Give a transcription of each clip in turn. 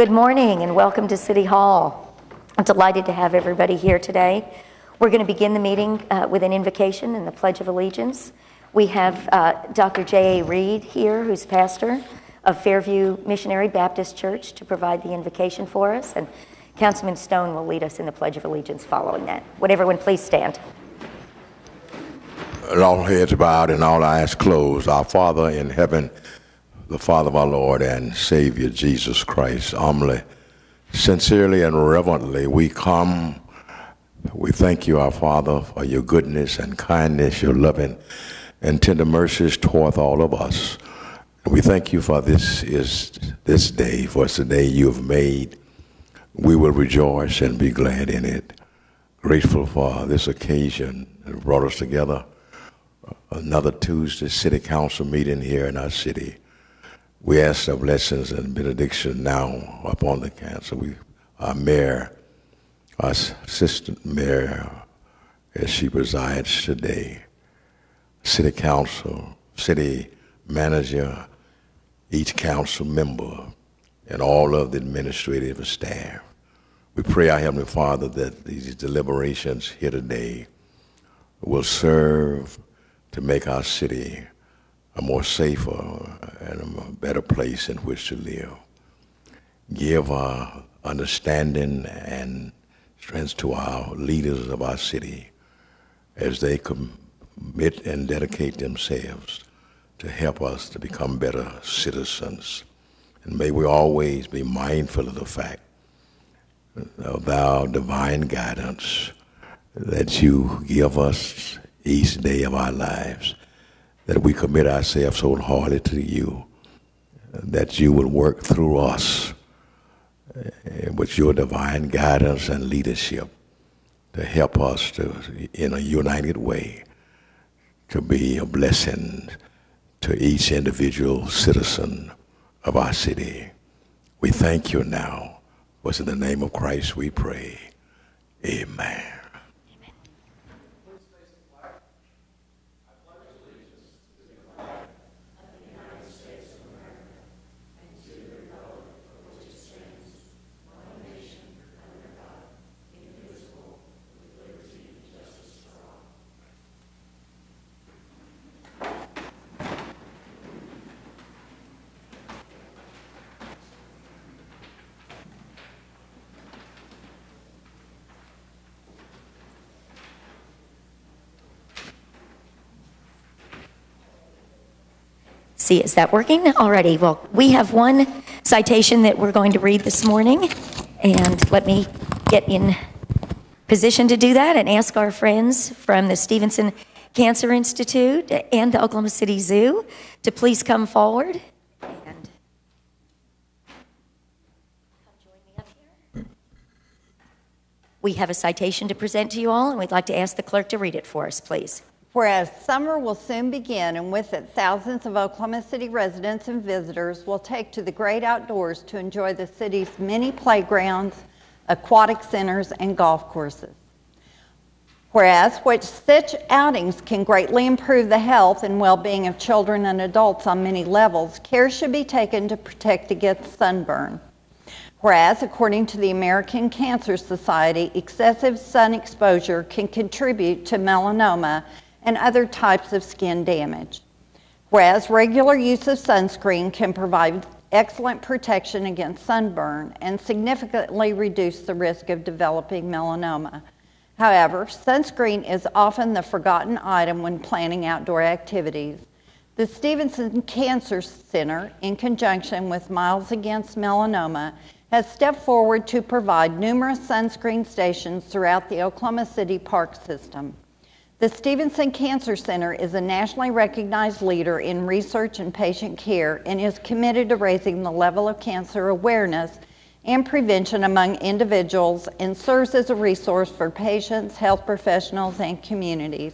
Good morning and welcome to City Hall. I'm delighted to have everybody here today. We're going to begin the meeting uh, with an invocation and the Pledge of Allegiance. We have uh, Dr. J.A. Reed here, who's pastor of Fairview Missionary Baptist Church, to provide the invocation for us, and Councilman Stone will lead us in the Pledge of Allegiance following that. Would everyone please stand? And all heads bowed and all eyes closed. Our Father in heaven, the Father of our Lord and Savior Jesus Christ, humbly, sincerely, and reverently, we come. We thank you, our Father, for your goodness and kindness, your loving and tender mercies toward all of us. We thank you for this is this day, for it's the day you have made. We will rejoice and be glad in it. Grateful for this occasion that brought us together. Another Tuesday City Council meeting here in our city. We ask our blessings and benediction now upon the council. We, our mayor, our assistant mayor, as she presides today, city council, city manager, each council member, and all of the administrative staff. We pray, our Heavenly Father, that these deliberations here today will serve to make our city a more safer and a better place in which to live. Give our understanding and strength to our leaders of our city as they commit and dedicate themselves to help us to become better citizens. And may we always be mindful of the fact of thou divine guidance that you give us each day of our lives, that we commit ourselves so wholeheartedly to you, that you will work through us eh, with your divine guidance and leadership to help us to, in a united way, to be a blessing to each individual citizen of our city. We thank you now. Was in the name of Christ we pray. Amen. See, is that working already? Well, we have one citation that we're going to read this morning, and let me get in position to do that and ask our friends from the Stephenson Cancer Institute and the Oklahoma City Zoo to please come forward. We have a citation to present to you all, and we'd like to ask the clerk to read it for us, please. Whereas summer will soon begin, and with it, thousands of Oklahoma City residents and visitors will take to the great outdoors to enjoy the city's many playgrounds, aquatic centers, and golf courses. Whereas which such outings can greatly improve the health and well being of children and adults on many levels, care should be taken to protect against sunburn. Whereas, according to the American Cancer Society, excessive sun exposure can contribute to melanoma and other types of skin damage. Whereas regular use of sunscreen can provide excellent protection against sunburn and significantly reduce the risk of developing melanoma. However, sunscreen is often the forgotten item when planning outdoor activities. The Stephenson Cancer Center, in conjunction with Miles Against Melanoma, has stepped forward to provide numerous sunscreen stations throughout the Oklahoma City park system. The Stephenson Cancer Center is a nationally recognized leader in research and patient care and is committed to raising the level of cancer awareness and prevention among individuals and serves as a resource for patients, health professionals, and communities.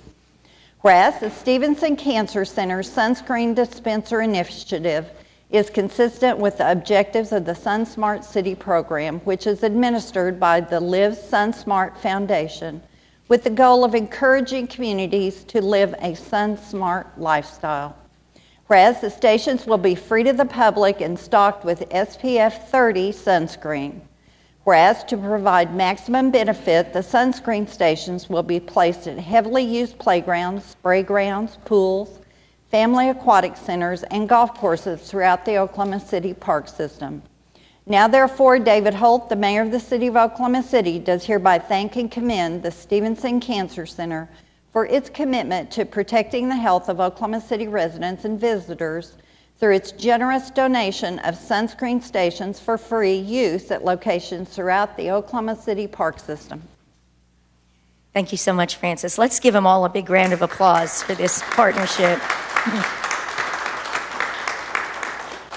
Whereas the Stephenson Cancer Center's Sunscreen Dispenser Initiative is consistent with the objectives of the SunSmart City program, which is administered by the Live SunSmart Foundation with the goal of encouraging communities to live a sun smart lifestyle. Whereas the stations will be free to the public and stocked with SPF 30 sunscreen. Whereas to provide maximum benefit, the sunscreen stations will be placed at heavily used playgrounds, spray grounds, pools, family aquatic centers, and golf courses throughout the Oklahoma City park system. Now, therefore, David Holt, the mayor of the city of Oklahoma City, does hereby thank and commend the Stephenson Cancer Center for its commitment to protecting the health of Oklahoma City residents and visitors through its generous donation of sunscreen stations for free use at locations throughout the Oklahoma City park system. Thank you so much, Francis. Let's give them all a big round of applause for this partnership.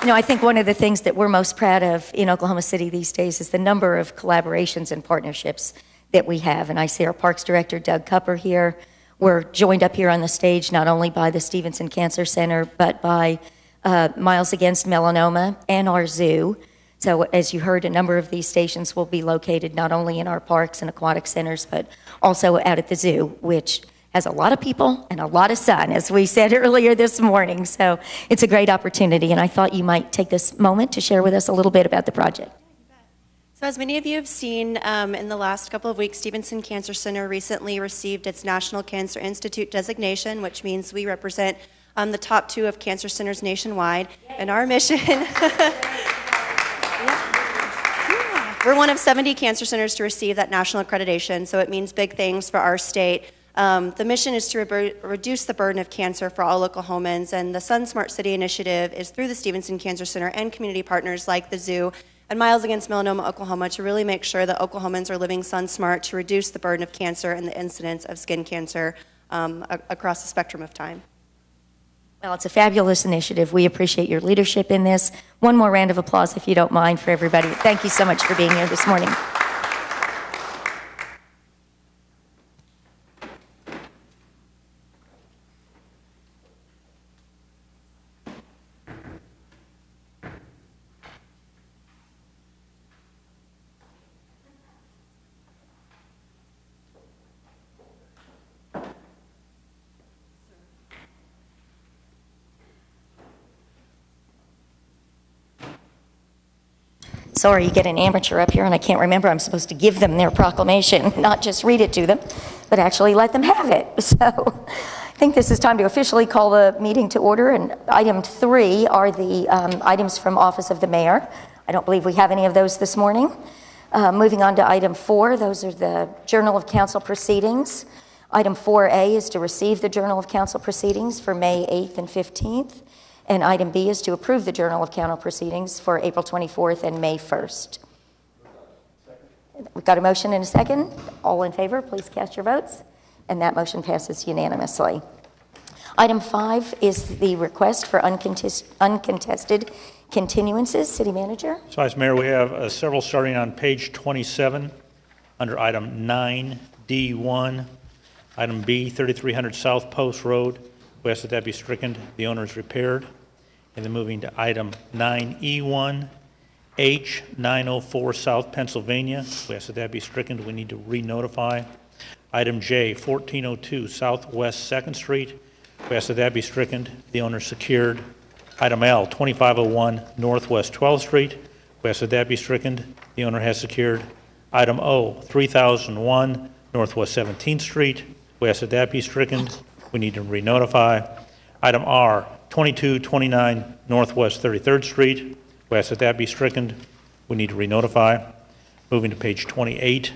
You know, I think one of the things that we're most proud of in Oklahoma City these days is the number of collaborations and partnerships that we have. And I see our Parks Director, Doug Kupper, here. We're joined up here on the stage not only by the Stephenson Cancer Center, but by uh, Miles Against Melanoma and our zoo. So, as you heard, a number of these stations will be located not only in our parks and aquatic centers, but also out at the zoo, which has a lot of people and a lot of sun, as we said earlier this morning. So it's a great opportunity, and I thought you might take this moment to share with us a little bit about the project. So, as many of you have seen um, in the last couple of weeks, Stephenson Cancer Center recently received its National Cancer Institute designation, which means we represent um, the top two of cancer centers nationwide. And our mission we're one of 70 cancer centers to receive that national accreditation, so it means big things for our state. Um, the mission is to re- reduce the burden of cancer for all Oklahomans, and the Sun Smart City initiative is through the Stephenson Cancer Center and community partners like the zoo and Miles Against Melanoma Oklahoma to really make sure that Oklahomans are living sun smart to reduce the burden of cancer and the incidence of skin cancer um, across the spectrum of time. Well, it's a fabulous initiative. We appreciate your leadership in this. One more round of applause, if you don't mind, for everybody. Thank you so much for being here this morning. Sorry, you get an amateur up here, and I can't remember. I'm supposed to give them their proclamation, not just read it to them, but actually let them have it. So I think this is time to officially call the meeting to order. And item three are the um, items from Office of the Mayor. I don't believe we have any of those this morning. Uh, moving on to item four, those are the Journal of Council proceedings. Item 4A is to receive the Journal of Council proceedings for May 8th and 15th. And item B is to approve the Journal of Council proceedings for April 24th and May 1st. We've got a motion and a second. All in favor, please cast your votes. And that motion passes unanimously. Item five is the request for uncontest- uncontested continuances. City Manager? So, Vice Mayor, we have uh, several starting on page 27 under item 9D1. Item B, 3300 South Post Road. We ask that that be stricken. The owner is repaired. And then moving to item 9E1, H 904 South Pennsylvania. We ask that that be stricken. We need to re-notify. Item J 1402 Southwest 2nd Street. We ask that that be stricken. The owner secured. Item L 2501 Northwest 12th Street. We ask that that be stricken. The owner has secured. Item O 3001 Northwest 17th Street. We ask that that be stricken. We need to re-notify. Item R 2229 Northwest 33rd Street. We ask that that be stricken. We need to re-notify. Moving to page 28,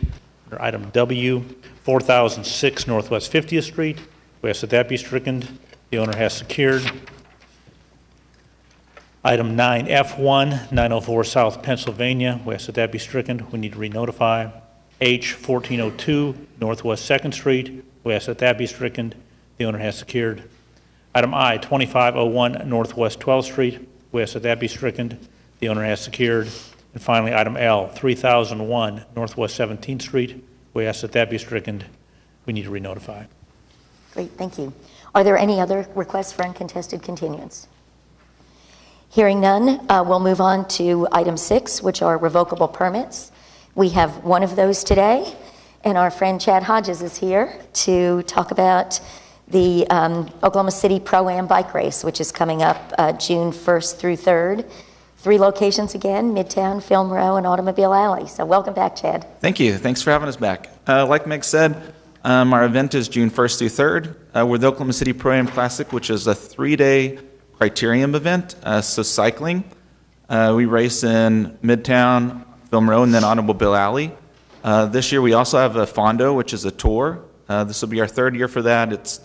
under item W, 4006 Northwest 50th Street. We ask that that be stricken. The owner has secured. Item 9F1, 904 South Pennsylvania. We ask that that be stricken. We need to re-notify. H 1402 Northwest 2nd Street. We ask that that be stricken. The owner has secured. Item I, 2501 Northwest 12th Street. We ask that that be stricken. The owner has secured. And finally, item L, 3001 Northwest 17th Street. We ask that that be stricken. We need to re-notify. Great, thank you. Are there any other requests for uncontested continuance? Hearing none, uh, we'll move on to item six, which are revocable permits. We have one of those today, and our friend Chad Hodges is here to talk about the um, Oklahoma City Pro-Am Bike Race, which is coming up uh, June 1st through 3rd. Three locations again, Midtown, Film Row, and Automobile Alley. So welcome back, Chad. Thank you. Thanks for having us back. Uh, like Meg said, um, our event is June 1st through 3rd. Uh, we're the Oklahoma City Pro Am Classic, which is a three day criterium event. Uh, so, cycling. Uh, we race in Midtown, Film Row, and then Automobile Alley. Uh, this year, we also have a Fondo, which is a tour. This will be our third year for that. It's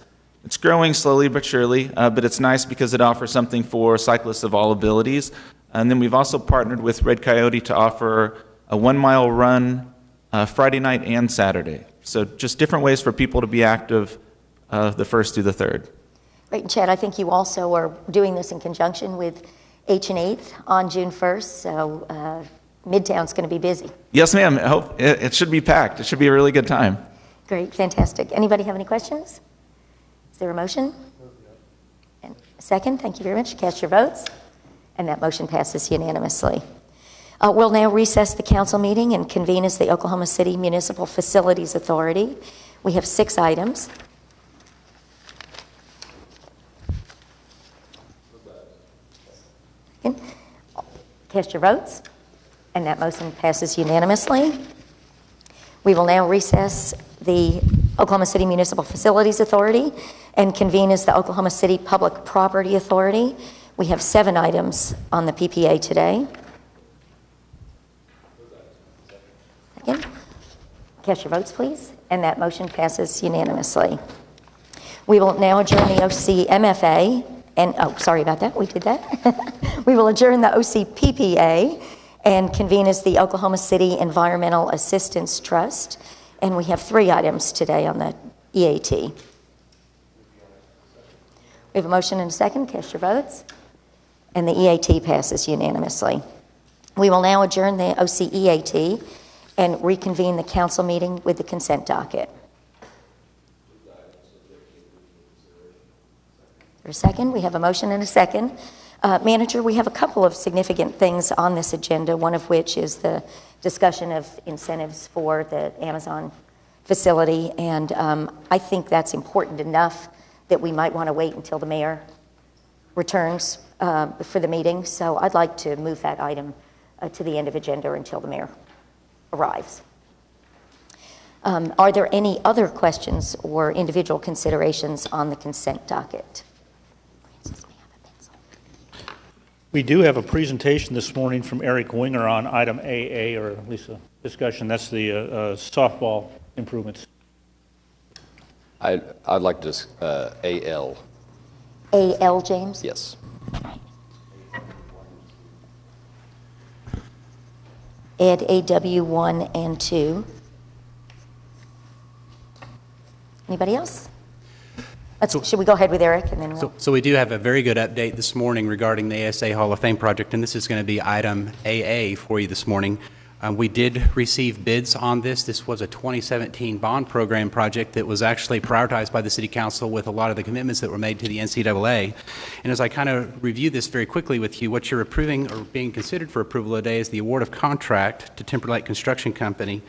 it's growing slowly but surely, uh, but it's nice because it offers something for cyclists of all abilities. And then we've also partnered with Red Coyote to offer a one mile run uh, Friday night and Saturday. So just different ways for people to be active uh, the first through the third. Great, and Chad, I think you also are doing this in conjunction with H and Eighth on June 1st, so uh, Midtown's going to be busy. Yes, ma'am. I hope it, it should be packed. It should be a really good time. Great, fantastic. Anybody have any questions? Is there a motion? And second, thank you very much. Cast your votes. And that motion passes unanimously. Uh, we'll now recess the council meeting and convene as the Oklahoma City Municipal Facilities Authority. We have six items. Second. Cast your votes. And that motion passes unanimously. We will now recess the Oklahoma City Municipal Facilities Authority and convene as the Oklahoma City Public Property Authority. We have seven items on the PPA today. Second. Cast your votes, please. And that motion passes unanimously. We will now adjourn the OC MFA and, oh, sorry about that, we did that. we will adjourn the OC PPA and convene as the Oklahoma City Environmental Assistance Trust. And we have three items today on the EAT. We have a motion and a second. Cast your votes. And the EAT passes unanimously. We will now adjourn the OCEAT and reconvene the council meeting with the consent docket. For a second, we have a motion and a second. Uh, Manager, we have a couple of significant things on this agenda, one of which is the discussion of incentives for the Amazon facility, and um, I think that's important enough that we might want to wait until the mayor returns uh, for the meeting. So I'd like to move that item uh, to the end of agenda until the mayor arrives. Um, Are there any other questions or individual considerations on the consent docket? We do have a presentation this morning from Eric Winger on item AA, or at least a discussion. That's the uh, uh, softball improvements. I- I'd like to, dis- uh, AL, A.L. James? yes. Ed AW1 and 2. Anybody else? Let's, should we go ahead with Eric and then So, we'll, so we do have a very good update this morning regarding the ASA Hall of Fame project, and this is going to be item AA for you this morning. Um, we did receive bids on this. This was a 2017 bond program project that was actually prioritized by the City Council with a lot of the commitments that were made to the NCAA. And as I kind of review this very quickly with you, what you're approving or being considered for approval today is the award of contract to Timberlake Construction Company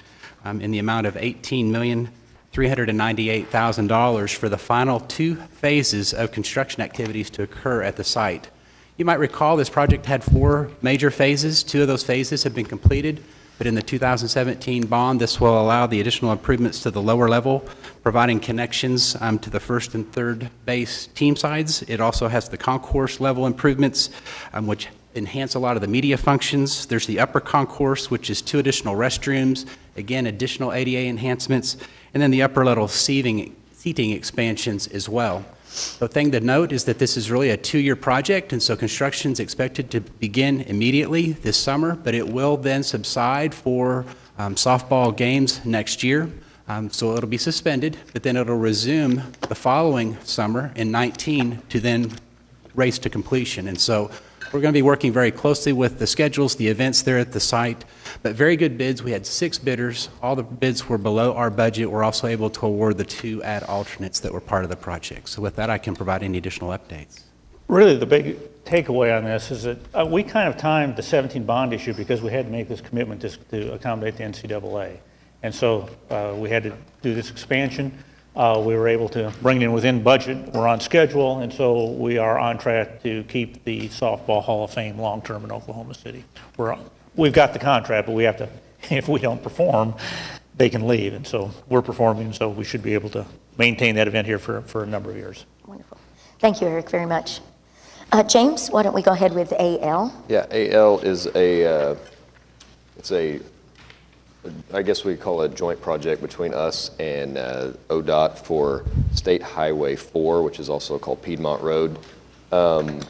um, in the amount of 18 million. $398,000 for the final two phases of construction activities to occur at the site. You might recall this project had four major phases. Two of those phases have been completed, but in the 2017 bond, this will allow the additional improvements to the lower level, providing connections um, to the first and third base team sides. It also has the concourse level improvements, um, which enhance a lot of the media functions. There's the upper concourse, which is two additional restrooms, again, additional ADA enhancements, and then the upper level seating, seating expansions as well. The thing to note is that this is really a two-year project, and so construction is expected to begin immediately this summer, but it will then subside for um, softball games next year. Um, so it'll be suspended, but then it'll resume the following summer in 19 to then race to completion. And so we're going to be working very closely with the schedules, the events there at the site, but very good bids. We had six bidders. All the bids were below our budget. We're also able to award the two ad alternates that were part of the project. So with that, I can provide any additional updates. Really, the big takeaway on this is that uh, we kind of timed the 17 bond issue because we had to make this commitment to- to accommodate the NCAA. And so uh, we had to do this expansion. Uh, We were able to bring it in within budget, we're on schedule, and so we are on track to keep the Softball Hall of Fame long-term in Oklahoma City. We're, we've got the contract, but we have to, if we don't perform, they can leave, and so we're performing, so we should be able to maintain that event here for, for a number of years. Wonderful. Thank you, Eric, very much. Uh, James, why don't we go ahead with AL? Yeah, AL is a, uh, it's a, I guess we call it a joint project between us and uh, ODOT for State Highway 4, which is also called Piedmont Road. Um,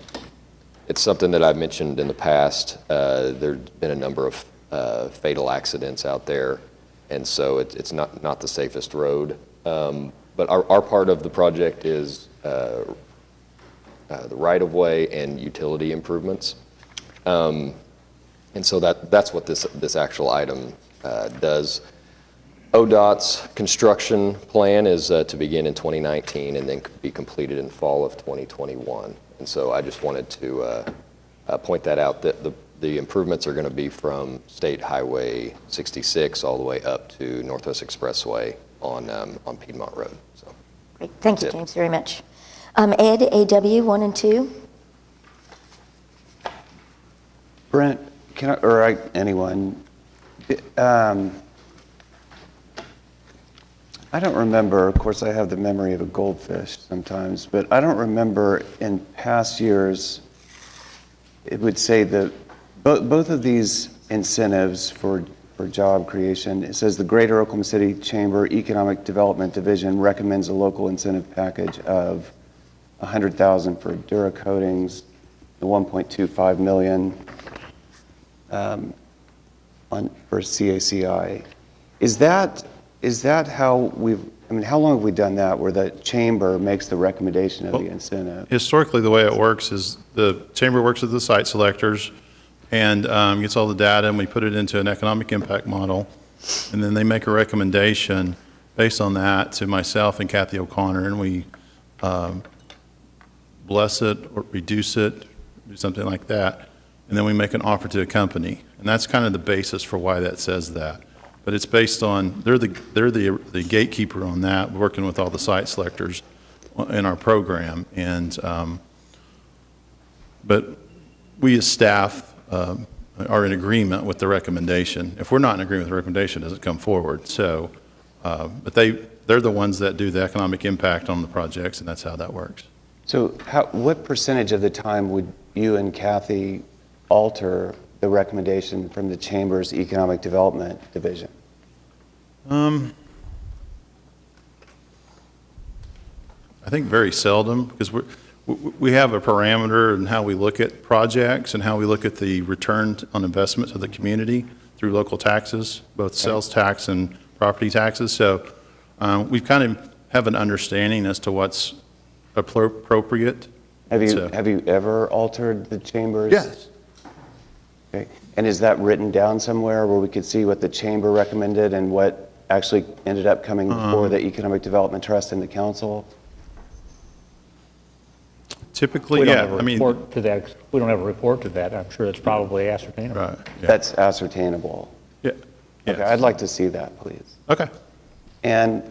It's something that I've mentioned in the past. Uh, There's been a number of uh, fatal accidents out there, and so it- it's not, not the safest road. Um, But our, our part of the project is uh, uh, the right-of-way and utility improvements. Um, And so that, that's what this, this actual item uh, does. ODOT's construction plan is uh, to begin in 2019 and then be completed in fall of 2021. And so I just wanted to uh, uh, point that out, that the, the improvements are going to be from State Highway 66 all the way up to Northwest Expressway on, um, on Piedmont Road, so. Great. Thank you, it. James, very much. Um, Ed, AW, 1 and 2? Brent, can I, or I, anyone, um, I don't remember, of course, I have the memory of a goldfish sometimes, but I don't remember in past years, it would say that both, both of these incentives for, for job creation, it says the Greater Oklahoma City Chamber Economic Development Division recommends a local incentive package of 100,000 for Dura coatings, the 1.25 million um, on, for CACI. Is that, is that how we've, I mean, how long have we done that, where the chamber makes the recommendation of the incentive? Historically, the way it works is the chamber works with the site selectors and um, gets all the data, and we put it into an economic impact model. And then they make a recommendation based on that to myself and Cathy O'Connor, and we um, bless it or reduce it, do something like that. And then we make an offer to a company. And that's kind of the basis for why that says that. But it's based on, they're the, they're the, the gatekeeper on that, working with all the site selectors in our program. And, um, but we as staff um, are in agreement with the recommendation. If we're not in agreement with the recommendation, it doesn't come forward. So, uh, but they, they're the ones that do the economic impact on the projects, and that's how that works. So how, what percentage of the time would you and Cathy alter the recommendation from the chamber's economic development division? Um, I think very seldom, because we're, we we have a parameter in how we look at projects and how we look at the return on investment to the community through local taxes, both sales tax and property taxes. So uh, we kind of have an understanding as to what's appropriate. Have you, So- have you ever altered the chamber's? Yes. Okay. And is that written down somewhere where we could see what the chamber recommended and what actually ended up coming before Um, the Economic Development Trust and the council? Typically, We don't yeah, have a I mean, report to that, we don't have a report to that, I'm sure that's probably ascertainable. right, yeah, That's ascertainable. yeah, Okay, yes. I'd like to see that, please. Okay, And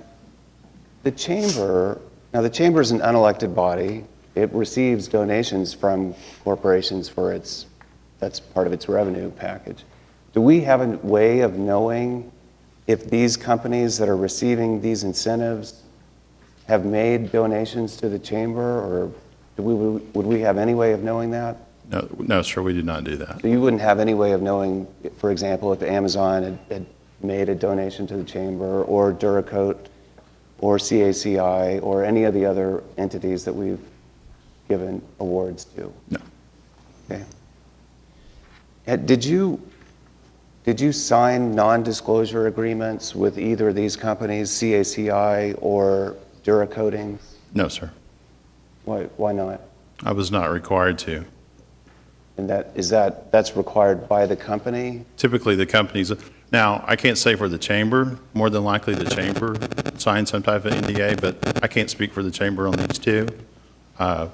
the chamber, now the chamber is an unelected body. It receives donations from corporations for its, that's part of its revenue package. Do we have a way of knowing if these companies that are receiving these incentives have made donations to the chamber, or do we, would we have any way of knowing that? no, no, sir, we did not do that. So you wouldn't have any way of knowing, for example, if Amazon had, had made a donation to the chamber, or Duracoat, or CACI, or any of the other entities that we've given awards to? No. Okay. Uh, Did you, did you sign non-disclosure agreements with either of these companies, CACI or Duracoatings? No, sir. Why, why not? I was not required to. And that, is that, that's required by the company? Typically, the companies, now, I can't say for the chamber, more than likely the chamber signed some type of NDA, but I can't speak for the chamber on these two. Uh,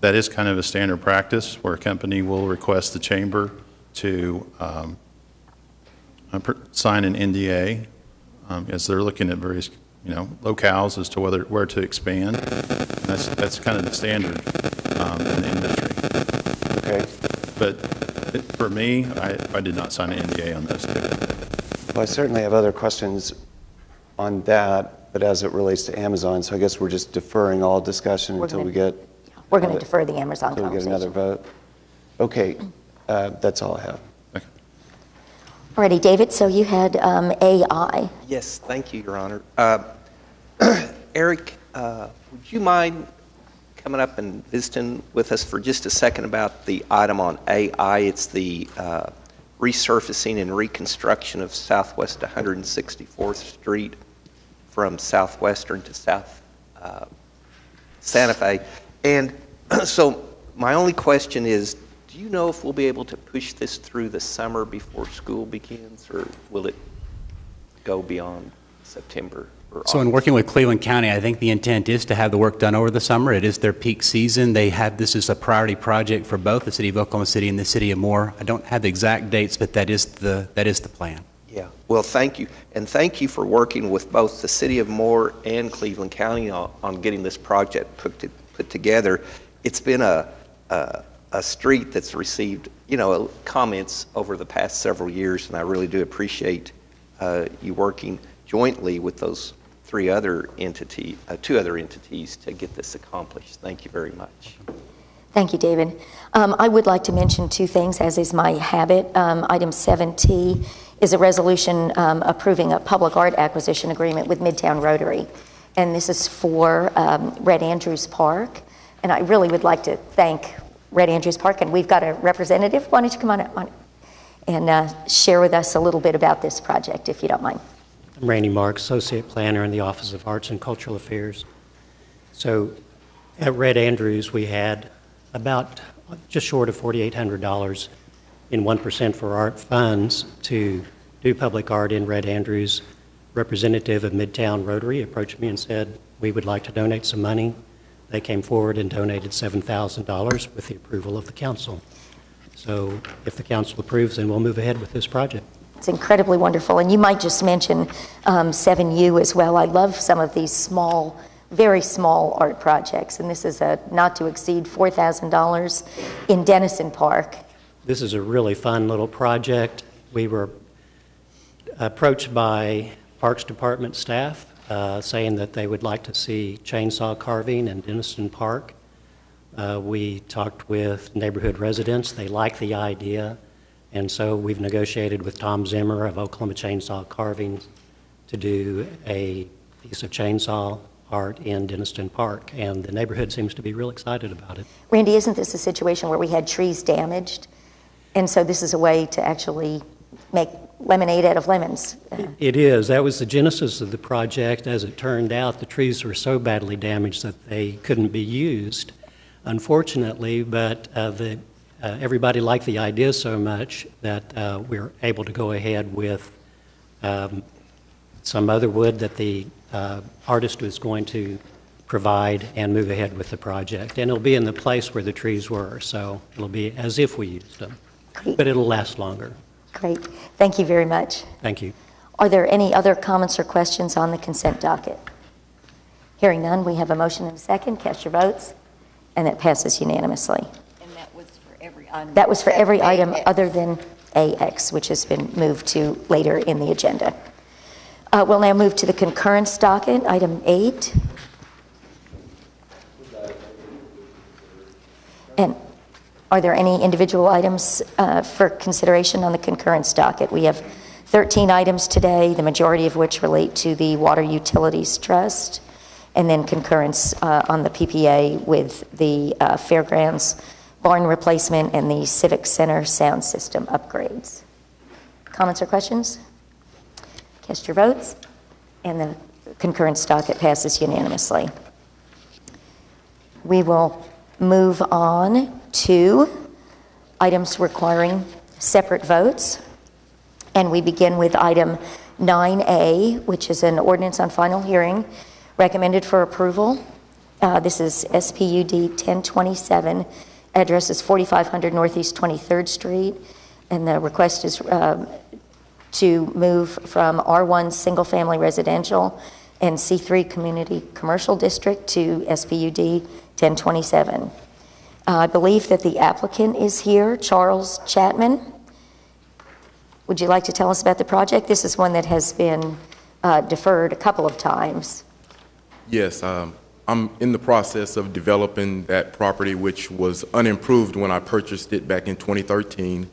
That is kind of a standard practice where a company will request the chamber to um, uh, sign an NDA um, as they're looking at various you know, locales as to whether, where to expand. And that's, that's kind of the standard um, in the industry. Okay. But it- for me, I, I did not sign an NDA on this. Well, I certainly have other questions on that, but as it relates to Amazon, so I guess we're just deferring all discussion We're until gonna- we get. We're going to defer the Amazon Until we get another vote. Okay, uh, that's all I have. Okay. Alrighty, David, so you had um, AI. Yes, thank you, Your Honor. Uh, Eric, uh, would you mind coming up and visiting with us for just a second about the item on AI? It's the uh, resurfacing and reconstruction of Southwest 164th Street from Southwestern to South uh, Santa Fe. And so my only question is, do you know if we'll be able to push this through the summer before school begins, or will it go beyond September or So in working with Cleveland County, I think the intent is to have the work done over the summer. It is their peak season. They have, this is a priority project for both the city of Oklahoma City and the city of Moore. I don't have the exact dates, but that is the, that is the plan. Yeah, well, thank you. And thank you for working with both the city of Moore and Cleveland County on, on getting this project put, to, put together. It's been a, a, a street that's received, you know, comments over the past several years, and I really do appreciate uh, you working jointly with those three other entity, uh, two other entities to get this accomplished. Thank you very much. Thank you, David. Um, I would like to mention two things, as is my habit. Um, Item 7T is a resolution um, approving a public art acquisition agreement with Midtown Rotary. And this is for um, Red Andrews Park. And I really would like to thank Red Andrews Park, and we've got a representative. Why don't you come on, on and uh, share with us a little bit about this project, if you don't mind? I'm Randy Marks, Associate Planner in the Office of Arts and Cultural Affairs. So at Red Andrews, we had about just short of $4,800 in 1% for art funds to do public art in Red Andrews. Representative of Midtown Rotary approached me and said, we would like to donate some money. They came forward and donated $7,000 with the approval of the council. So if the council approves, then we'll move ahead with this project. It's incredibly wonderful. And you might just mention um, 7U as well. I love some of these small, very small art projects. And this is a not to exceed $4,000 in Dennison Park. This is a really fun little project. We were approached by Parks Department staff uh, saying that they would like to see chainsaw carving in Denison Park. Uh, We talked with neighborhood residents. They like the idea. And so we've negotiated with Tom Zimmer of Oklahoma Chainsaw Carvings to do a piece of chainsaw art in Denison Park. And the neighborhood seems to be real excited about it. Randy, isn't this a situation where we had trees damaged? And so this is a way to actually make lemonade out of lemons. It is. That was the genesis of the project. As it turned out, the trees were so badly damaged that they couldn't be used, unfortunately, but uh, the, uh, everybody liked the idea so much that uh, we were able to go ahead with um, some other wood that the uh, artist was going to provide and move ahead with the project. And it'll be in the place where the trees were, so it'll be as if we used them, but it'll last longer. Great. Thank you very much. Thank you. Are there any other comments or questions on the consent docket? Hearing none, we have a motion and a second. Cast your votes. And that passes unanimously. And that was for every item. That was for every except item other than AX, which has been moved to later in the agenda. Uh, We'll now move to the concurrence docket, item eight. And are there any individual items uh, for consideration on the concurrence docket? We have 13 items today, the majority of which relate to the Water Utilities Trust, and then concurrence uh, on the PPA with the uh, Fairgrounds barn replacement and the Civic Center sound system upgrades. Comments or questions? Cast your votes, and the concurrence docket passes unanimously. We will move on to items requiring separate votes. And we begin with item 9A, which is an ordinance on final hearing recommended for approval. Uh, This is SPUD 1027, address is 4500 Northeast 23rd Street, and the request is um, to move from R1 Single Family Residential and C3 Community Commercial District to SPUD 1027. Uh, I believe that the applicant is here, Charles Chapman. Would you like to tell us about the project? This is one that has been uh, deferred a couple of times. Yes, um, I'm in the process of developing that property, which was unimproved when I purchased it back in 2013.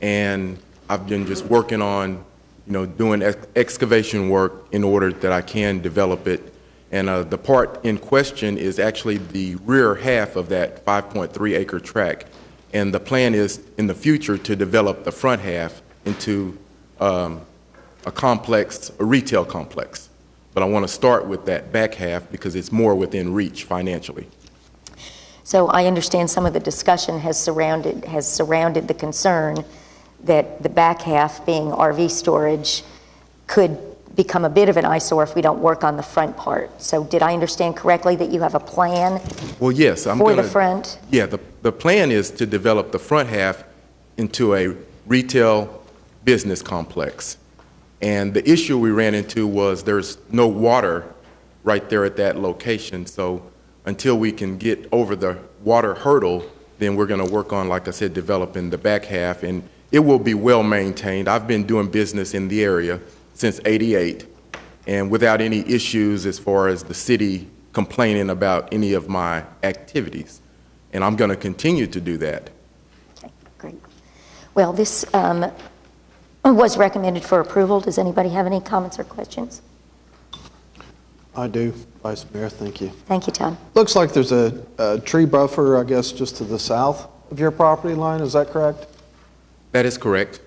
And I've been just working on, you know, doing ex- excavation work in order that I can develop it. And uh, the part in question is actually the rear half of that 5.3 acre tract. And the plan is in the future to develop the front half into um, a complex, a retail complex. But I want to start with that back half because it's more within reach financially. So I understand some of the discussion has surrounded, has surrounded the concern that the back half, being RV storage, could become a bit of an eyesore if we don't work on the front part. So did I understand correctly that you have a plan Well, yes, I'm for going the front? Yeah, the, the plan is to develop the front half into a retail business complex. And the issue we ran into was there's no water right there at that location. So until we can get over the water hurdle, then we're going to work on, like I said, developing the back half. And it will be well maintained. I've been doing business in the area since 88 and without any issues as far as the city complaining about any of my activities. And I'm going to continue to do that. Okay, great. Well, this um, was recommended for approval. Does anybody have any comments or questions? I do, Vice Mayor, thank you. Thank you, Tom. Looks like there's a, a tree buffer, I guess, just to the south of your property line, is that correct? That is correct.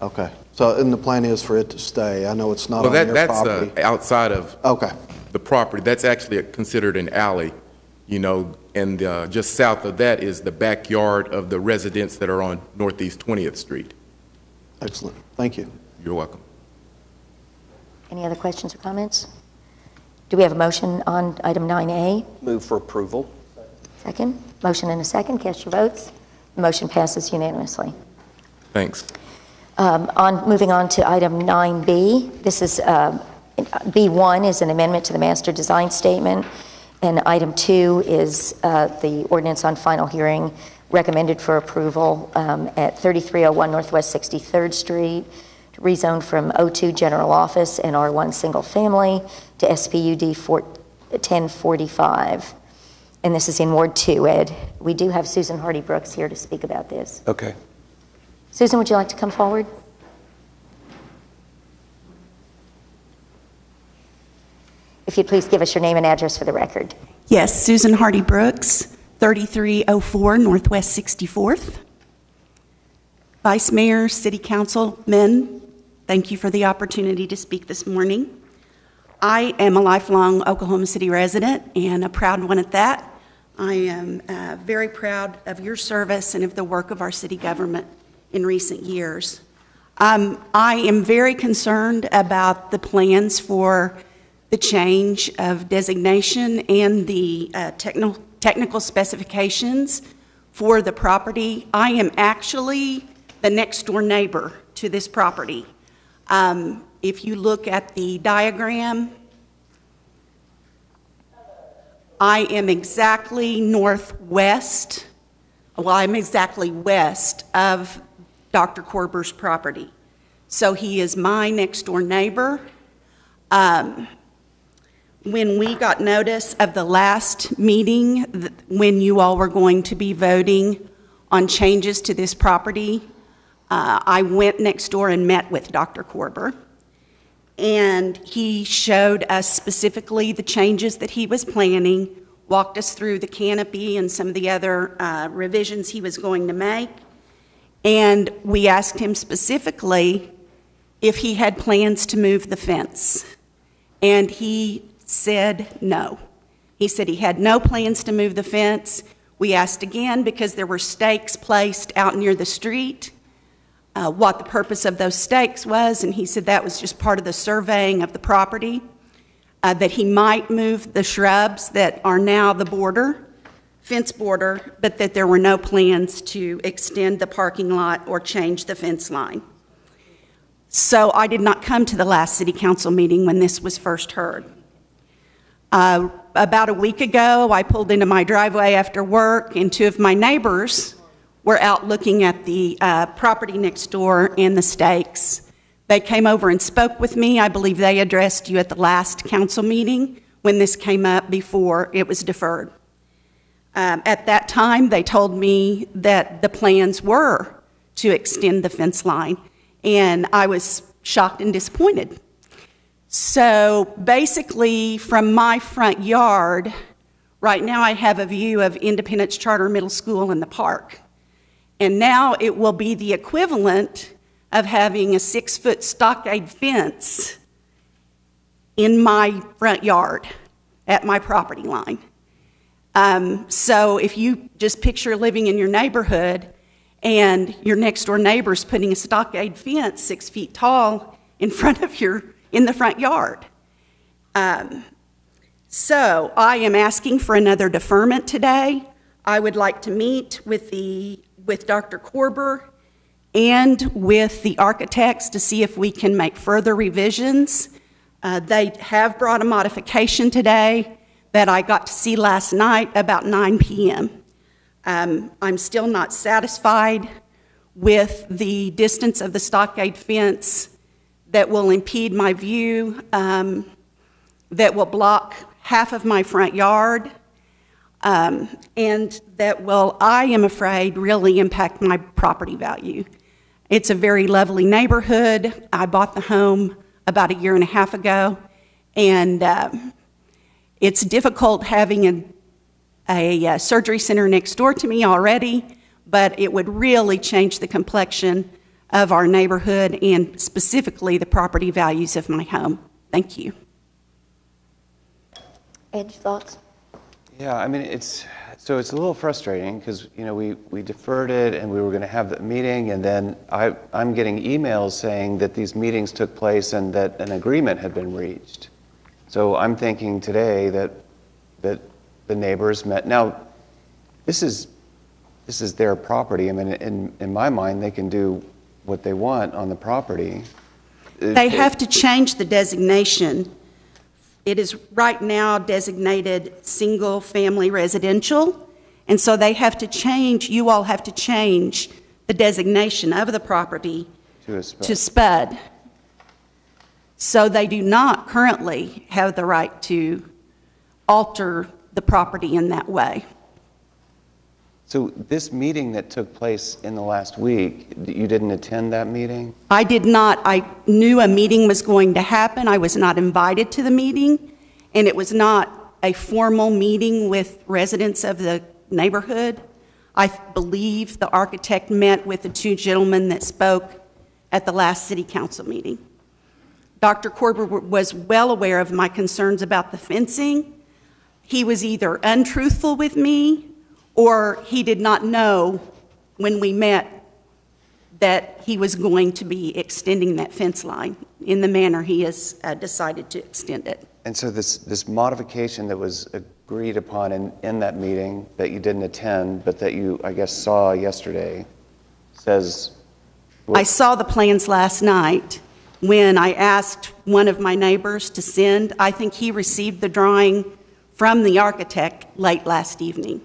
Okay, so, and the plan is for it to stay, I know it's not Well, on that, your that's uh, property. outside of Okay, the property. That's actually considered an alley, you know, and uh, just south of that is the backyard of the residents that are on Northeast 20th Street. excellent, thank you. You're welcome. Any other questions or comments? Do we have a motion on item 9A? Move for approval. Second? Motion and a second. Cast your votes. The motion passes unanimously. Thanks. Um, On, moving on to item 9B, this is, uh, B1 is an amendment to the master design statement, and item 2 is uh, the ordinance on final hearing recommended for approval um, at 3301 Northwest 63rd Street, rezoned from O2 General Office and R1 Single Family to SPUD 4 1045. And this is in Ward 2, Ed. We do have Susan Hardy Brooks here to speak about this. Okay. Susan, would you like to come forward? If you'd please give us your name and address for the record. Yes, Susan Hardy Brooks, 3304 Northwest 64th. Vice Mayor, City Councilmen, thank you for the opportunity to speak this morning. I am a lifelong Oklahoma City resident and a proud one at that. I am uh, very proud of your service and of the work of our city government in recent years. Um, I am very concerned about the plans for the change of designation and the uh, techno- technical specifications for the property. I am actually the next door neighbor to this property. Um, if you look at the diagram, I am exactly northwest, well, I'm exactly west of Dr. Korber's property. So he is my next door neighbor. Um, when we got notice of the last meeting, when you all were going to be voting on changes to this property, uh, I went next door and met with Dr. Korber. And he showed us specifically the changes that he was planning, walked us through the canopy and some of the other uh, revisions he was going to make. And we asked him specifically if he had plans to move the fence. And he said no. He said he had no plans to move the fence. We asked again because there were stakes placed out near the street, uh, what the purpose of those stakes was, and he said that was just part of the surveying of the property, uh, that he might move the shrubs that are now the border, fence border, but that there were no plans to extend the parking lot or change the fence line. So I did not come to the last city council meeting when this was first heard. Uh, About a week ago, I pulled into my driveway after work, and two of my neighbors were out looking at the uh, property next door and the stakes. They came over and spoke with me. I believe they addressed you at the last council meeting when this came up before it was deferred. Um, At that time, they told me that the plans were to extend the fence line, and I was shocked and disappointed. So basically, from my front yard, right now I have a view of Independence Charter Middle School in the park. And now it will be the equivalent of having a six foot stockade fence in my front yard at my property line. Um, so if you just picture living in your neighborhood and your next door neighbor's putting a stockade fence six feet tall in front of your in the front yard. Um, so I am asking for another deferment today. I would like to meet with the with Dr. Korber and with the architects to see if we can make further revisions. Uh, they have brought a modification today that I got to see last night about 9 p.m. Um, I'm still not satisfied with the distance of the stockade fence that will impede my view, um, that will block half of my front yard, um, and that will, I am afraid, really impact my property value. It's a very lovely neighborhood. I bought the home about a year and a half ago, and um, it's difficult having a, a, uh, surgery center next door to me already, but it would really change the complexion of our neighborhood and specifically the property values of my home. Thank you. Ed, thoughts? Yeah, I mean, it's, so it's a little frustrating because, you know, we, we deferred it and we were going to have the meeting and then I, I'm getting emails saying that these meetings took place and that an agreement had been reached. So I'm thinking today that, that the neighbors met. Now, this is, this is their property. I mean, in, in my mind, they can do what they want on the property. They have to change the designation. It is right now designated single-family residential, and so they have to change, you all have to change the designation of the property To to SPUD. So they do not currently have the right to alter the property in that way. So this meeting that took place in the last week, you didn't attend that meeting? I did not, I knew a meeting was going to happen. I was not invited to the meeting, and it was not a formal meeting with residents of the neighborhood. I believe the architect met with the two gentlemen that spoke at the last city council meeting. Dr. Korber was well aware of my concerns about the fencing. He was either untruthful with me or he did not know when we met that he was going to be extending that fence line in the manner he has uh, decided to extend it. And so this, this modification that was agreed upon in, in that meeting that you didn't attend, but that you, I guess, saw yesterday, says, I saw the plans last night when I asked one of my neighbors to send. I think he received the drawing from the architect late last evening.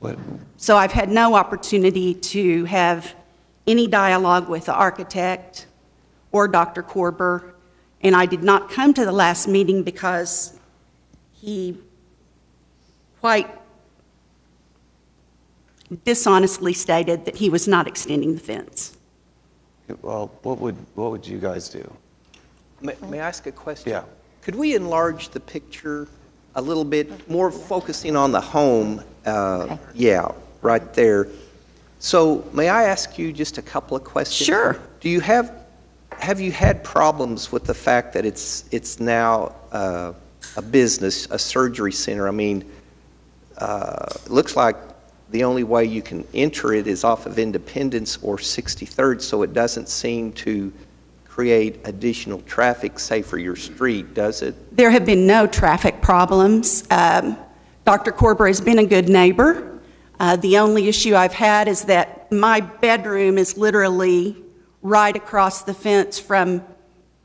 what, So I've had no opportunity to have any dialogue with the architect or Dr. Korber, and I did not come to the last meeting because he quite dishonestly stated that he was not extending the fence. well, what would, what would you guys do? May may I ask a question? Yeah. Could we enlarge the picture a little bit, more focusing on the home? Uh, Yeah, right there. So may I ask you just a couple of questions? Sure. Do you have, have you had problems with the fact that it's, it's now uh, a business, a surgery center? I mean, uh, it looks like the only way you can enter it is off of Independence or 63rd, so it doesn't seem to create additional traffic, say, for your street, does it? There have been no traffic problems. Um, Dr. Korber has been a good neighbor. Uh, The only issue I've had is that that my bedroom is literally right across the fence from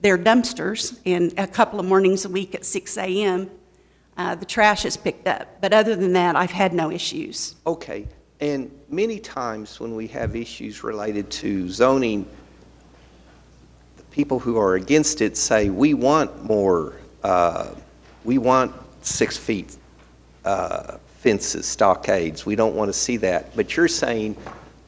their dumpsters, and a couple of mornings a week at 6 a.m., uh, the trash is picked up. But other than that, I've had no issues. Okay, and many times when we have issues related to zoning, the people who are against it say, we want more, uh, we want six feet uh, fences, stockades, we don't want to see that. But you're saying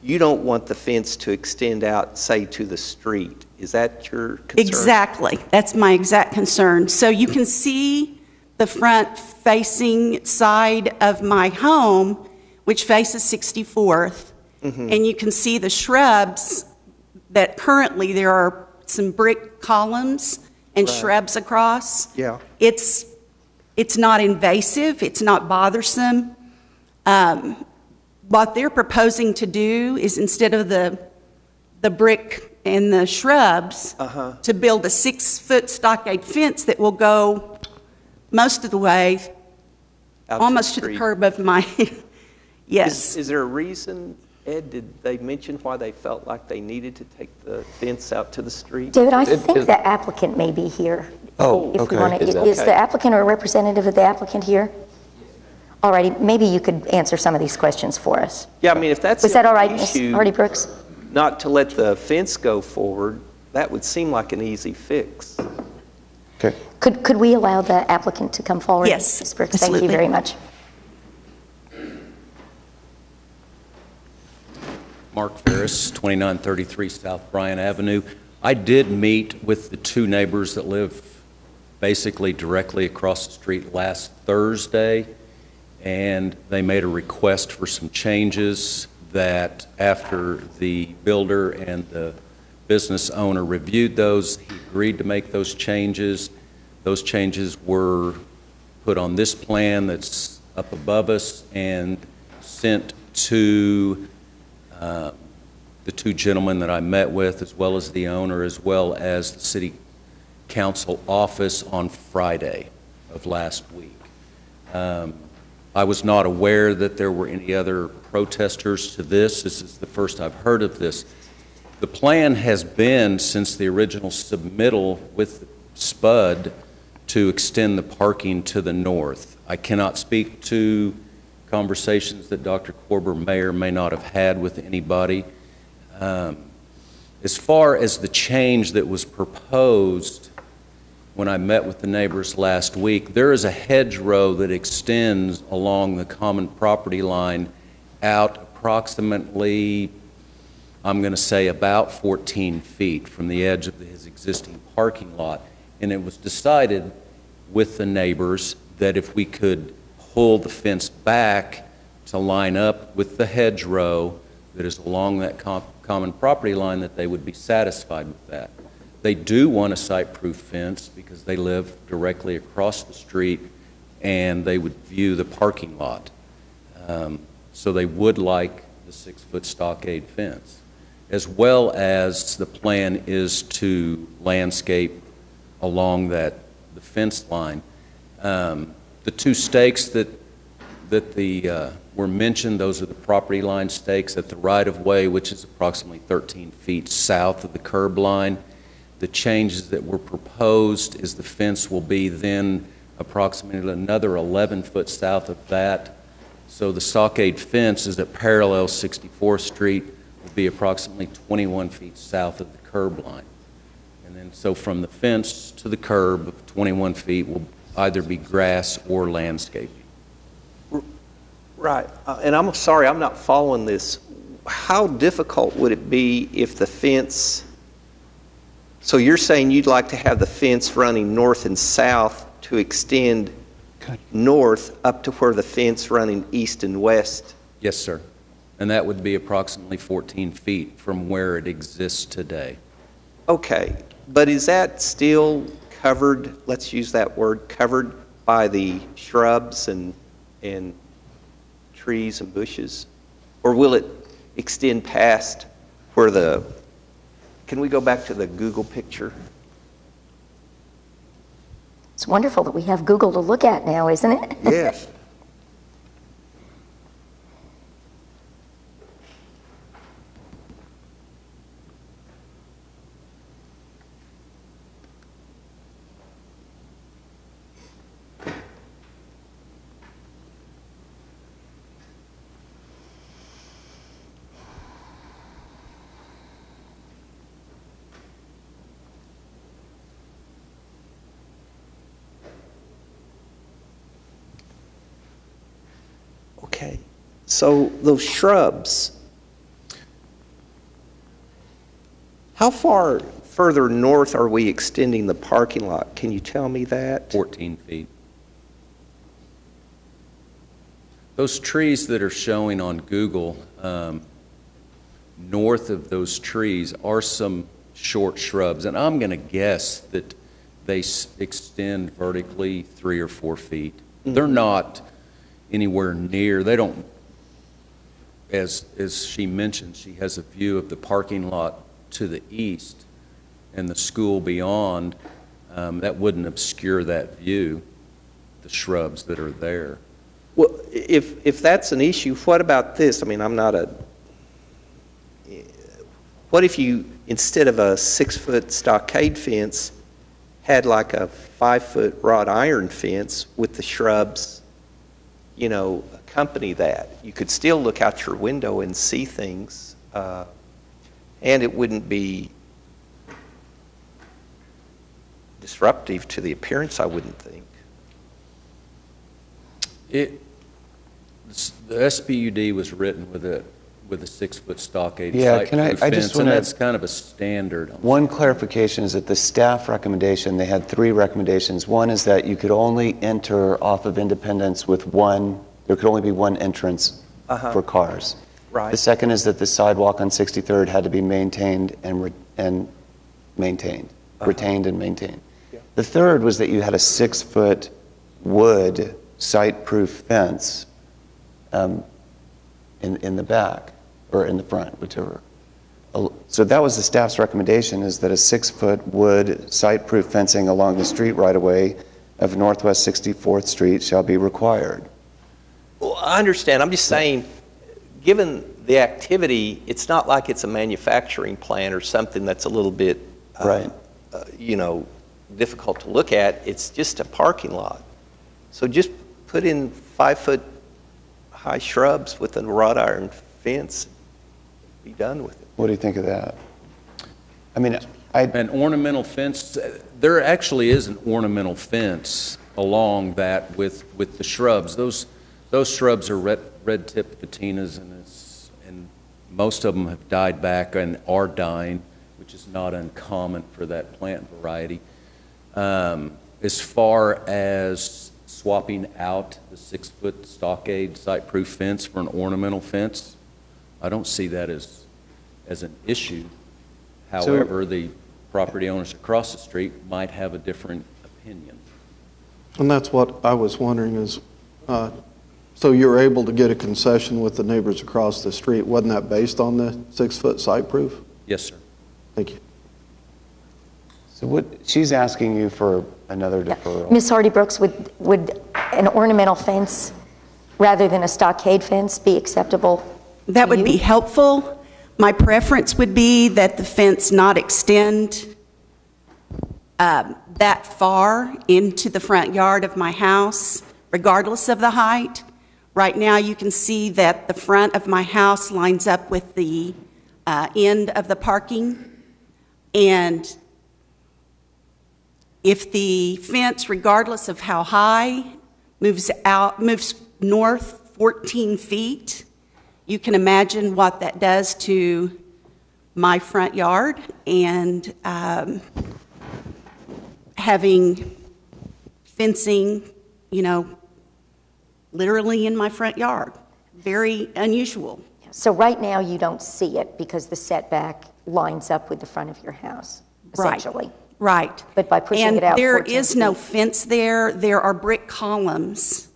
you don't want the fence to extend out, say, to the street. Is that your concern? Exactly. That's my exact concern. So you can see the front facing side of my home, which faces 64th, Mhm. and you can see the shrubs that currently there are some brick columns and Right. shrubs across. Yeah. It's, it's not invasive, it's not bothersome. Um, What they're proposing to do is instead of the, the brick and the shrubs, Uh-huh. to build a six-foot stockade fence that will go most of the way, Out to almost to the street. curb of my, yes. Is, is there a reason, Ed, did they mention why they felt like they needed to take the fence out to the street? David, I It- think it- the applicant may be here. Oh, If you okay. wanna- Is that- Is the applicant or a representative of the applicant here? All righty, maybe you could answer some of these questions for us. Yeah, I mean, if that's Was that all right, Ms. issue, Hardy Brooks? Not to let the fence go forward, that would seem like an easy fix. Could, could we allow the applicant to come forward? Yes, Ms. Brooks, thank you absolutely. very much. Mark Ferris, 2933 South Bryan Avenue. I did meet with the two neighbors that live basically directly across the street last Thursday, and they made a request for some changes that after the builder and the business owner reviewed those, he agreed to make those changes. Those changes were put on this plan that's up above us and sent to uh, the two gentlemen that I met with, as well as the owner, as well as the city council office on Friday of last week. Um, I was not aware that there were any other protesters to this. This is the first I've heard of this. The plan has been, since the original submittal with SPUD, to extend the parking to the north. I cannot speak to conversations that Dr. Korber may or may not have had with anybody. Um, As far as the change that was proposed when I met with the neighbors last week, there is a hedgerow that extends along the common property line out approximately, I'm going to say about 14 feet from the edge of his existing parking lot. And it was decided with the neighbors that if we could pull the fence back to line up with the hedgerow that is along that com- common property line, that they would be satisfied with that. They do want a sight-proof fence because they live directly across the street and they would view the parking lot. Um, So they would like the six-foot stockade fence, as well as the plan is to landscape along that, the fence line. Um, The two stakes that, that the, uh, were mentioned, those are the property line stakes at the right-of-way, which is approximately 13 feet south of the curb line. The changes that were proposed is the fence will be then approximately another 11 foot south of that. So the stockade fence is at parallel 64th Street, will be approximately 21 feet south of the curb line. And so from the fence to the curb of 21 feet will either be grass or landscaping. Right, Uh, and I'm sorry, I'm not following this. How difficult would it be if the fence, so you're saying you'd like to have the fence running north and south to extend north up to where the fence running east and west? Yes, sir. And that would be approximately 14 feet from where it exists today. Okay, but is that still covered, let's use that word, covered by the shrubs and, and trees and bushes? Or will it extend past where the, can we go back to the Google picture? It's wonderful that we have Google to look at now, isn't it? Yes. So those shrubs, how far further north are we extending the parking lot? Can you tell me that? 14 feet. Those trees that are showing on Google, um, north of those trees are some short shrubs, and I'm going to guess that they s- extend vertically three or four feet. They're not anywhere near, they don't, as, as she mentioned, she has a view of the parking lot to the east and the school beyond. Um, That wouldn't obscure that view, the shrubs that are there. Well, if, if that's an issue, what about this? I mean, I'm not a, what if you, instead of a six-foot stockade fence, had like a five-foot wrought iron fence with the shrubs, you know, accompany that? You could still look out your window and see things, uh, and it wouldn't be disruptive to the appearance, I wouldn't think. It, the SPUD was written with a, with a six-foot stockade Yeah, can I- sight-proof I just and wanna- that's kind of a standard. One clarification is that the staff recommendation, they had three recommendations. One is that you could only enter off of Independence with one, there could only be one entrance Uh-huh. for cars. Right. The second is that the sidewalk on 63rd had to be maintained and, re- and maintained, Uh-huh. retained and maintained. The third was that you had a six-foot wood sight-proof fence um, in, in the back, or in the front, whichever. So that was the staff's recommendation, is that a six-foot wood sight-proof fencing along the street right-of-way of Northwest 64th Street shall be required. Well, I understand. I'm just saying, given the activity, it's not like it's a manufacturing plant or something that's a little bit, uh, Right. uh, you know, difficult to look at. It's just a parking lot. So just put in five-foot high shrubs with a wrought iron fence, be done with it. What do you think of that? I mean, I, An ornamental fence, there actually is an ornamental fence along that with, with the shrubs. Those, those shrubs are red, red-tipped photinias, and it's, and most of them have died back and are dying, which is not uncommon for that plant variety. Um, As far as swapping out the six-foot stockade sight-proof fence for an ornamental fence, I don't see that as, as an issue. However, the property owners across the street might have a different opinion. And that's what I was wondering is, uh, so you were able to get a concession with the neighbors across the street. Wasn't that based on the six-foot sight proof? Yes, sir. Thank you. so what, she's asking you for another deferral. Ms. Hardy Brooks, would, would an ornamental fence rather than a stockade fence be acceptable? That to would you? be helpful. My preference would be that the fence not extend um, that far into the front yard of my house, regardless of the height. Right now, you can see that the front of my house lines up with the uh, end of the parking. And if the fence, regardless of how high, moves out, moves north 14 feet, you can imagine what that does to my front yard and um, having fencing, you know, literally in my front yard. Very unusual. So right now, you don't see it because the setback lines up with the front of your house, Right. essentially. Right. But by pushing and it out there 14 is no fence there. There are brick columns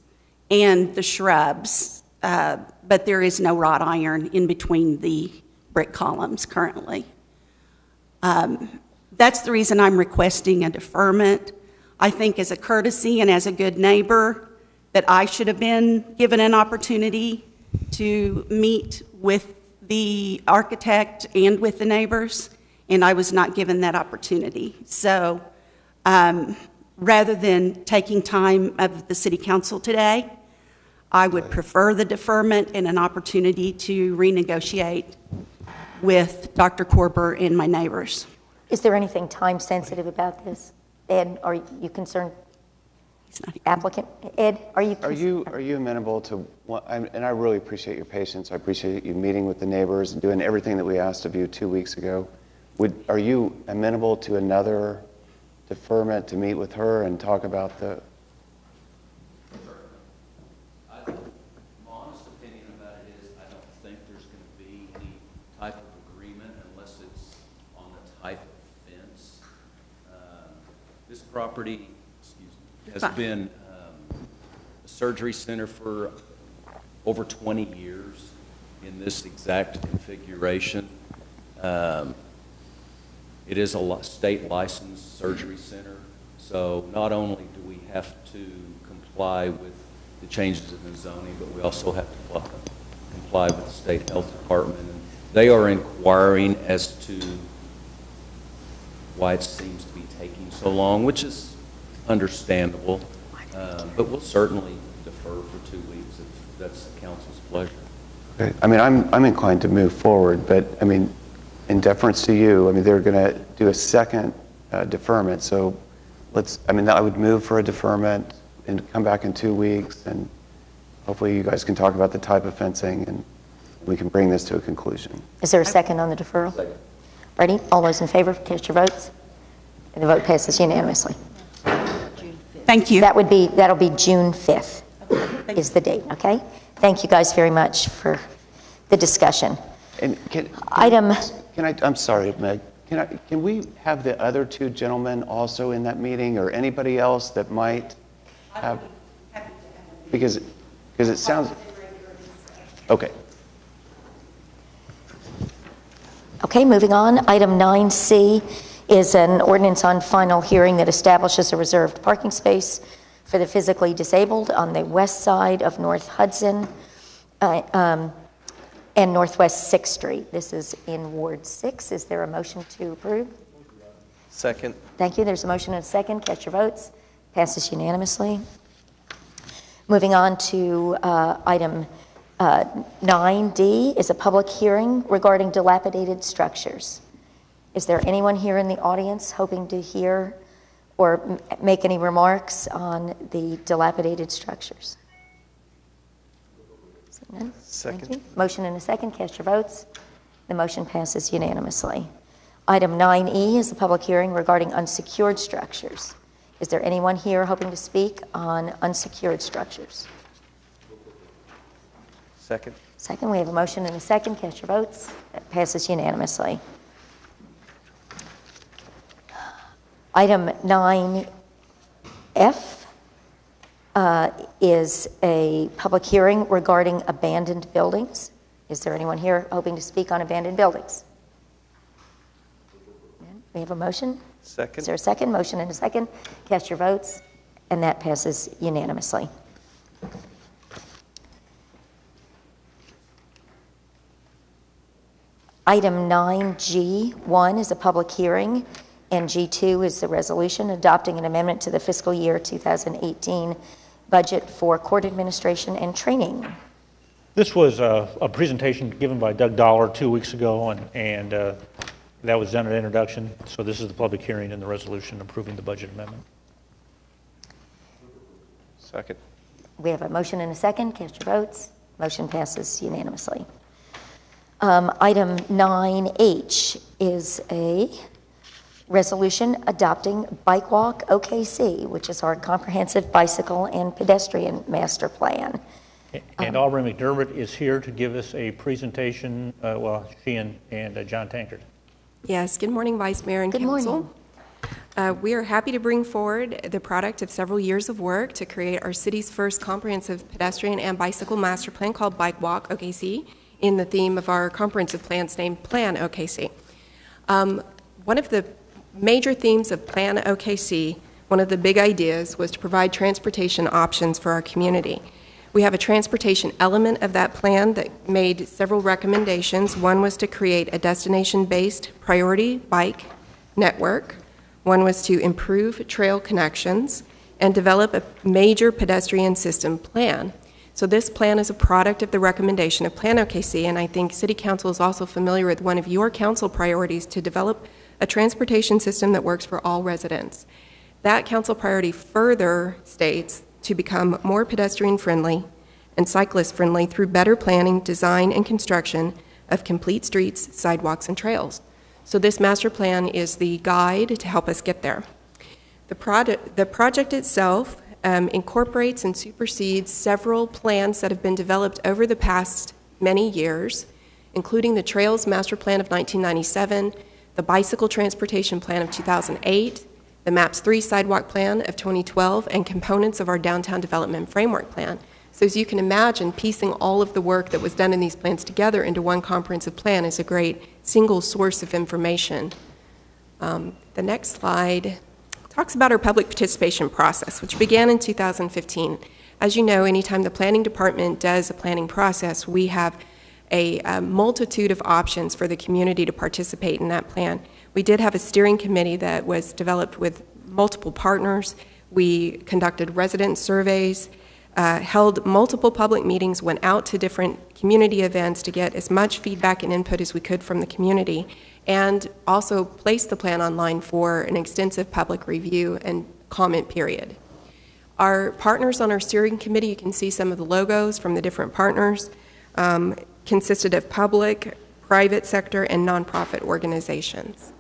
and the shrubs, uh, but there is no wrought iron in between the brick columns currently. Um, That's the reason I'm requesting a deferment. I think as a courtesy and as a good neighbor, that I should have been given an opportunity to meet with the architect and with the neighbors, and I was not given that opportunity. So um, rather than taking time of the city council today, I would prefer the deferment and an opportunity to renegotiate with Dr. Korber and my neighbors. Is there anything time-sensitive about this? And are you concerned? Applicant. Ed, are you? Are you, are you amenable to, one- and I really appreciate your patience, I appreciate you meeting with the neighbors and doing everything that we asked of you two weeks ago. Would, are you amenable to another deferment to meet with her and talk about the, My honest opinion about it is, I don't think there's going to be any type of agreement unless it's on the type of fence. Um, This property, excuse me, has Fine. been um, a surgery center for over 20 years in this exact configuration. Um, It is a state licensed surgery center, so not only do we have to comply with the changes in the zoning, but we also have to comply- comply with the state health department. And They are inquiring as to why it seems to be taking so long, which is understandable, Uh, but we'll certainly defer for two weeks if that's the council's pleasure. Okay, I mean, I'm, I'm inclined to move forward, but, I mean, in deference to you, I mean, they're going to do a second uh, deferment, so let's, I mean, I would move for a deferment and come back in two weeks, and hopefully you guys can talk about the type of fencing, and we can bring this to a conclusion. Is there a second on the deferral? Second. Ready? All those in favor, cast your votes. And the vote passes unanimously. Thank you. That would be, that'll be June 5th is the date, okay? Thank you guys very much for the discussion. And can, Item, can I, I'm sorry, Meg, can I, can we have the other two gentlemen also in that meeting, or anybody else that might have? Because, because it sounds, okay. okay, moving on. Item 9C is an ordinance on final hearing that establishes a reserved parking space for the physically disabled on the west side of North Hudson uh, um, and Northwest 6th Street. This is in Ward 6. Is there a motion to approve? Second. Thank you. There's a motion and a second. Cast your votes. Passes unanimously. Moving on to uh, item uh, 9D is a public hearing regarding dilapidated structures. Is there anyone here in the audience hoping to hear or m- make any remarks on the dilapidated structures? Seeing none? Thank Second. Motion and a second. Cast your votes. The motion passes unanimously. Item 9E is a public hearing regarding unsecured structures. Is there anyone here hoping to speak on unsecured structures? Second. Second, we have a motion and a second. Cast your votes. That passes unanimously. Item 9F uh, is a public hearing regarding abandoned buildings. Is there anyone here hoping to speak on abandoned buildings? We have a motion? Second. Is there a second? Motion and a second. Cast your votes, and that passes unanimously. Item 9G1 is a public hearing, and G2 is the resolution adopting an amendment to the fiscal year 2018 budget for court administration and training. This was a, a presentation given by Doug Dollar two weeks ago, and, and uh, that was done at introduction. So this is the public hearing and the resolution approving the budget amendment. Second. We have a motion and a second. Cast your votes. Motion passes unanimously. Um, Item 9H is a resolution adopting Bike Walk OKC, which is our comprehensive bicycle and pedestrian master plan. And Aubrey McDermott is here to give us a presentation, uh, well, she and, and uh, John Tankard. Yes, good morning, Vice Mayor and Good Council. morning. Uh, We are happy to bring forward the product of several years of work to create our city's first comprehensive pedestrian and bicycle master plan called Bike Walk OKC, in the theme of our comprehensive plans named Plan OKC. Um, One of the major themes of Plan OKC, one of the big ideas, was to provide transportation options for our community. We have a transportation element of that plan that made several recommendations. One was to create a destination-based priority bike network. One was to improve trail connections and develop a major pedestrian system plan. So this plan is a product of the recommendation of Plan OKC, and I think City Council is also familiar with one of your council priorities to develop a transportation system that works for all residents. That council priority further states to become more pedestrian-friendly and cyclist-friendly through better planning, design, and construction of complete streets, sidewalks, and trails. So this master plan is the guide to help us get there. The project, the project itself um, incorporates and supersedes several plans that have been developed over the past many years, including the Trails Master Plan of 1997, the Bicycle Transportation Plan of 2008, the MAPS 3 Sidewalk Plan of 2012, and components of our Downtown Development Framework Plan. So, as you can imagine, piecing all of the work that was done in these plans together into one comprehensive plan is a great single source of information. Um, the next slide talks about our public participation process, which began in 2015. As you know, anytime the planning department does a planning process, we have a, a, multitude of options for the community to participate in that plan. We did have a steering committee that was developed with multiple partners. We conducted resident surveys, uh, held multiple public meetings, went out to different community events to get as much feedback and input as we could from the community, and also placed the plan online for an extensive public review and comment period. Our partners on our steering committee, you can see some of the logos from the different partners, um, consisted of public, private sector, and nonprofit organizations.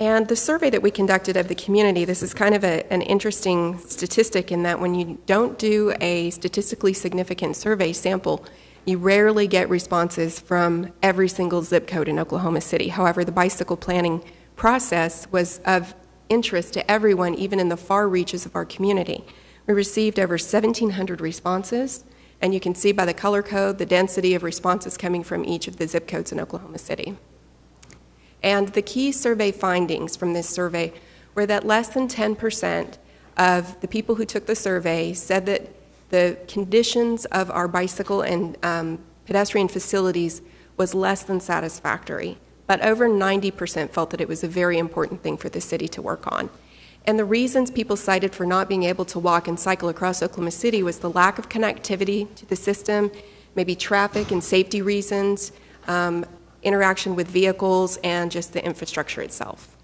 And the survey that we conducted of the community, this is kind of a, an interesting statistic in that when you don't do a statistically significant survey sample, you rarely get responses from every single zip code in Oklahoma City. However, the bicycle planning process was of interest to everyone, even in the far reaches of our community. We received over 1,700 responses, and you can see by the color code the density of responses coming from each of the zip codes in Oklahoma City. And the key survey findings from this survey were that less than 10% of the people who took the survey said that the conditions of our bicycle and um, pedestrian facilities was less than satisfactory. But over 90% felt that it was a very important thing for the city to work on. And the reasons people cited for not being able to walk and cycle across Oklahoma City was the lack of connectivity to the system, maybe traffic and safety reasons, um, interaction with vehicles, and just the infrastructure itself.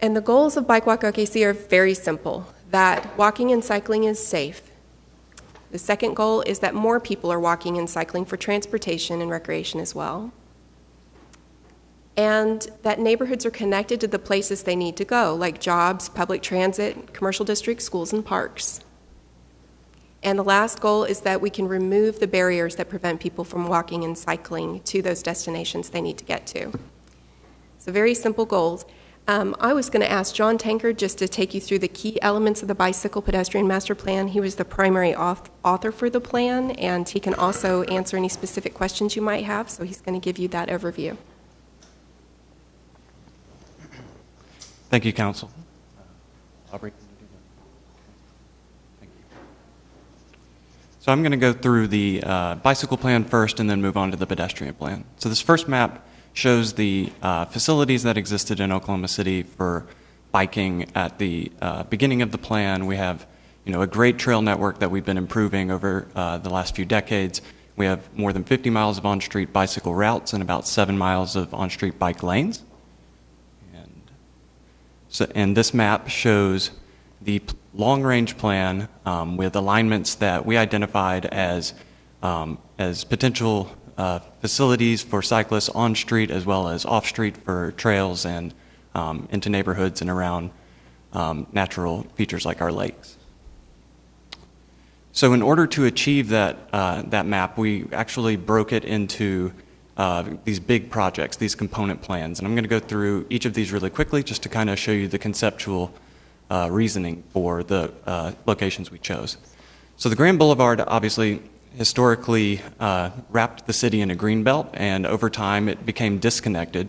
And the goals of Bike Walk OKC are very simple that walking and cycling is safe. The second goal is that more people are walking and cycling for transportation and recreation as well. And that neighborhoods are connected to the places they need to go, like jobs, public transit, commercial districts, schools, and parks. And the last goal is that we can remove the barriers that prevent people from walking and cycling to those destinations they need to get to. So, very simple goals. Um, I was going to ask John Tankard just to take you through the key elements of the Bicycle Pedestrian Master Plan. He was the primary author for the plan, and he can also answer any specific questions you might have, so he's going to give you that overview. Thank you, Council. Aubrey. So I'm going to go through the uh, bicycle plan first and then move on to the pedestrian plan. So this first map shows the uh, facilities that existed in Oklahoma City for biking at the uh, beginning of the plan. We have you know, a great trail network that we've been improving over uh, the last few decades. We have more than 50 miles of on-street bicycle routes and about seven miles of on-street bike lanes. So, and this map shows the long-range plan um, with alignments that we identified as, um, as potential uh, facilities for cyclists on street as well as off street for trails and um, into neighborhoods and around um, natural features like our lakes. So, in order to achieve that, uh, that map, we actually broke it into uh, these big projects, these component plans. And I'm going to go through each of these really quickly just to kind of show you the conceptual uh, reasoning for the uh, locations we chose. So, the Grand Boulevard obviously historically uh, wrapped the city in a green belt, and over time it became disconnected.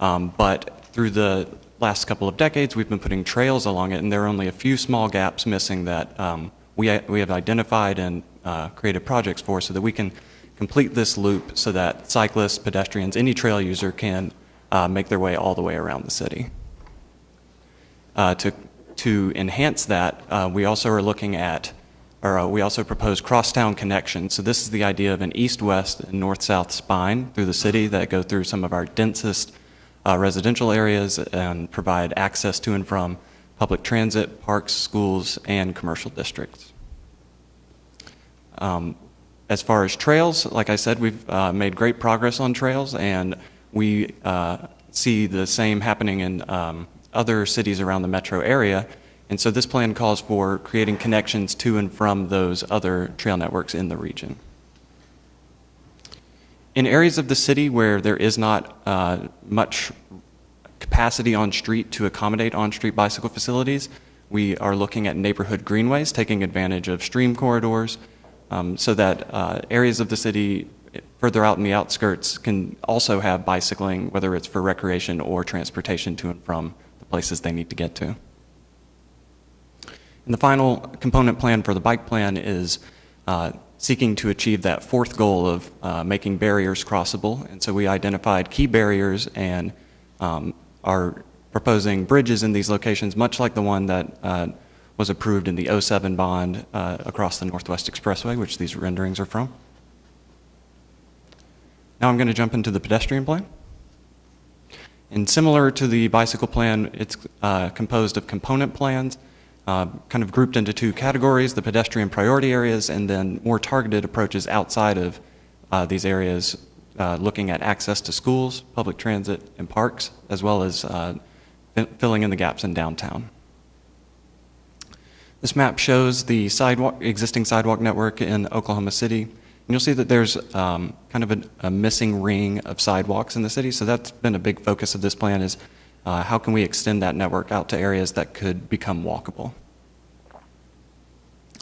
Um, but through the last couple of decades, we've been putting trails along it, and there are only a few small gaps missing that um, we, we have identified and uh, created projects for so that we can complete this loop so that cyclists, pedestrians, any trail user can uh, make their way all the way around the city. Uh, to, to enhance that, uh, we also are looking at or uh, we also propose crosstown connections. So this is the idea of an east-west and north-south spine through the city that go through some of our densest uh, residential areas and provide access to and from public transit, parks, schools, and commercial districts. Um, as far as trails, like I said, we've uh, made great progress on trails, and we uh, see the same happening in um, other cities around the metro area. And so this plan calls for creating connections to and from those other trail networks in the region. In areas of the city where there is not uh, much capacity on street to accommodate on street bicycle facilities, we are looking at neighborhood greenways, taking advantage of stream corridors um, so that uh, areas of the city further out in the outskirts can also have bicycling, whether it's for recreation or transportation to and from the places they need to get to. And the final component plan for the bike plan is uh, seeking to achieve that fourth goal of uh, making barriers crossable. And so we identified key barriers and um, are proposing bridges in these locations, much like the one that uh, was approved in the 07 bond uh, across the Northwest Expressway, which these renderings are from. Now I'm going to jump into the pedestrian plan. And similar to the bicycle plan, it's uh, composed of component plans, uh, kind of grouped into two categories the pedestrian priority areas, and then more targeted approaches outside of uh, these areas, uh, looking at access to schools, public transit, and parks, as well as uh, filling in the gaps in downtown. This map shows the sidewalk, existing sidewalk network in Oklahoma City. And you'll see that there's um, kind of a, a, missing ring of sidewalks in the city. So that's been a big focus of this plan is uh, how can we extend that network out to areas that could become walkable.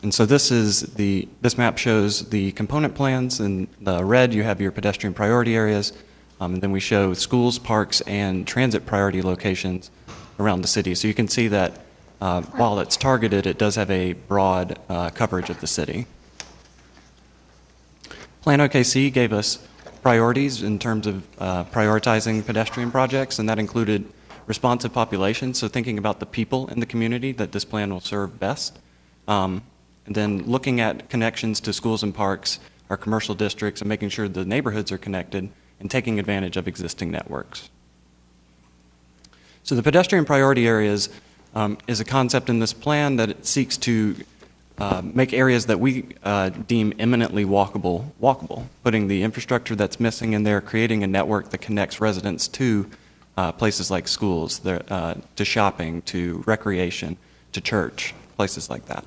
And so this is the this map shows the component plans. In the red, you have your pedestrian priority areas, um, and then we show schools, parks, and transit priority locations around the city. So you can see that uh, while it's targeted, it does have a broad uh, coverage of the city. Plan OKC gave us priorities in terms of uh, prioritizing pedestrian projects, and that included responsive population, so thinking about the people in the community that this plan will serve best. Um, and then looking at connections to schools and parks, our commercial districts, and making sure the neighborhoods are connected and taking advantage of existing networks. So the pedestrian priority areas um, is a concept in this plan that it seeks to uh, make areas that we uh, deem eminently walkable walkable, putting the infrastructure that's missing in there, creating a network that connects residents to uh, places like schools, uh, to shopping, to recreation, to church, places like that.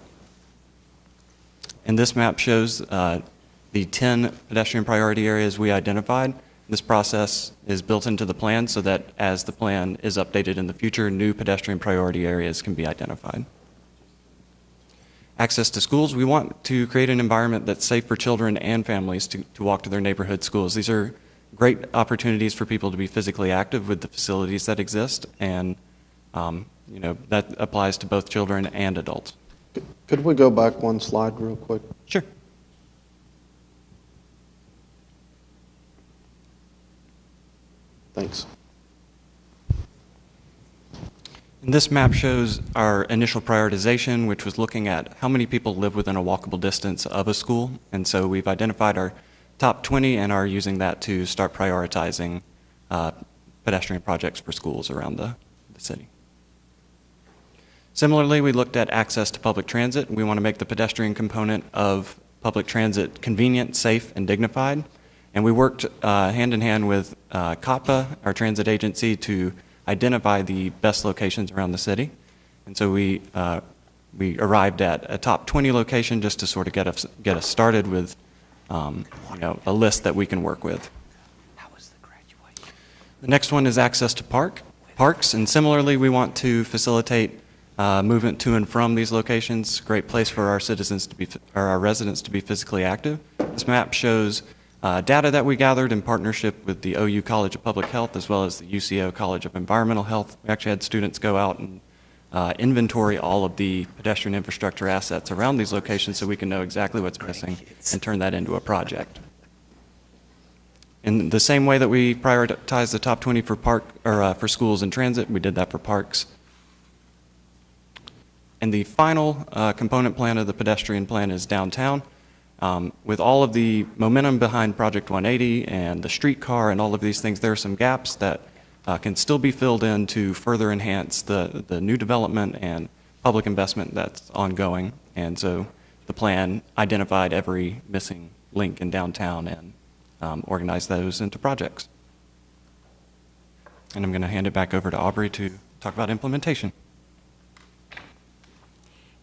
And this map shows uh, the 10 pedestrian priority areas we identified. This process is built into the plan so that as the plan is updated in the future, new pedestrian priority areas can be identified access to schools. We want to create an environment that's safe for children and families to, to walk to their neighborhood schools. These are great opportunities for people to be physically active with the facilities that exist, and um, you know that applies to both children and adults. Could we go back one slide real quick? Sure. Thanks. And this map shows our initial prioritization, which was looking at how many people live within a walkable distance of a school. And so we've identified our top 20 and are using that to start prioritizing uh, pedestrian projects for schools around the, the city. Similarly, we looked at access to public transit. We want to make the pedestrian component of public transit convenient, safe, and dignified. And we worked uh, hand in hand with uh, COTPA, our transit agency, to identify the best locations around the city. And so we, uh, we arrived at a top 20 location just to sort of get us, get us started with um, you know, a list that we can work with. The next one is access to park, parks, and similarly, we want to facilitate uh, movement to and from these locations. Great place for our citizens to be, or our residents to be physically active. This map shows uh, data that we gathered in partnership with the OU College of Public Health as well as the UCO College of Environmental Health. We actually had students go out and uh, inventory all of the pedestrian infrastructure assets around these locations so we can know exactly what's missing and turn that into a project. In the same way that we prioritize the top 20 for park or uh, for schools and transit, we did that for parks. And the final uh, component plan of the pedestrian plan is downtown. Um, with all of the momentum behind Project 180 and the streetcar and all of these things, there are some gaps that uh, can still be filled in to further enhance the, the new development and public investment that's ongoing. And so the plan identified every missing link in downtown and um, organized those into projects. And I'm going to hand it back over to Aubrey to talk about implementation.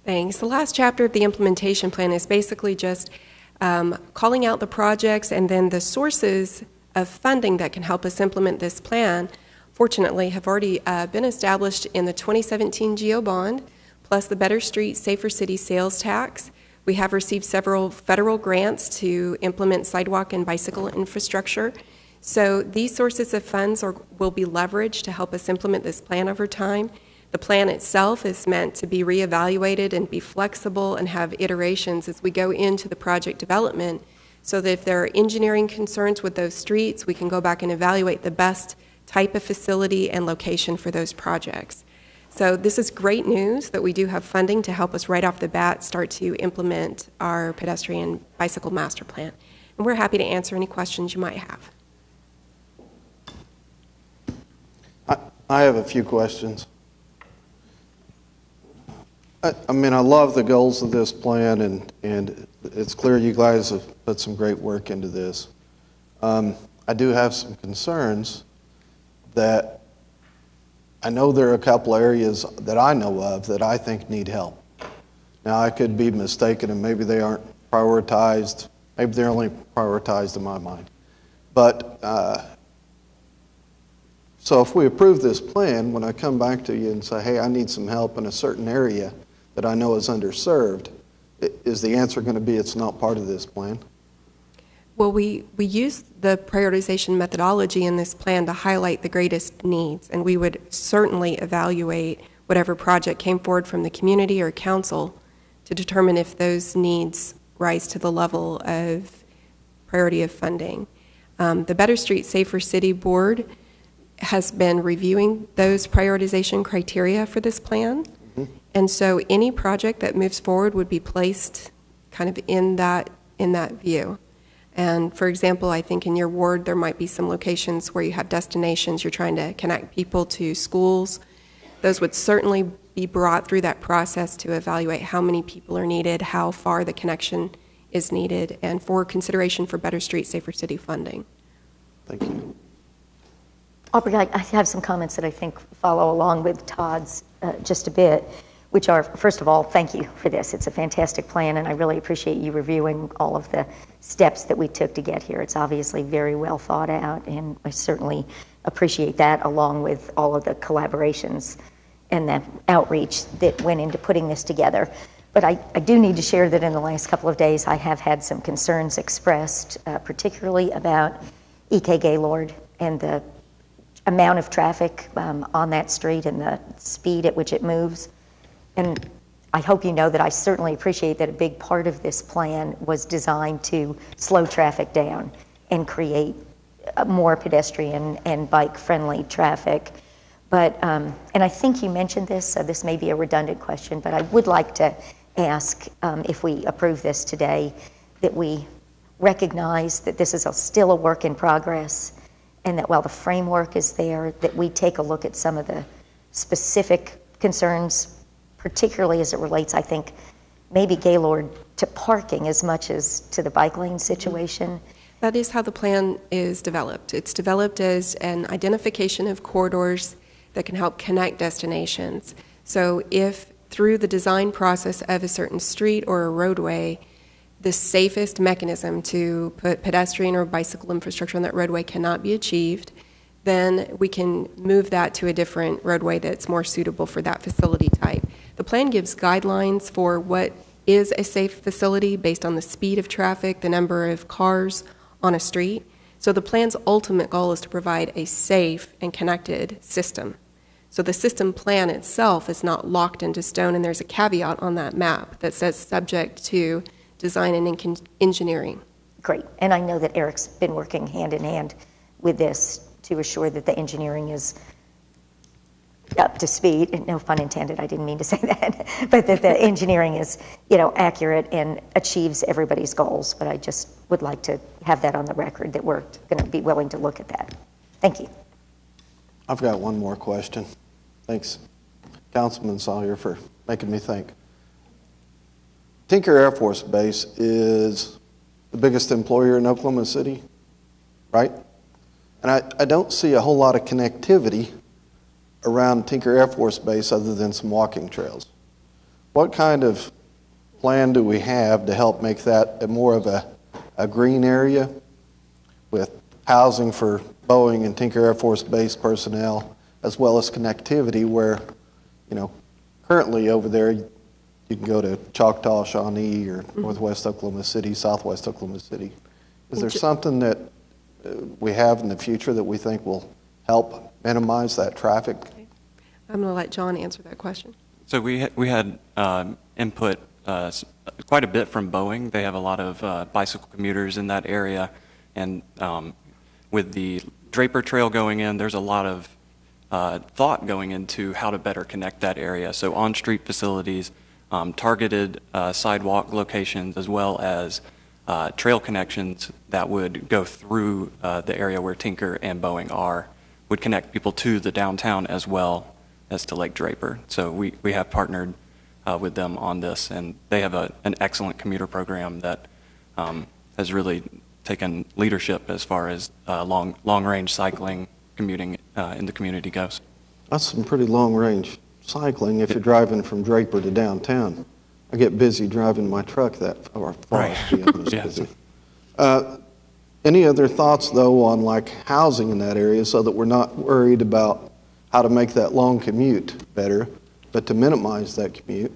Thanks. The last chapter of the implementation plan is basically just um, calling out the projects and then the sources of funding that can help us implement this plan. Fortunately, have already uh, been established in the 2017 GO bond, plus the Better Street Safer City sales tax. We have received several federal grants to implement sidewalk and bicycle infrastructure. So these sources of funds are, will be leveraged to help us implement this plan over time. The plan itself is meant to be reevaluated and be flexible and have iterations as we go into the project development so that if there are engineering concerns with those streets, we can go back and evaluate the best type of facility and location for those projects. So this is great news that we do have funding to help us right off the bat start to implement our pedestrian bicycle master plan. And we're happy to answer any questions you might have. I, I have a few questions. I, I mean, I love the goals of this plan, and, and it's clear you guys have put some great work into this. Um, I do have some concerns that I know there are a couple areas that I know of that I think need help. Now, I could be mistaken, and maybe they aren't prioritized. Maybe they're only prioritized in my mind. But uh, so if we approve this plan, when I come back to you and say, hey, I need some help in a certain area that I know is underserved, is the answer going to be it's not part of this plan? Well, we, we use the prioritization methodology in this plan to highlight the greatest needs, and we would certainly evaluate whatever project came forward from the community or council to determine if those needs rise to the level of priority of funding. Um, the Better Street Safer City Board has been reviewing those prioritization criteria for this plan. And so any project that moves forward would be placed kind of in that, in that view. And for example, I think in your ward, there might be some locations where you have destinations, you're trying to connect people to schools. Those would certainly be brought through that process to evaluate how many people are needed, how far the connection is needed, and for consideration for Better Street, Safer City funding. Thank you. Aubrey, I I have some comments that I think follow along with Todd's uh, just a bit, which are, first of all, thank you for this. It's a fantastic plan, and I really appreciate you reviewing all of the steps that we took to get here. It's obviously very well thought out, and I certainly appreciate that, along with all of the collaborations and the outreach that went into putting this together. But I, I do need to share that in the last couple of days, I have had some concerns expressed, uh, particularly about EK Gaylord and the amount of traffic um, on that street and the speed at which it moves. And I hope you know that I certainly appreciate that a big part of this plan was designed to slow traffic down and create more pedestrian and bike-friendly traffic. But, um, and I think you mentioned this, so this may be a redundant question, but I would like to ask um, if we approve this today, that we recognize that this is a, still a work in progress, and that while the framework is there, that we take a look at some of the specific concerns, particularly as it relates, I think, maybe Gaylord to parking as much as to the bike lane mm-hmm. situation. That is how the plan is developed. It's developed as an identification of corridors that can help connect destinations. So if through the design process of a certain street or a roadway, the safest mechanism to put pedestrian or bicycle infrastructure on that roadway cannot be achieved, then we can move that to a different roadway that's more suitable for that facility type. The plan gives guidelines for what is a safe facility based on the speed of traffic, the number of cars on a street. So the plan's ultimate goal is to provide a safe and connected system. So the system plan itself is not locked into stone, and there's a caveat on that map that says subject to design and en- engineering. Great. And I know that Eric's been working hand in hand with this to assure that the engineering is up to speed. No pun intended, I didn't mean to say that. but that the engineering is, you know, accurate and achieves everybody's goals. But I just would like to have that on the record that we're going to be willing to look at that. Thank you. I've got one more question. Thanks, Councilman Salyer, for making me think. Tinker Air Force Base is the biggest employer in Oklahoma City, right? And I, I don't see a whole lot of connectivity around Tinker Air Force Base other than some walking trails. What kind of plan do we have to help make that a more of a, a green area with housing for Boeing and Tinker Air Force Base personnel, as well as connectivity where, you know, currently over there, you can go to Choctaw, Shawnee, or Northwest Oklahoma City, Southwest Oklahoma City. Is there something that uh, we have in the future that we think will help minimize that traffic? I'm going to let John answer that question. So we, ha- we had um, input uh, quite a bit from Boeing. They have a lot of uh, bicycle commuters in that area. And um, with the Draper Trail going in, there's a lot of uh, thought going into how to better connect that area. So on-street facilities, um, targeted uh, sidewalk locations, as well as uh, trail connections that would go through uh, the area where Tinker and Boeing are, would connect people to the downtown as well as to Lake Draper. So we, we have partnered uh, with them on this, and they have a, an excellent commuter program that um, has really taken leadership as far as uh, long, long-range cycling, commuting uh, in the community goes. That's some pretty long-range cycling if you're driving from Draper to downtown. I get busy driving my truck that far, far, to be honest Yeah. Uh, Any other thoughts, though, on like housing in that area so that we're not worried about how to make that long commute better, but to minimize that commute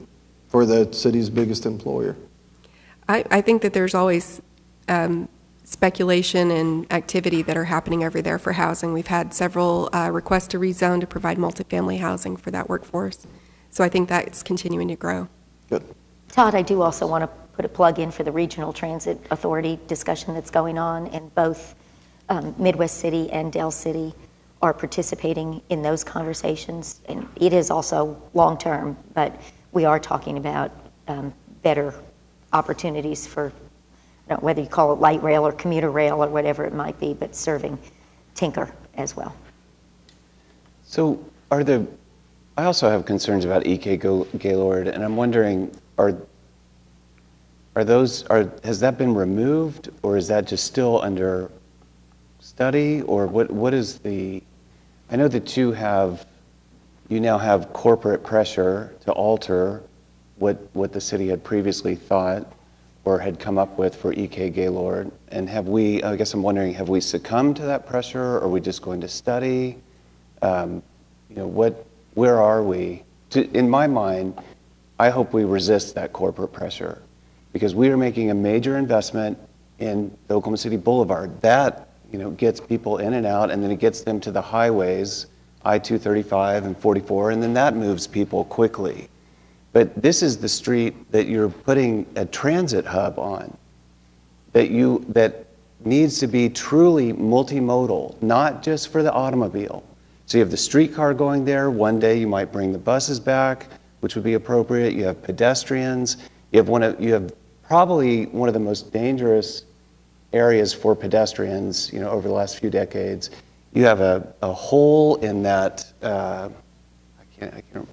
for the city's biggest employer? I, I think that there's always um, speculation and activity that are happening over there for housing. We've had several uh, requests to rezone to provide multifamily housing for that workforce. So I think that's continuing to grow. Good. Todd, I do also want to put a plug in for the Regional Transit Authority discussion that's going on, in both um, Midwest City and Del City are participating in those conversations. And it is also long-term, but we are talking about um, better opportunities for, you know, whether you call it light rail or commuter rail or whatever it might be, but serving Tinker as well. So are the, I also have concerns about EK Gaylord, and I'm wondering, are, are those, are, has that been removed, or is that just still under study, or what, what is the, I know that you have, you now have corporate pressure to alter what, what the city had previously thought or had come up with for EK Gaylord, and have we, I guess I'm wondering, have we succumbed to that pressure, or are we just going to study? um, you know, what, where are we? To, in my mind, I hope we resist that corporate pressure because we are making a major investment in the Oklahoma City Boulevard. That, you know, gets people in and out, and then it gets them to the highways, I-235 and 44, and then that moves people quickly. But this is the street that you're putting a transit hub on that you that needs to be truly multimodal, not just for the automobile. So you have the streetcar going there. One day you might bring the buses back, which would be appropriate. You have pedestrians. You have one of you have probably one of the most dangerous areas for pedestrians. You know, over the last few decades, you have a, a hole in that. Uh, I can't. I can't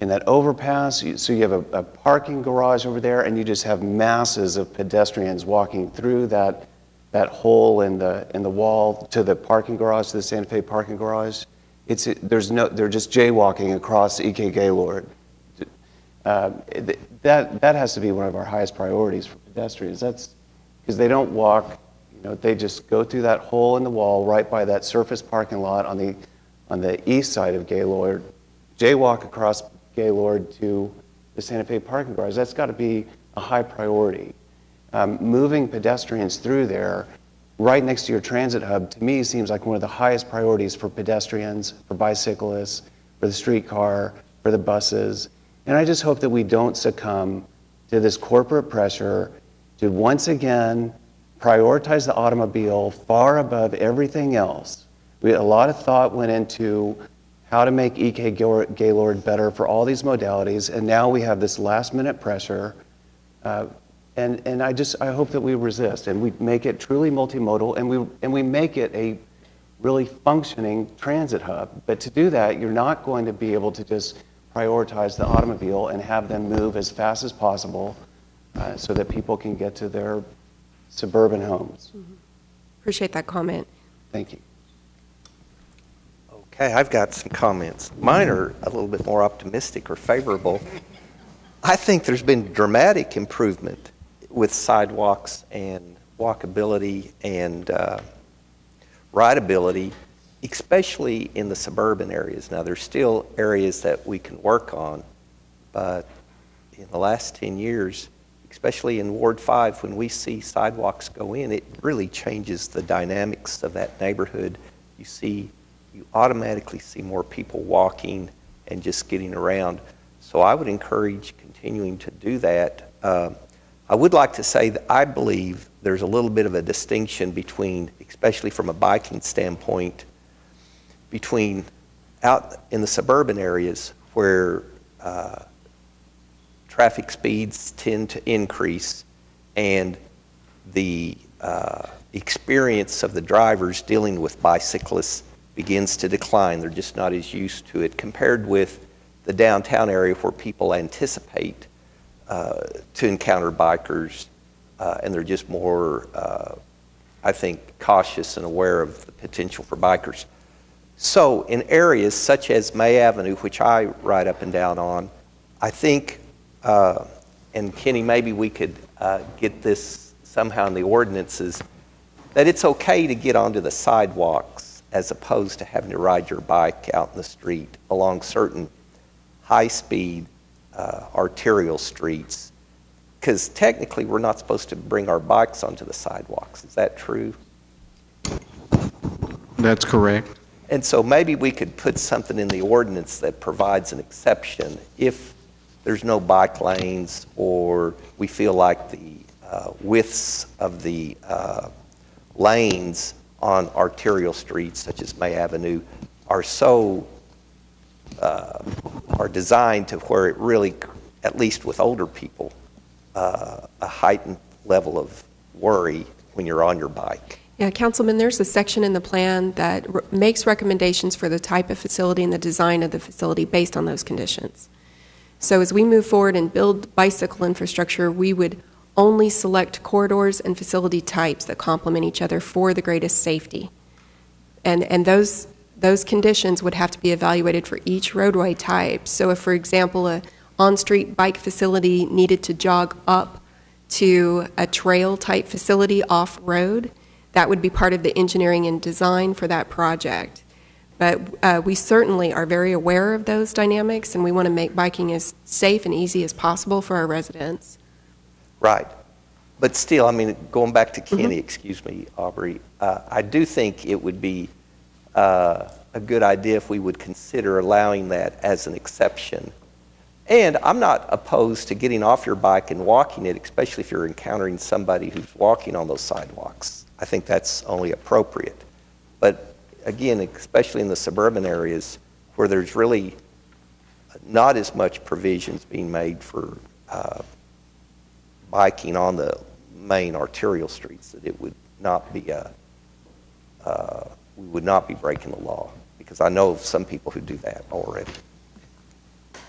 in that overpass. So you have a, a parking garage over there, and you just have masses of pedestrians walking through that, that hole in the, in the wall to the parking garage, to the Santa Fe parking garage. It's, there's no, they're just jaywalking across EK Gaylord. Uh, that, that has to be one of our highest priorities for pedestrians. That's because they don't walk, you know, they just go through that hole in the wall right by that surface parking lot on the, on the east side of Gaylord, jaywalk across Gaylord to the Santa Fe parking garage. That's got to be a high priority. Um, moving pedestrians through there, right next to your transit hub, to me seems like one of the highest priorities for pedestrians, for bicyclists, for the streetcar, for the buses. And I just hope that we don't succumb to this corporate pressure to once again prioritize the automobile far above everything else. We, a lot of thought went into how to make EK Gaylor- Gaylord better for all these modalities, and now we have this last minute pressure. Uh, and, and I just I hope that we resist and we make it truly multimodal and we and we make it a really functioning transit hub. But to do that, you're not going to be able to just prioritize the automobile and have them move as fast as possible uh, so that people can get to their suburban homes. Appreciate that comment. Thank you. Okay, I've got some comments. Mine are a little bit more optimistic or favorable. I think there's been dramatic improvement with sidewalks and walkability and uh, rideability, especially in the suburban areas. Now, there's still areas that we can work on, but in the last 10 years, especially in Ward 5, when we see sidewalks go in, it really changes the dynamics of that neighborhood. You see, you automatically see more people walking and just getting around. So I would encourage continuing to do that. Uh, I would like to say that I believe there's a little bit of a distinction between, especially from a biking standpoint, between out in the suburban areas where uh, traffic speeds tend to increase and the uh, experience of the drivers dealing with bicyclists begins to decline. They're just not as used to it compared with the downtown area where people anticipate uh, to encounter bikers uh, and they're just more, uh, I think, cautious and aware of the potential for bikers. So, in areas such as May Avenue, which I ride up and down on, I think, uh, and Kenny, maybe we could uh, get this somehow in the ordinances, that it's okay to get onto the sidewalks as opposed to having to ride your bike out in the street along certain high speed uh, arterial streets. Because technically, we're not supposed to bring our bikes onto the sidewalks. Is that true? That's correct. And so maybe we could put something in the ordinance that provides an exception if there's no bike lanes or we feel like the uh, widths of the uh, lanes on arterial streets such as May Avenue are so uh, are designed to where it really, at least with older people, uh, a heightened level of worry when you're on your bike. Yeah, Councilman, there's a section in the plan that makes recommendations for the type of facility and the design of the facility based on those conditions. So as we move forward and build bicycle infrastructure, we would only select corridors and facility types that complement each other for the greatest safety. And, and those, those conditions would have to be evaluated for each roadway type. So if, for example, a on-street bike facility needed to jog up to a trail-type facility off-road, that would be part of the engineering and design for that project. But uh, we certainly are very aware of those dynamics, and we want to make biking as safe and easy as possible for our residents. Right. But still, I mean, going back to Kenny, excuse me, Aubrey, uh, I do think it would be uh, a good idea if we would consider allowing that as an exception. And I'm not opposed to getting off your bike and walking it, especially if you're encountering somebody who's walking on those sidewalks. I think that's only appropriate. But again, especially in the suburban areas where there's really not as much provisions being made for uh, biking on the main arterial streets, that it would not be a, uh, we would not be breaking the law. Because I know of some people who do that already.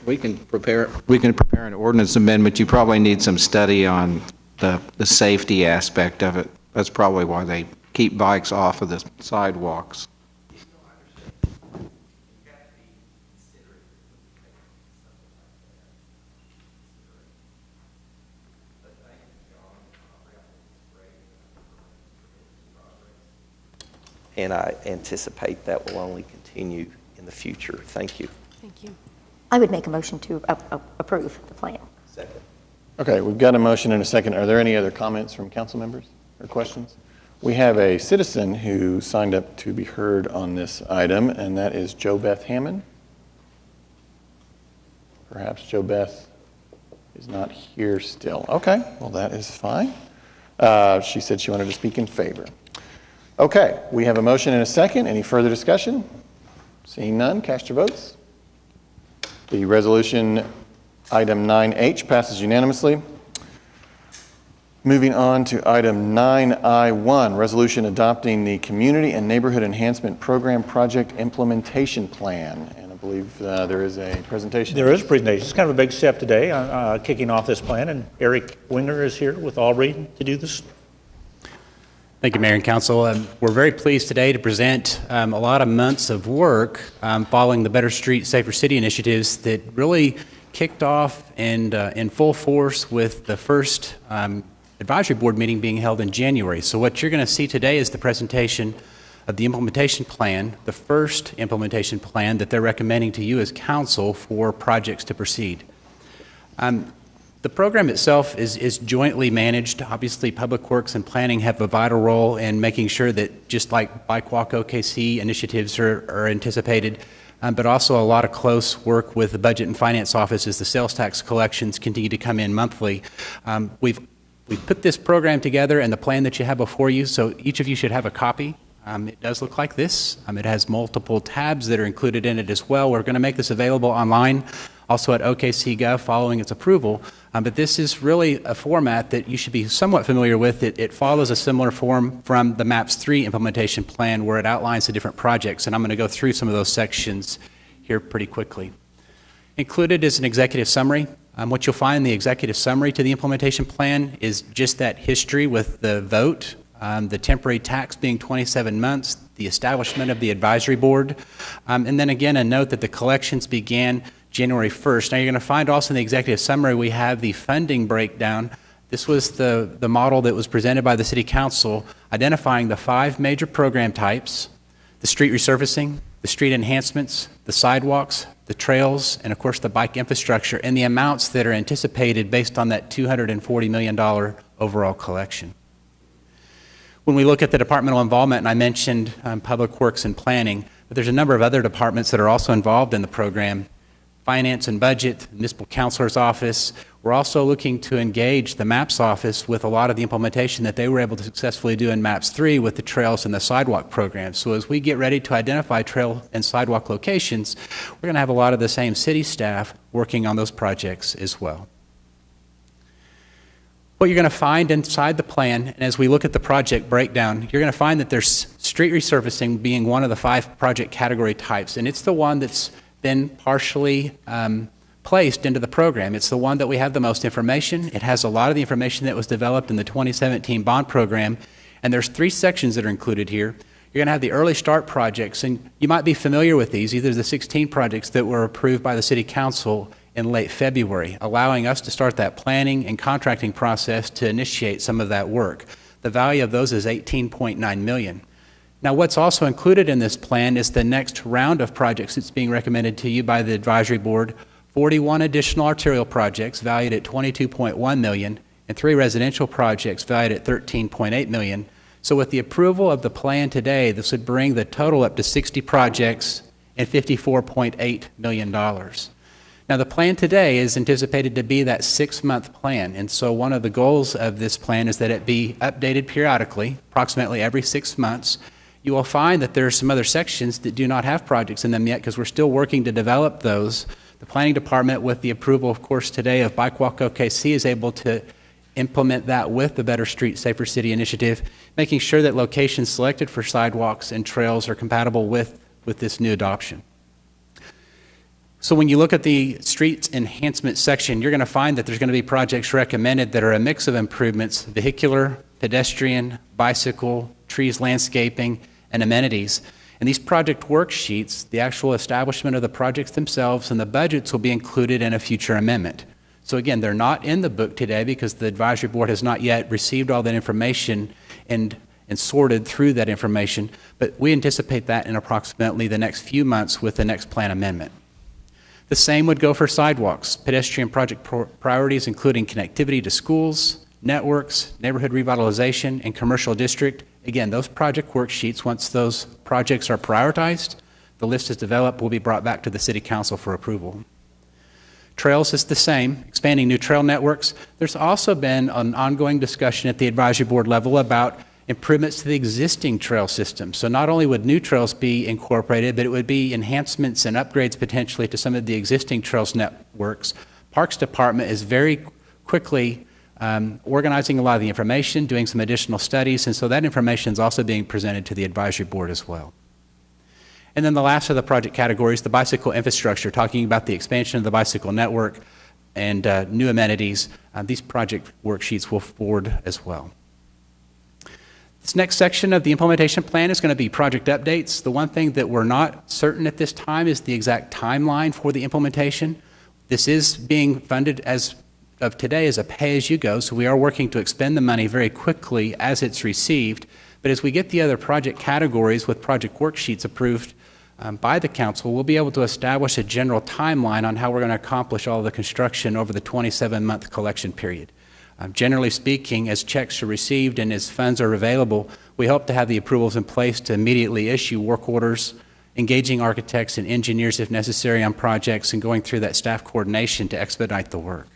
We can prepare, we can prepare an ordinance amendment. You probably need some study on the, the safety aspect of it. That's probably why they keep bikes off of the sidewalks. And I anticipate that will only continue in the future. Thank you. Thank you. I would make a motion to a- a- approve the plan. Second. Okay, we've got a motion and a second. Are there any other comments from council members or questions? We have a citizen who signed up to be heard on this item, and that is Joe Beth Hammond. Perhaps Joe Beth is not here still. Okay, well, that is fine. Uh, She said she wanted to speak in favor. Okay, we have a motion and a second. Any further discussion? Seeing none, cast your votes. The resolution, item 9H, passes unanimously. Moving on to item 9I1, resolution adopting the Community and Neighborhood Enhancement Program Project Implementation Plan. And I believe uh, there is a presentation. There is a presentation. It's kind of a big step today, uh, uh, kicking off this plan, and Eric Wenger is here with Aubrey to do this. Thank you, Mayor and Council. Um, We're very pleased today to present um, a lot of months of work um, following the Better Street, Safer City initiatives that really kicked off and uh, in full force with the first um, advisory board meeting being held in January. So what you're going to see today is the presentation of the implementation plan, the first implementation plan that they're recommending to you as council for projects to proceed. Um, the program itself is, is jointly managed. Obviously, Public Works and Planning have a vital role in making sure that just like Bike Walk OKC initiatives are, are anticipated, um, but also a lot of close work with the Budget and Finance Office as the sales tax collections continue to come in monthly. Um, we've we put this program together and the plan that you have before you, so each of you should have a copy. Um, it does look like this. Um, it has multiple tabs that are included in it as well. We're going to make this available online, also at OKC.gov following its approval. Um, but this is really a format that you should be somewhat familiar with. It, it follows a similar form from the MAPS 3 implementation plan where it outlines the different projects, and I'm going to go through some of those sections here pretty quickly. Included is an executive summary. Um, what you'll find in the executive summary to the implementation plan is just that history with the vote, um, the temporary tax being 27 months, the establishment of the advisory board, um, and then again a note that the collections began January 1st. Now you're going to find also in the executive summary we have the funding breakdown. This was the, the model that was presented by the City Council identifying the five major program types the street resurfacing, the street enhancements, the sidewalks, the trails, and of course the bike infrastructure, and the amounts that are anticipated based on that $240 million overall collection. When we look at the departmental involvement, and I mentioned um, Public Works and Planning, but there's a number of other departments that are also involved in the program. Finance and Budget, Municipal Counselor's Office. We're also looking to engage the MAPS office with a lot of the implementation that they were able to successfully do in MAPS 3 with the trails and the sidewalk program. So as we get ready to identify trail and sidewalk locations, we're going to have a lot of the same city staff working on those projects as well. What you're going to find inside the plan, and as we look at the project breakdown, you're going to find that there's street resurfacing being one of the five project category types, and it's the one that's been partially um, placed into the program. It's the one that we have the most information. It has a lot of the information that was developed in the 2017 bond program, and there's three sections that are included here. You're going to have the early start projects, and you might be familiar with these. Either the 16 projects that were approved by the City Council in late February, allowing us to start that planning and contracting process to initiate some of that work. The value of those is 18.9 million. Now, what's also included in this plan is the next round of projects that's being recommended to you by the advisory board 41 additional arterial projects valued at 22.1 million and three residential projects valued at 13.8 million. So with the approval of the plan today, this would bring the total up to 60 projects and $54.8 million. Now, the plan today is anticipated to be that six month plan. And so, one of the goals of this plan is that it be updated periodically, approximately every six months. You will find that there are some other sections that do not have projects in them yet because we're still working to develop those. The Planning Department, with the approval, of course, today of Bike Walk OKC, is able to implement that with the Better Street Safer City initiative, making sure that locations selected for sidewalks and trails are compatible with, with this new adoption. So when you look at the streets enhancement section, you're going to find that there's going to be projects recommended that are a mix of improvements, vehicular, pedestrian, bicycle, trees, landscaping, and amenities. And these project worksheets, the actual establishment of the projects themselves and the budgets will be included in a future amendment. So again, they're not in the book today because the advisory board has not yet received all that information and, and sorted through that information, but we anticipate that in approximately the next few months with the next plan amendment. The same would go for sidewalks, pedestrian project priorities including connectivity to schools, networks, neighborhood revitalization, and commercial district. Again, those project worksheets, once those projects are prioritized, the list is developed, will be brought back to the City Council for approval. Trails is the same, expanding new trail networks. There's also been an ongoing discussion at the advisory board level about improvements to the existing trail system. So not only would new trails be incorporated, but it would be enhancements and upgrades potentially to some of the existing trails networks. Parks Department is very quickly um, organizing a lot of the information, doing some additional studies, and so that information is also being presented to the advisory board as well. And then the last of the project categories, the bicycle infrastructure, talking about the expansion of the bicycle network and uh, new amenities. Uh, these project worksheets will forward as well. This next section of the implementation plan is going to be project updates. The one thing that we're not certain at this time is the exact timeline for the implementation. This is being funded as of today is a pay-as-you-go, so we are working to expend the money very quickly as it's received. But as we get the other project categories with project worksheets approved um, by the council, we'll be able to establish a general timeline on how we're going to accomplish all the construction over the 27-month collection period. Um, generally speaking, as checks are received and as funds are available, we hope to have the approvals in place to immediately issue work orders, engaging architects and engineers if necessary on projects, and going through that staff coordination to expedite the work.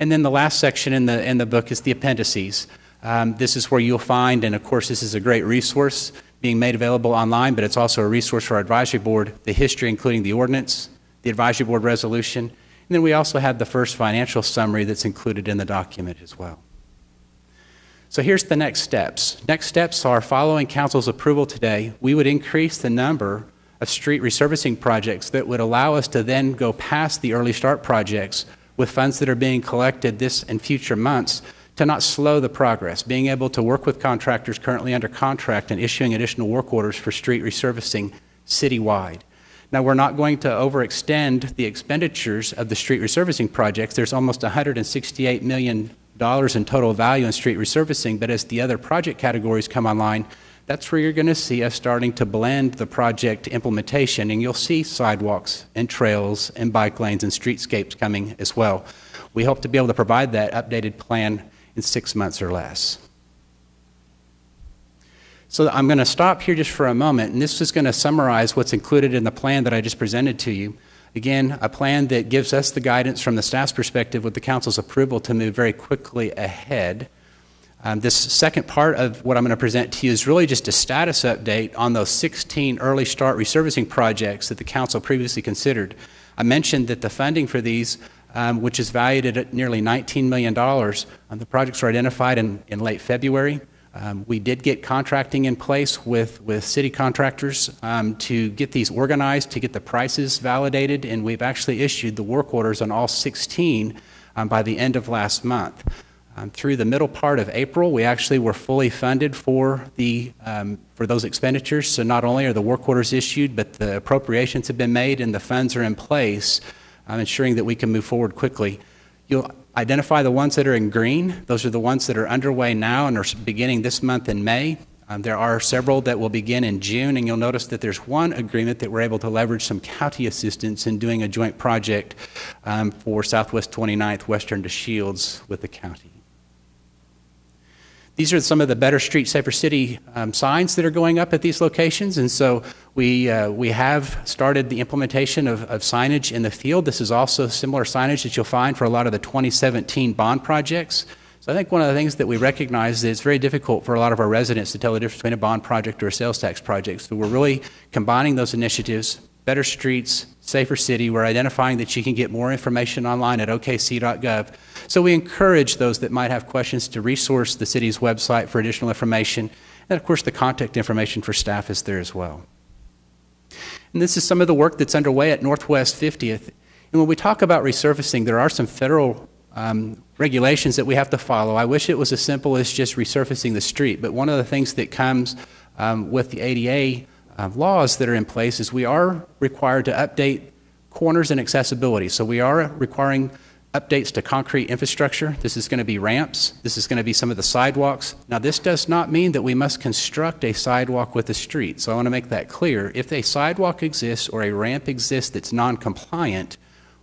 And then the last section in the, in the book is the appendices. Um, this is where you'll find, and of course, this is a great resource being made available online, but it's also a resource for our advisory board, the history, including the ordinance, the advisory board resolution, and then we also have the first financial summary that's included in the document as well. So here's the next steps. Next steps are following council's approval today, we would increase the number of street resurfacing projects that would allow us to then go past the early start projects with funds that are being collected this and future months to not slow the progress, being able to work with contractors currently under contract and issuing additional work orders for street resurfacing citywide. Now, we're not going to overextend the expenditures of the street resurfacing projects. There's almost $168 million in total value in street resurfacing, but as the other project categories come online, that's where you're going to see us starting to blend the project implementation, and you'll see sidewalks and trails and bike lanes and streetscapes coming as well. We hope to be able to provide that updated plan in six months or less. So I'm going to stop here just for a moment, and this is going to summarize what's included in the plan that I just presented to you. Again, a plan that gives us the guidance from the staff's perspective with the council's approval to move very quickly ahead. Um, this second part of what I'm going to present to you is really just a status update on those 16 early start resurfacing projects that the council previously considered. I mentioned that the funding for these, um, which is valued at nearly $19 million, um, the projects were identified in, in late February. Um, we did get contracting in place with, with city contractors um, to get these organized, to get the prices validated, and we've actually issued the work orders on all 16 um, by the end of last month. Um, through the middle part of April, we actually were fully funded for, the, um, for those expenditures. So not only are the work orders issued, but the appropriations have been made and the funds are in place, um, ensuring that we can move forward quickly. You'll Identify the ones that are in green. Those are the ones that are underway now and are beginning this month in May. Um, there are several that will begin in June, and you'll notice that there's one agreement that we're able to leverage some county assistance in doing a joint project um, for Southwest 29th, Western to Shields with the county. These are some of the Better Street, Safer City um, signs that are going up at these locations. And so we, uh, we have started the implementation of, of signage in the field. This is also similar signage that you'll find for a lot of the 2017 bond projects. So I think one of the things that we recognize is it's very difficult for a lot of our residents to tell the difference between a bond project or a sales tax project. So we're really combining those initiatives, better streets, safer city. We're identifying that you can get more information online at okc.gov. So we encourage those that might have questions to resource the city's website for additional information. And of course, the contact information for staff is there as well. And this is some of the work that's underway at Northwest 50th. And when we talk about resurfacing, there are some federal um, regulations that we have to follow. I wish it was as simple as just resurfacing the street, but one of the things that comes um, with the ADA uh, laws that are in place is we are required to update corners and accessibility. So we are requiring updates to concrete infrastructure. This is going to be ramps. This is going to be some of the sidewalks. Now, this does not mean that we must construct a sidewalk with a street. So I want to make that clear. If a sidewalk exists or a ramp exists that's non-compliant,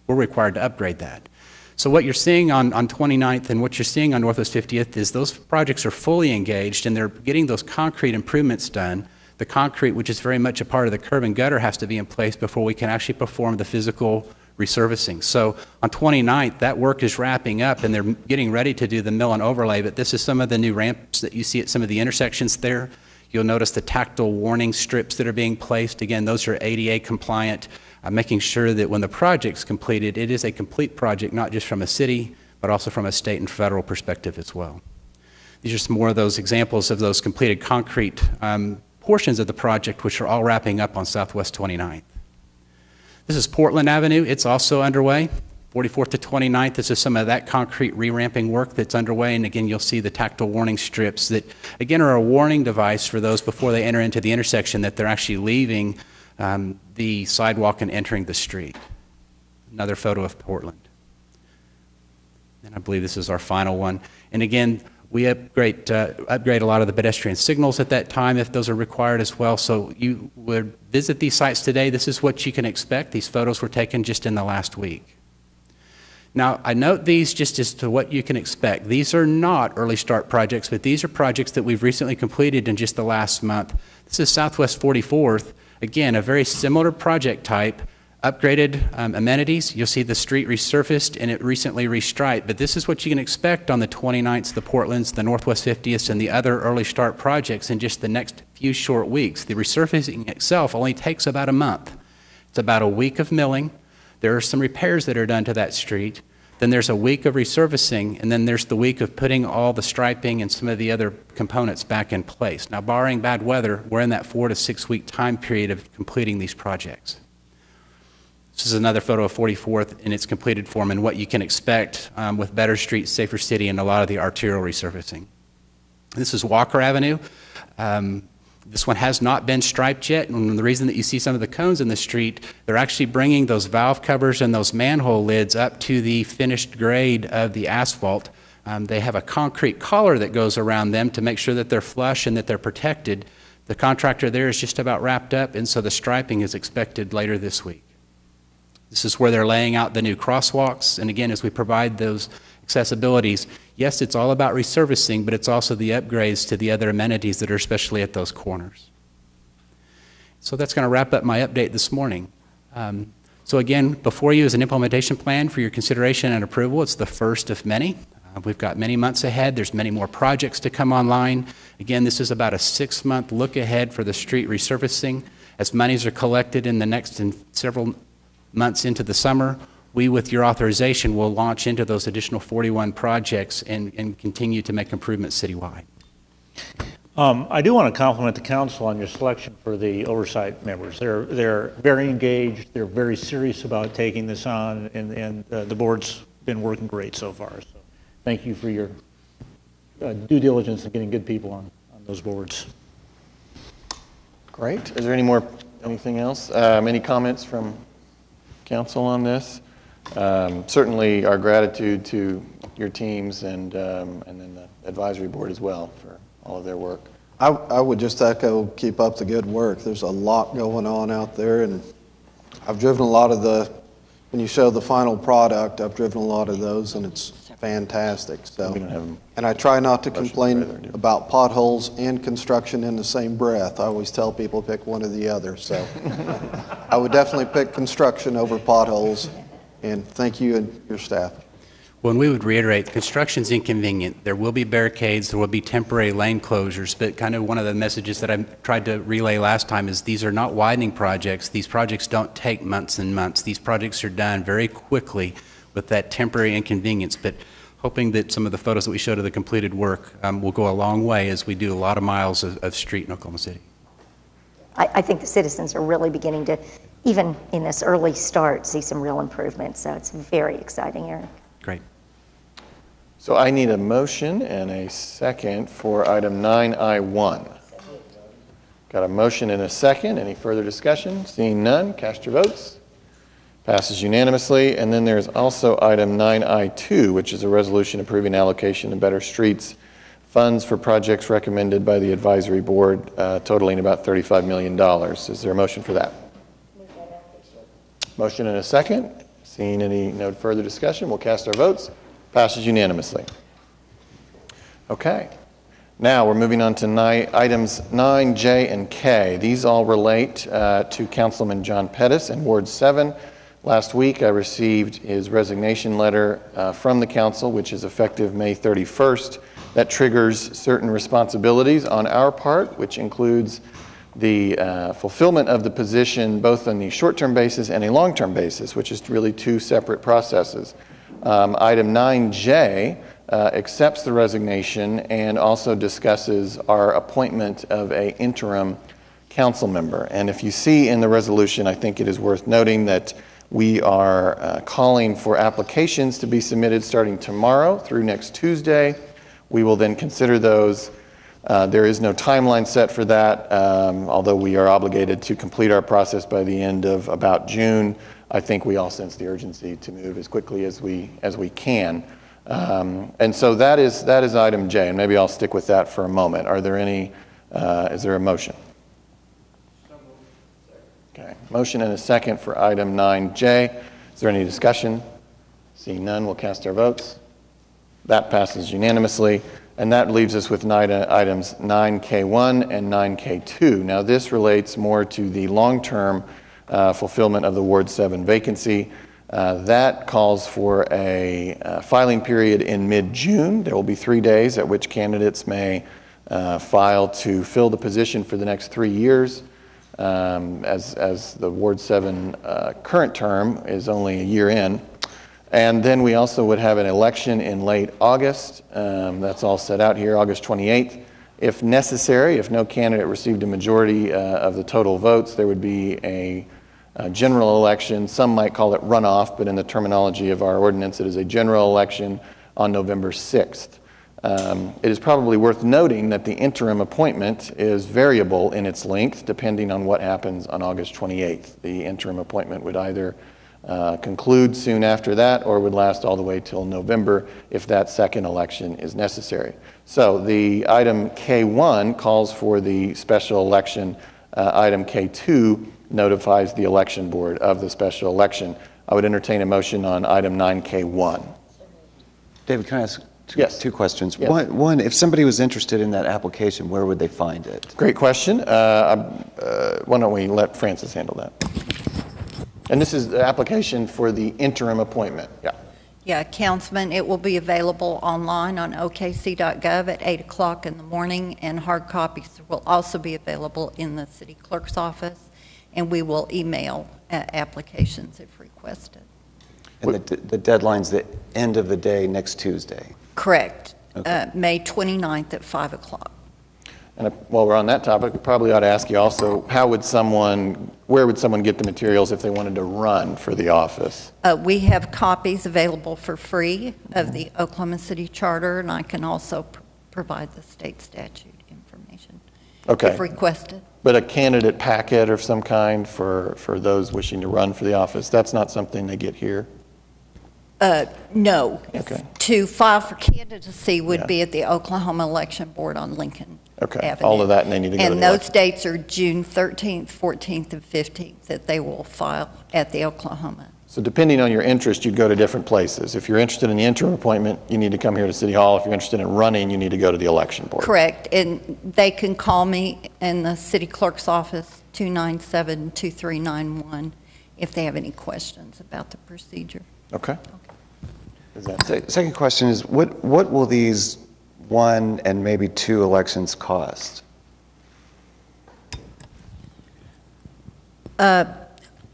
we're required to upgrade that. So what you're seeing on, on 29th and what you're seeing on Northwest 50th is those projects are fully engaged and they're getting those concrete improvements done. The concrete, which is very much a part of the curb and gutter, has to be in place before we can actually perform the physical resurfacing. So on 29th, that work is wrapping up and they're getting ready to do the mill and overlay, but this is some of the new ramps that you see at some of the intersections there. You'll notice the tactile warning strips that are being placed. Again, those are ADA compliant, uh, making sure that when the project's completed, it is a complete project, not just from a city, but also from a state and federal perspective as well. These are some more of those examples of those completed concrete um, portions of the project, which are all wrapping up on Southwest 29th. This is Portland Avenue. It's also underway. 44th to 29th, this is some of that concrete re-ramping work that's underway. And again, you'll see the tactile warning strips that, again, are a warning device for those before they enter into the intersection that they're actually leaving um, the sidewalk and entering the street. Another photo of Portland. And I believe this is our final one. And again, we upgrade, uh, upgrade a lot of the pedestrian signals at that time if those are required as well. So you would visit these sites today. This is what you can expect. These photos were taken just in the last week. Now, I note these just as to what you can expect. These are not early start projects, but these are projects that we've recently completed in just the last month. This is Southwest 44th. Again, a very similar project type, upgraded um, amenities. You'll see the street resurfaced and it recently restriped, but this is what you can expect on the 29th, the Portlands, the Northwest 50th, and the other early start projects in just the next few short weeks. The resurfacing itself only takes about a month. It's about a week of milling, there are some repairs that are done to that street. Then there's a week of resurfacing, and then there's the week of putting all the striping and some of the other components back in place. Now, barring bad weather, we're in that four to six week time period of completing these projects. This is another photo of 44th in its completed form and what you can expect um, with better streets, safer city, and a lot of the arterial resurfacing. This is Walker Avenue. Um, this one has not been striped yet, and the reason that you see some of the cones in the street, they're actually bringing those valve covers and those manhole lids up to the finished grade of the asphalt. Um, they have a concrete collar that goes around them to make sure that they're flush and that they're protected. The contractor there is just about wrapped up, and so the striping is expected later this week. This is where they're laying out the new crosswalks, and again, as we provide those accessibilities, yes, it's all about resurfacing, but it's also the upgrades to the other amenities that are especially at those corners. So that's going to wrap up my update this morning. Um, so again, before you is an implementation plan for your consideration and approval. It's the first of many. Uh, we've got many months ahead. There's many more projects to come online. Again, this is about a six-month look ahead for the street resurfacing. As monies are collected in the next in several months into the summer, we, with your authorization, will launch into those additional 41 projects and, and continue to make improvements citywide. Um, I do want to compliment the council on your selection for the oversight members. They're, they're very engaged, they're very serious about taking this on, and, and uh, the board's been working great so far. So thank you for your uh, due diligence in getting good people on, on those boards. Great. Is there any more, anything else? Um, Any comments from council on this? Um, Certainly, our gratitude to your teams and, um, and then the advisory board as well for all of their work. I, I would just echo, keep up the good work. There's a lot going on out there, and I've driven a lot of the, when you show the final product, I've driven a lot of those, and it's fantastic, so. And I try not to complain about potholes and construction in the same breath. I always tell people pick one or the other, so. I would definitely pick construction over potholes, and thank you and your staff. When we would reiterate, construction's inconvenient. There will be barricades, there will be temporary lane closures, but kind of one of the messages that I tried to relay last time is these are not widening projects. These projects don't take months and months. These projects are done very quickly with that temporary inconvenience. But hoping that some of the photos that we showed of the completed work um, will go a long way as we do a lot of miles of, of street in Oklahoma City. I, I think the citizens are really beginning to, even in this early start, see some real improvements. So it's very exciting, Eric. Great. So I need a motion and a second for item 9I1. Got a motion and a second. Any further discussion? Seeing none, cast your votes. Passes unanimously. And then there's also item 9I2, which is a resolution approving allocation of Better Streets funds for projects recommended by the advisory board uh, totaling about $35 million. Is there a motion for that? Motion and a second. Seeing any no further discussion, we'll cast our votes. Passes unanimously. Okay. Now we're moving on to items 9, J, and K. These all relate uh, to Councilman John Pettis and Ward 7. Last week I received his resignation letter uh, from the council, which is effective May 31st. That triggers certain responsibilities on our part, which includes the uh, fulfillment of the position both on the short term basis and a long term basis, which is really two separate processes. Um, Item 9J uh, accepts the resignation and also discusses our appointment of a interim council member. And if you see in the resolution, I think it is worth noting that we are uh, calling for applications to be submitted starting tomorrow through next Tuesday. We will then consider those. Uh, There is no timeline set for that, um, although we are obligated to complete our process by the end of about June. I think we all sense the urgency to move as quickly as we, as we can. Um, And so that is, that is item J, and maybe I'll stick with that for a moment. Are there any, uh, is there a motion? Okay, motion and a second for item 9J. Is there any discussion? Seeing none, we'll cast our votes. That passes unanimously, and that leaves us with items 9K1 and 9K2. Now, this relates more to the long-term uh, fulfillment of the Ward 7 vacancy. Uh, That calls for a uh, filing period in mid-June. There will be three days at which candidates may uh, file to fill the position for the next three years um, as, as the Ward 7 uh, current term is only a year in. And then we also would have an election in late August. Um, That's all set out here, August 28th. If necessary, if no candidate received a majority uh, of the total votes, there would be a a general election. Some might call it runoff, but in the terminology of our ordinance, it is a general election on November 6th. Um, It is probably worth noting that the interim appointment is variable in its length depending on what happens on August 28th. The interim appointment would either uh, conclude soon after that or would last all the way till November if that second election is necessary. So the item K1 calls for the special election. Uh, Item K2 notifies the election board of the special election. I would entertain a motion on item 9K1. David, can I ask two, Yes. two questions? Yes. One, one, if somebody was interested in that application, where would they find it? Great question. Uh, uh, Why don't we let Francis handle that? And this is the application for the interim appointment. Yeah. Yeah, Councilman, it will be available online on okc.gov at 8 o'clock in the morning, and hard copies will also be available in the city clerk's office, and we will email uh, applications if requested. And the, the deadline's the end of the day next Tuesday. Correct. Uh, May 29th at 5 o'clock. And uh, while we're on that topic, we probably ought to ask you also, how would someone, where would someone get the materials if they wanted to run for the office? Uh, We have copies available for free of the Oklahoma City Charter, and I can also pr- provide the state statute information Okay. if requested. But a candidate packet of some kind for, for those wishing to run for the office, that's not something they get here? Uh, No. Okay. To file for candidacy Yeah. would be at the Oklahoma Election Board on Lincoln Okay, Avenue. all of that, and they need to go to the And those election. dates are June 13th, 14th, and 15th that they will file at the Oklahoma. So depending on your interest, you'd go to different places. If you're interested in the interim appointment, you need to come here to City Hall. If you're interested in running, you need to go to the election board. Correct, and they can call me in the city clerk's office, 297-2391, if they have any questions about the procedure. Okay. Se- Second question is, what, what will these one and maybe two elections cost? Uh,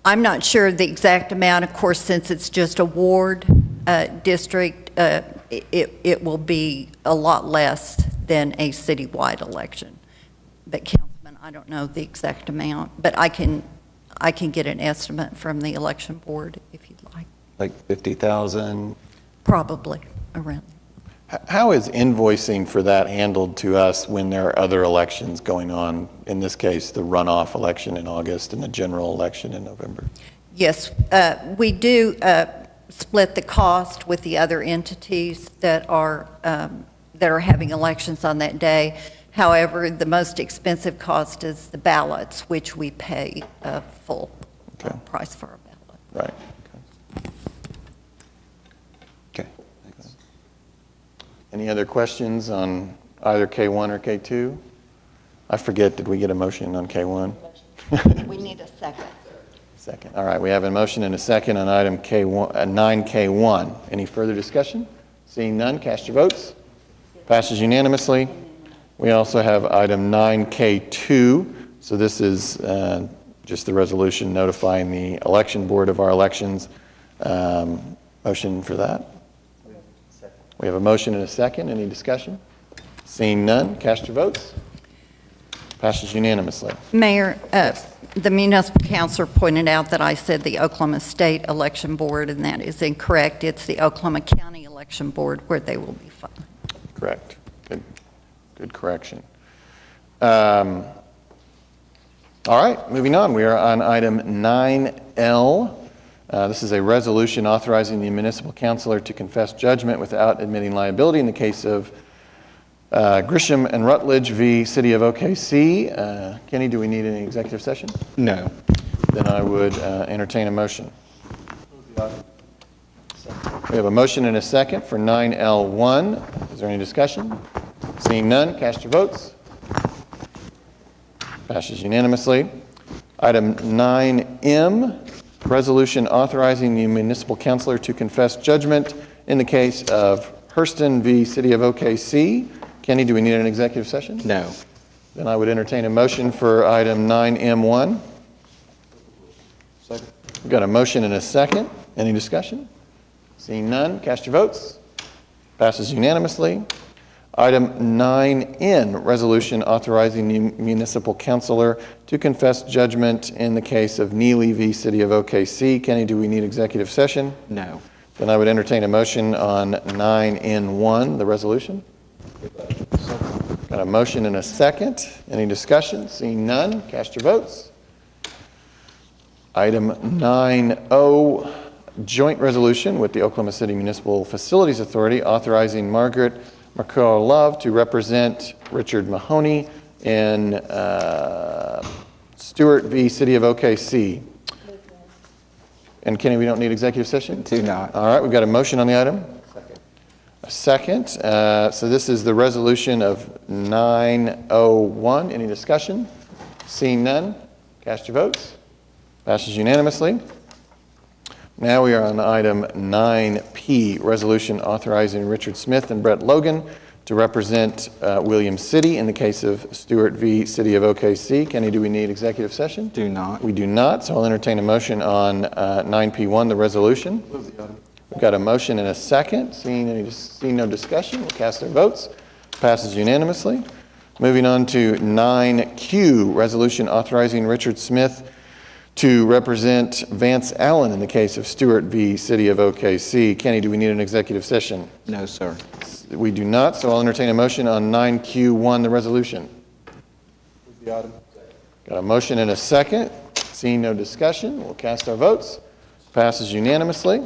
I'm not sure the exact amount, of course, since it's just a ward uh, district, uh, it, it will be a lot less than a citywide election. But Councilman, I don't know the exact amount, but I can, I can get an estimate from the election board if you'd like, Like 50,000? Probably around. How is invoicing for that handled to us when there are other elections going on? In this case, the runoff election in August and the general election in November. Yes, uh, we do uh, split the cost with the other entities that are, um, that are having elections on that day. However, the most expensive cost is the ballots, which we pay a full uh, price for a ballot. Right. Any other questions on either K1 or K2? I forget, did we get a motion on K1? We need a second. Second. All right, we have a motion and a second on item K1, uh, 9K1. Any further discussion? Seeing none, cast your votes. Passes unanimously. We also have item 9K2. So this is uh, just the resolution notifying the election board of our elections um, Motion for that? We have a motion and a second. Any discussion? Seeing none, cast your votes. Passes unanimously. Mayor, uh, the municipal councilor pointed out that I said the Oklahoma State Election Board, and that is incorrect. It's the Oklahoma County Election Board where they will be filed. Correct. Good, good correction. Um, All right, moving on. We are on item 9L. Uh, This is a resolution authorizing the municipal councilor to confess judgment without admitting liability in the case of uh, Grisham and Rutledge v. City of OKC. Uh, Kenny, do we need any executive session? No. Then I would uh, entertain a motion. We have a motion and a second for 9L1. Is there any discussion? Seeing none, cast your votes. Passes unanimously. Item 9M, resolution authorizing the municipal councilor to confess judgment in the case of Hurston v. City of OKC. Kenny, do we need an executive session? No. Then I would entertain a motion for item 9M1. Second. We've got a motion and a second. Any discussion? Seeing none, cast your votes. Passes unanimously. Item 9N, resolution authorizing the municipal councilor to confess judgment in the case of Neely v. City of OKC. Kenny, do we need executive session? No. Then I would entertain a motion on 9N1, the resolution. Got a motion and a second. Any discussion? Seeing none, cast your votes. Item 9O, joint resolution with the Oklahoma City Municipal Facilities Authority authorizing Margaret Mercure Love to represent Richard Mahoney in uh, Stewart v. City of OKC. And Kenny, we don't need executive session? Do not. All right, we've got a motion on the item. Second. A second. Uh, So this is the resolution of 901. Any discussion? Seeing none, cast your votes. Passes unanimously. Now we are on item 9P, resolution authorizing Richard Smith and Brett Logan to represent uh, William Citty in the case of Stewart v. City of OKC. Kenny, do we need executive session? Do not. We do not, so I'll entertain a motion on uh, 9P1, the resolution. We've got a motion and a second. Seeing any, seeing no discussion, we'll cast our votes. Passes unanimously. Moving on to 9Q, resolution authorizing Richard Smith to represent Vance Allen in the case of Stewart v. City of OKC. Kenny, do we need an executive session? No, sir. We do not, so I'll entertain a motion on 9Q1, the resolution. Got a motion and a second. Seeing no discussion, we'll cast our votes. Passes unanimously.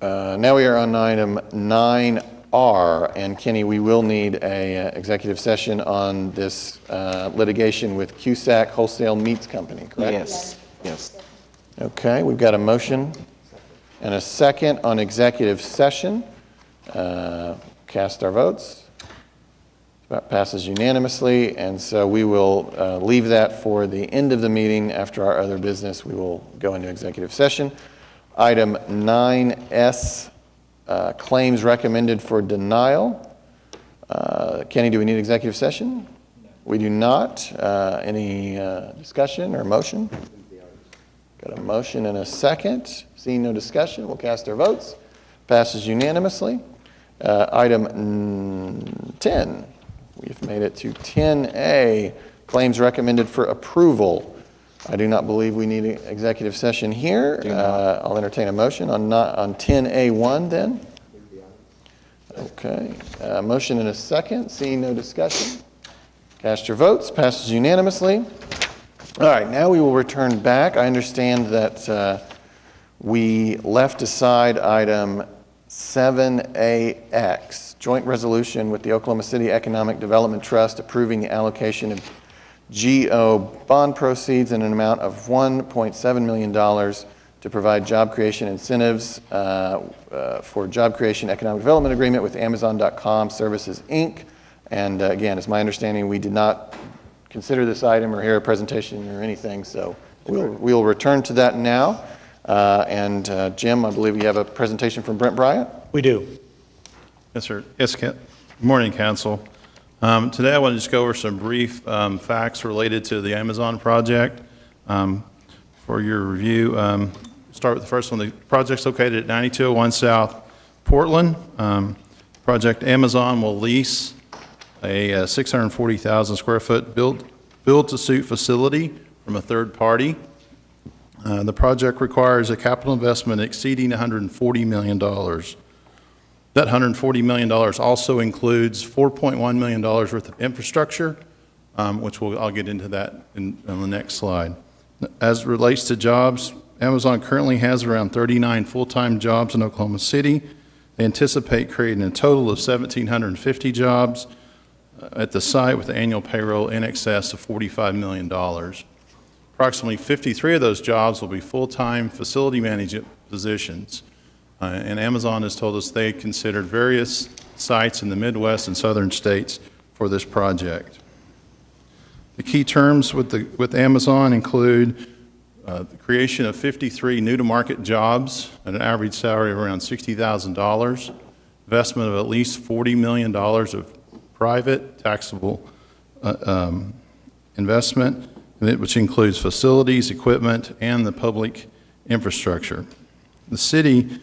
Uh, Now we are on item 9R, and Kenny, we will need a uh, executive session on this uh, litigation with Cusack Wholesale Meats Company, correct? Yes, yes. Okay, we've got a motion and a second on executive session. Uh, Cast our votes. That passes unanimously, and so we will uh, leave that for the end of the meeting. After our other business, we will go into executive session. Item 9S, uh, claims recommended for denial. Uh, Kenny, do we need executive session? We do not. Uh, Any uh, discussion or motion? Got a motion and a second. Seeing no discussion, we'll cast our votes. Passes unanimously. Uh, Item mm, 10, we've made it to 10A, claims recommended for approval. I do not believe we need an executive session here. Uh, I'll entertain a motion on not, on 10A1 then. Okay, uh, motion and a second, seeing no discussion. Cast your votes, passes unanimously. All right, now we will return back. I understand that uh, we left aside item 7AX, joint resolution with the Oklahoma City Economic Development Trust approving the allocation of GO bond proceeds in an amount of $1.7 million to provide job creation incentives uh, uh, for job creation economic development agreement with Amazon.com Services, Inc. And uh, again, it's my understanding we did not consider this item or hear a presentation or anything, so we'll, we'll return to that now. Uh, And uh, Jim, I believe you have a presentation from Brent Bryant? We do. Yes, sir. Yes, Ca- Good morning, council. Um, Today, I want to just go over some brief um, facts related to the Amazon project. Um, for your review. Um, Start with the first one. The project's located at 9201 South Portland. Um, Project Amazon will lease a uh, 640,000 square foot build, build-to-suit facility from a third party. Uh, The project requires a capital investment exceeding $140 million. That $140 million also includes $4.1 million worth of infrastructure, um, which we'll, I'll get into that in, on the next slide. As relates to jobs, Amazon currently has around 39 full-time jobs in Oklahoma City. They anticipate creating a total of 1,750 jobs uh, at the site with annual payroll in excess of $45 million. Approximately 53 of those jobs will be full-time facility management positions. Uh, And Amazon has told us they considered various sites in the Midwest and southern states for this project. The key terms with, the, with Amazon include uh, the creation of 53 new-to-market jobs at an average salary of around $60,000, investment of at least $40 million of private taxable uh, um, investment, which includes facilities, equipment, and the public infrastructure. The city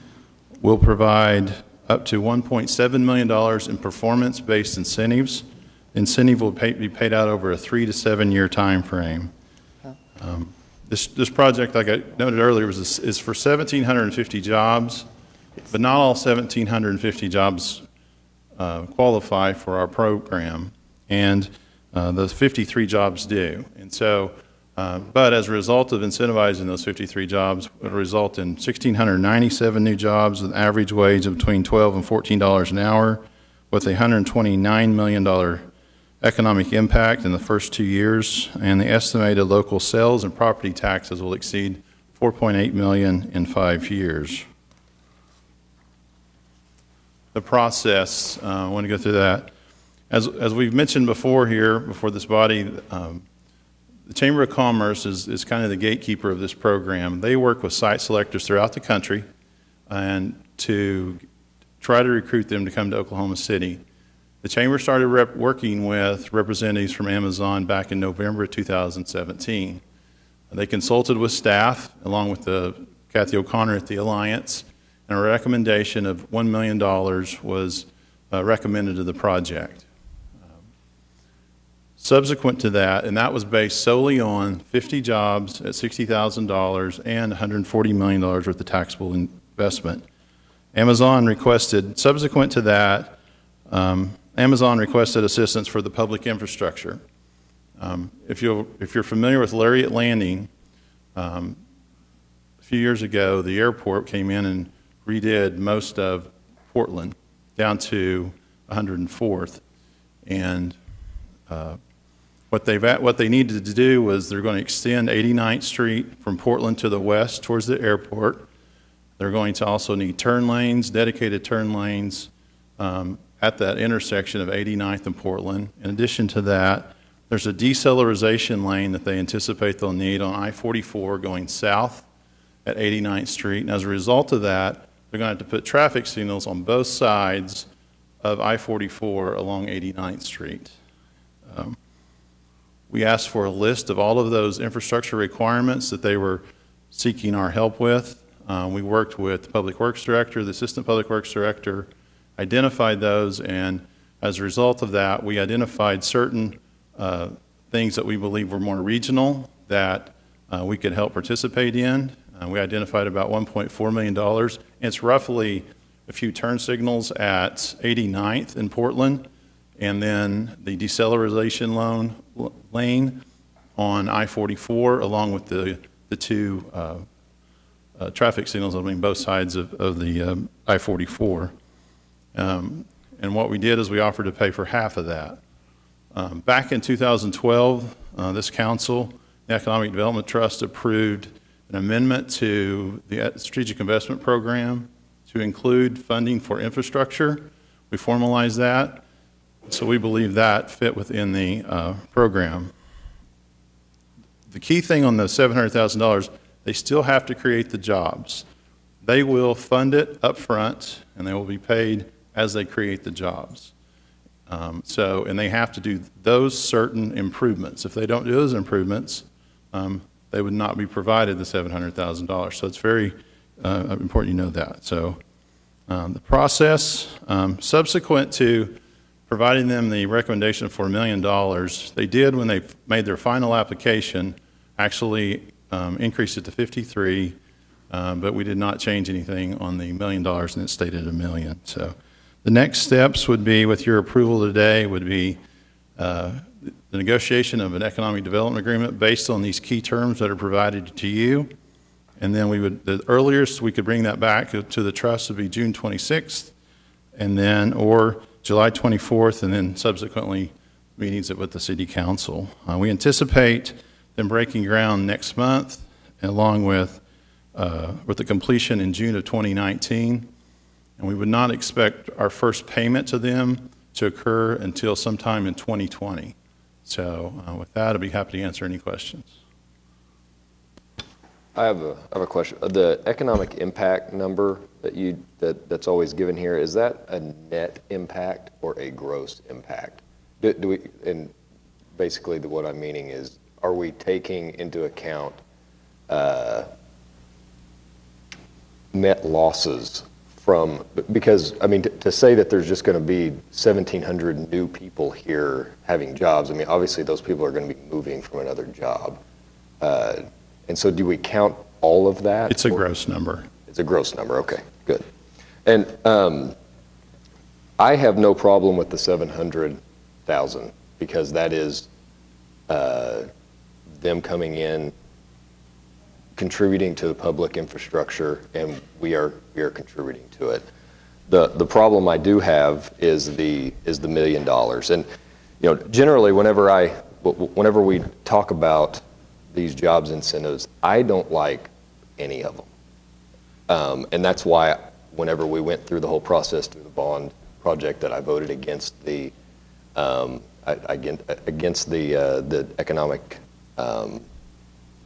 will provide up to $1.7 million in performance-based incentives. Incentive will pay- be paid out over a three to seven-year time frame. Um, This, this project, like I noted earlier, was, is for 1,750 jobs, but not all 1,750 jobs uh, qualify for our program, and uh, those 53 jobs do. And so, uh, but as a result of incentivizing those 53 jobs, it will result in 1,697 new jobs with average wage of between 12 and 14 dollars an hour, with a 129 million dollar economic impact in the first two years, and the estimated local sales and property taxes will exceed 4.8 million in five years. The process, uh, I want to go through that. As, as we've mentioned before here, before this body, um, the Chamber of Commerce is, is kind of the gatekeeper of this program. They work with site selectors throughout the country and to try to recruit them to come to Oklahoma City. The Chamber started working with representatives from Amazon back in November of 2017. They consulted with staff, along with the Cathy O'Connor at the Alliance, and a recommendation of $1 million was uh, recommended to the project. Subsequent to that, and that was based solely on 50 jobs at $60,000 and $140 million worth of taxable investment. Amazon requested, subsequent to that, um, Amazon requested assistance for the public infrastructure. Um, if, you're, if you're familiar with Lariat Landing, um, a few years ago, the airport came in and redid most of Portland down to 104th. And uh, what, they've, what they needed to do was they're going to extend 89th Street from Portland to the west towards the airport. They're going to also need turn lanes, dedicated turn lanes um, at that intersection of 89th and Portland. In addition to that, there's a decelerization lane that they anticipate they'll need on I-44 going south at 89th Street. And as a result of that, they're going to have to put traffic signals on both sides of I-44 along 89th Street. Um, We asked for a list of all of those infrastructure requirements that they were seeking our help with. Uh, We worked with the Public Works Director, the Assistant Public Works Director, identified those, and as a result of that, we identified certain uh, things that we believe were more regional that uh, we could help participate in. Uh, We identified about $1.4 million. It's roughly a few turn signals at 89th in Portland, and then the decelerization loan, lane on I-44, along with the, the two uh, uh, traffic signals on both sides of, of the um, I-44. Um, And what we did is we offered to pay for half of that. Um, Back in 2012, uh, this council, the Economic Development Trust approved an amendment to the Strategic Investment Program to include funding for infrastructure. We formalized that, so we believe that fit within the uh, program. The key thing on the $700,000, they still have to create the jobs. They will fund it up front, and they will be paid as they create the jobs. Um, So, and they have to do those certain improvements. If they don't do those improvements, um, they would not be provided the $700,000. So it's very uh, important you know that. So um, the process, um, subsequent to providing them the recommendation for a million dollars, they did, when they made their final application, actually um, increased it to 53, um, but we did not change anything on the million dollars, and it stayed at a million. So the next steps would be, with your approval today, would be uh, the negotiation of an economic development agreement based on these key terms that are provided to you. And then we would, the earliest we could bring that back to the trust would be June 26th, and then, or July 24th, and then subsequently meetings with the city council. Uh, we anticipate them breaking ground next month, along with, uh, with the completion in June of 2019. And we would not expect our first payment to them to occur until sometime in 2020. So uh, with that, I'd be happy to answer any questions. I have a, I have a question. The economic impact number that you, that, that's always given here, is that a net impact or a gross impact? Do, do we, and basically the, what I'm meaning is, are we taking into account uh, net losses from, because, I mean, to, to say that there's just going to be 1,700 new people here having jobs, I mean, obviously those people are going to be moving from another job. Uh, and so do we count all of that? It's a gross number. It's a gross number, okay, good. And um, I have no problem with the 700,000 because that is uh, them coming in, contributing to the public infrastructure, and we are, we are contributing to it. The, the problem I do have is the, is the million dollars. And, you know, generally whenever I, whenever we talk about these jobs incentives, I don't like any of them. Um, and that's why whenever we went through the whole process through the bond project that I voted against the, um, against the, uh, the economic, um,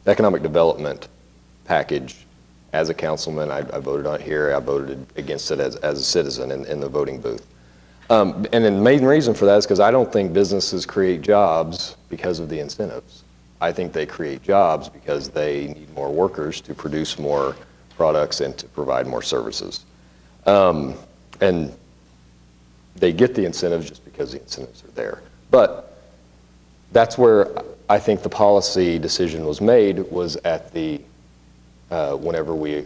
economic development package as a councilman. I, I, voted on it here. I voted against it as, as a citizen in, in the voting booth. Um, and the main reason for that is because I don't think businesses create jobs because of the incentives. I think they create jobs because they need more workers to produce more products and to provide more services. Um, and they get the incentives just because the incentives are there. But that's where I think the policy decision was made was at the, uh, whenever we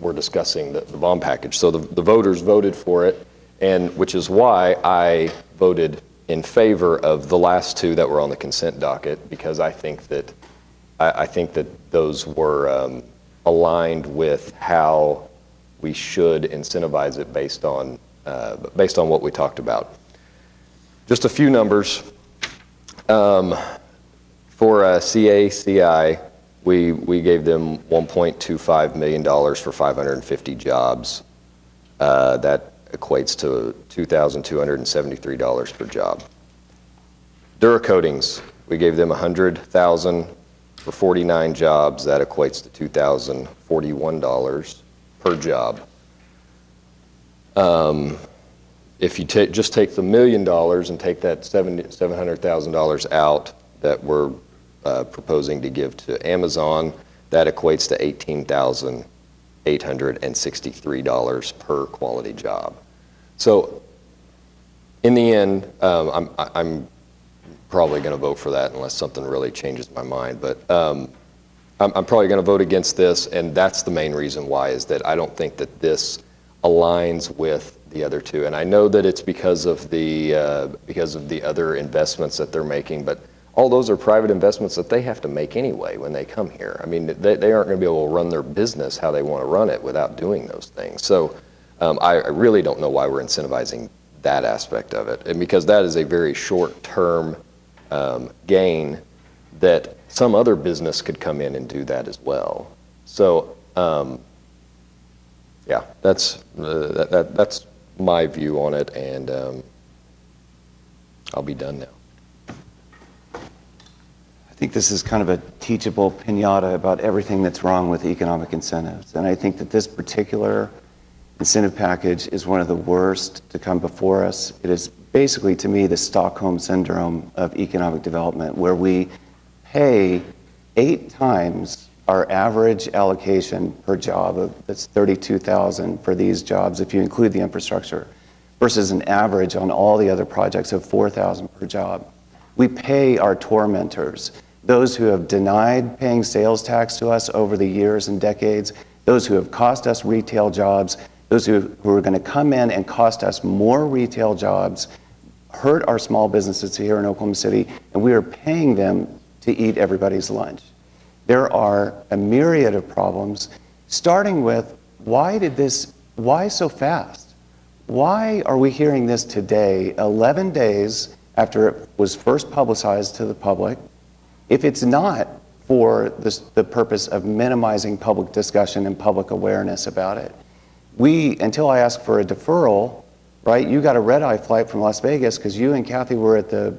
were discussing the, the bond package. So the, the voters voted for it, and which is why I voted in favor of the last two that were on the consent docket because I think that I, I think that those were um, aligned with how we should incentivize it based on uh, based on what we talked about. Just a few numbers. Um, for uh, CACI, we, we gave them $1.25 million for 550 jobs. Uh, that equates to $2,273 per job. Duracoatings, we gave them 100,000 for 49 jobs. That equates to $2,041 per job. Um, if you just take the million dollars and take that $700,000 out that we're uh, proposing to give to Amazon, that equates to 18,000 $863 per quality job. So in the end, um, I'm, I'm probably going to vote for that unless something really changes my mind. But um, I'm, I'm, probably going to vote against this, and that's the main reason why is that I don't think that this aligns with the other two. And I know that it's because of the uh, because of the other investments that they're making, but all those are private investments that they have to make anyway when they come here. I mean, they, they aren't going to be able to run their business how they want to run it without doing those things. So um, I, I really don't know why we're incentivizing that aspect of it. And because that is a very short term um, gain that some other business could come in and do that as well. So, um, yeah, that's, uh, that, that, that's my view on it, and um, I'll be done now think this is kind of a teachable pinata about everything that's wrong with economic incentives. And I think that this particular incentive package is one of the worst to come before us. It is basically, to me, the Stockholm syndrome of economic development, where we pay eight times our average allocation per job of that's 32,000 for these jobs if you include the infrastructure versus an average on all the other projects of 4,000 per job. We pay our tormentors, those who have denied paying sales tax to us over the years and decades, those who have cost us retail jobs, those who, who are going to come in and cost us more retail jobs, hurt our small businesses here in Oklahoma City, and we are paying them to eat everybody's lunch. There are a myriad of problems, starting with why did this, why so fast? Why are we hearing this today, 11 days after it was first publicized to the public? If it's not for the purpose of minimizing public discussion and public awareness about it, we, until I ask for a deferral, right, you got a red eye flight from Las Vegas because you and Cathy were at the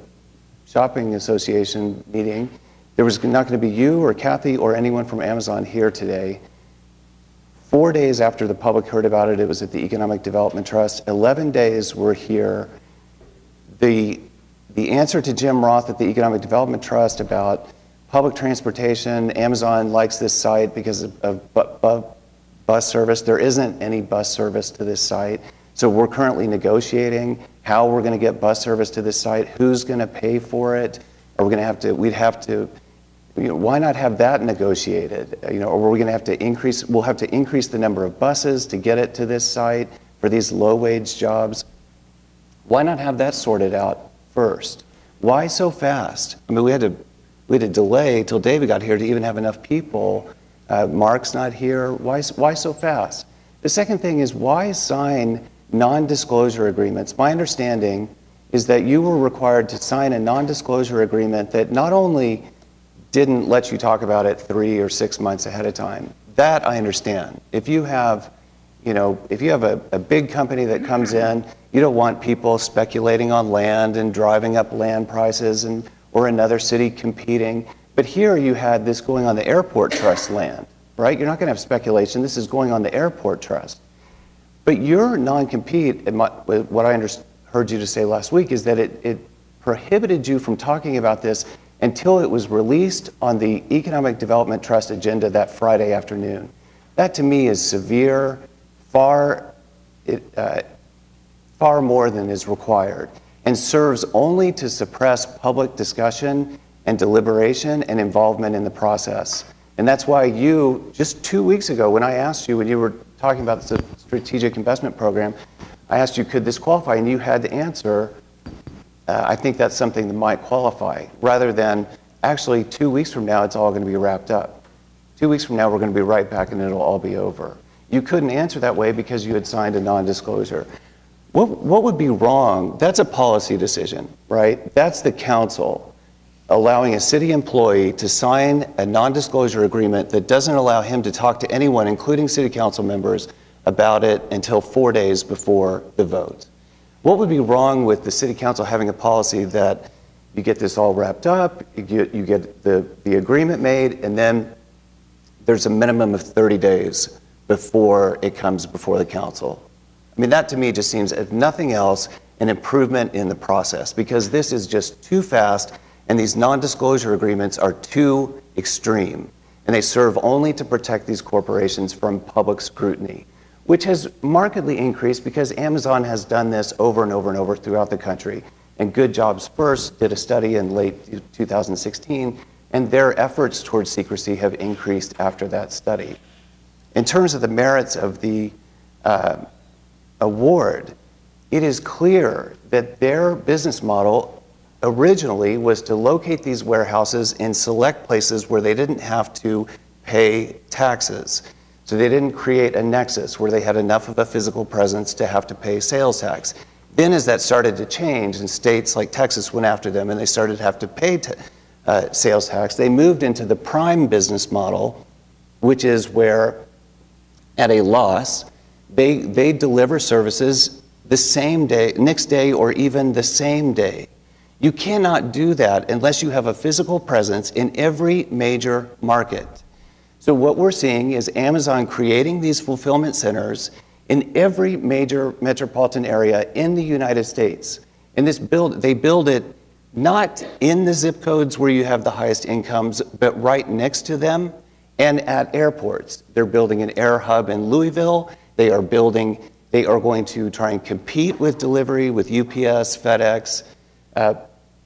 shopping association meeting. There was not going to be you or Cathy or anyone from Amazon here today. Four days after the public heard about it, it was at the Economic Development Trust. 11 days we're here. The, the answer to Jim Roth at the Economic Development Trust about public transportation, Amazon likes this site because of, of bu- bu- bus service. There isn't any bus service to this site. So we're currently negotiating how we're going to get bus service to this site, who's going to pay for it. Are we going to have to, we'd have to, you know, why not have that negotiated? You know, or we're going to have to increase, we'll have to increase the number of buses to get it to this site for these low wage jobs. Why not have that sorted out first? Why so fast? I mean, we had to, we had to delay till David got here to even have enough people. Uh, Mark's not here. Why, why so fast? The second thing is why sign non disclosure agreements? My understanding is that you were required to sign a non disclosure agreement that not only didn't let you talk about it three or six months ahead of time. That I understand. If you have, you know, if you have a, a big company that comes in, you don't want people speculating on land and driving up land prices and or another city competing. But here you had this going on the airport trust land, right? You're not going to have speculation. This is going on the airport trust. But your non-compete, what I heard you to say last week, is that it, it prohibited you from talking about this until it was released on the Economic Development Trust agenda that Friday afternoon. That to me is severe, far, uh, far more than is required, and serves only to suppress public discussion and deliberation and involvement in the process. And that's why you, just two weeks ago, when I asked you, when you were talking about the strategic investment program, I asked you, could this qualify? And you had the answer, uh, I think that's something that might qualify, rather than actually two weeks from now, it's all going to be wrapped up. Two weeks from now, we're going to be right back and it'll all be over. You couldn't answer that way because you had signed a non disclosure. What, what would be wrong? That's a policy decision, right? That's the council allowing a city employee to sign a non disclosure agreement that doesn't allow him to talk to anyone, including city council members, about it until four days before the vote. What would be wrong with the city council having a policy that you get this all wrapped up, you get, you get the, the agreement made, and then there's a minimum of 30 days before it comes before the council? I mean, that to me just seems, if nothing else, an improvement in the process because this is just too fast and these non disclosure agreements are too extreme. And they serve only to protect these corporations from public scrutiny, which has markedly increased because Amazon has done this over and over and over throughout the country. And Good Jobs First did a study in late 2016, and their efforts towards secrecy have increased after that study. In terms of the merits of the uh, award, it is clear that their business model originally was to locate these warehouses in select places where they didn't have to pay taxes. So they didn't create a nexus where they had enough of a physical presence to have to pay sales tax. Then, as that started to change, and states like Texas went after them and they started to have to pay t- uh, sales tax, they moved into the prime business model, which is where, at a loss, they, they deliver services the same day, next day, or even the same day. You cannot do that unless you have a physical presence in every major market. So, what we're seeing is Amazon creating these fulfillment centers in every major metropolitan area in the United States. And this build, they build it not in the zip codes where you have the highest incomes, but right next to them and at airports. They're building an air hub in Louisville. They are building, they are going to try and compete with delivery with UPS, FedEx, uh,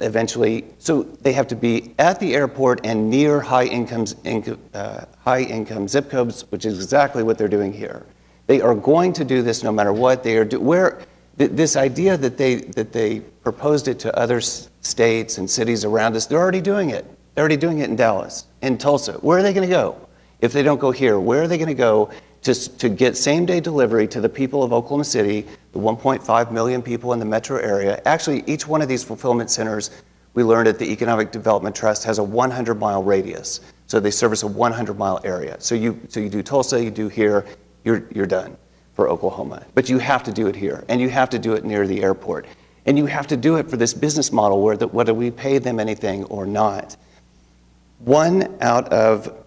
eventually. So they have to be at the airport and near high incomes, inco- uh, high income zip codes, which is exactly what they're doing here. They are going to do this no matter what. They are do- where th- this idea that they that they proposed it to other s- states and cities around us. They're already doing it. They're already doing it in Dallas, in Tulsa. Where are they going to go if they don't go here? Where are they going to go to to get same day delivery to the people of Oklahoma City, the 1.5 million people in the metro area? Actually, each one of these fulfillment centers. We learned at the Economic Development Trust has a 100 mile radius. So they service a 100 mile area. So you, so you do Tulsa, you do here, you're, you're done for Oklahoma. But you have to do it here, and you have to do it near the airport. And you have to do it for this business model where the, whether we pay them anything or not. One out of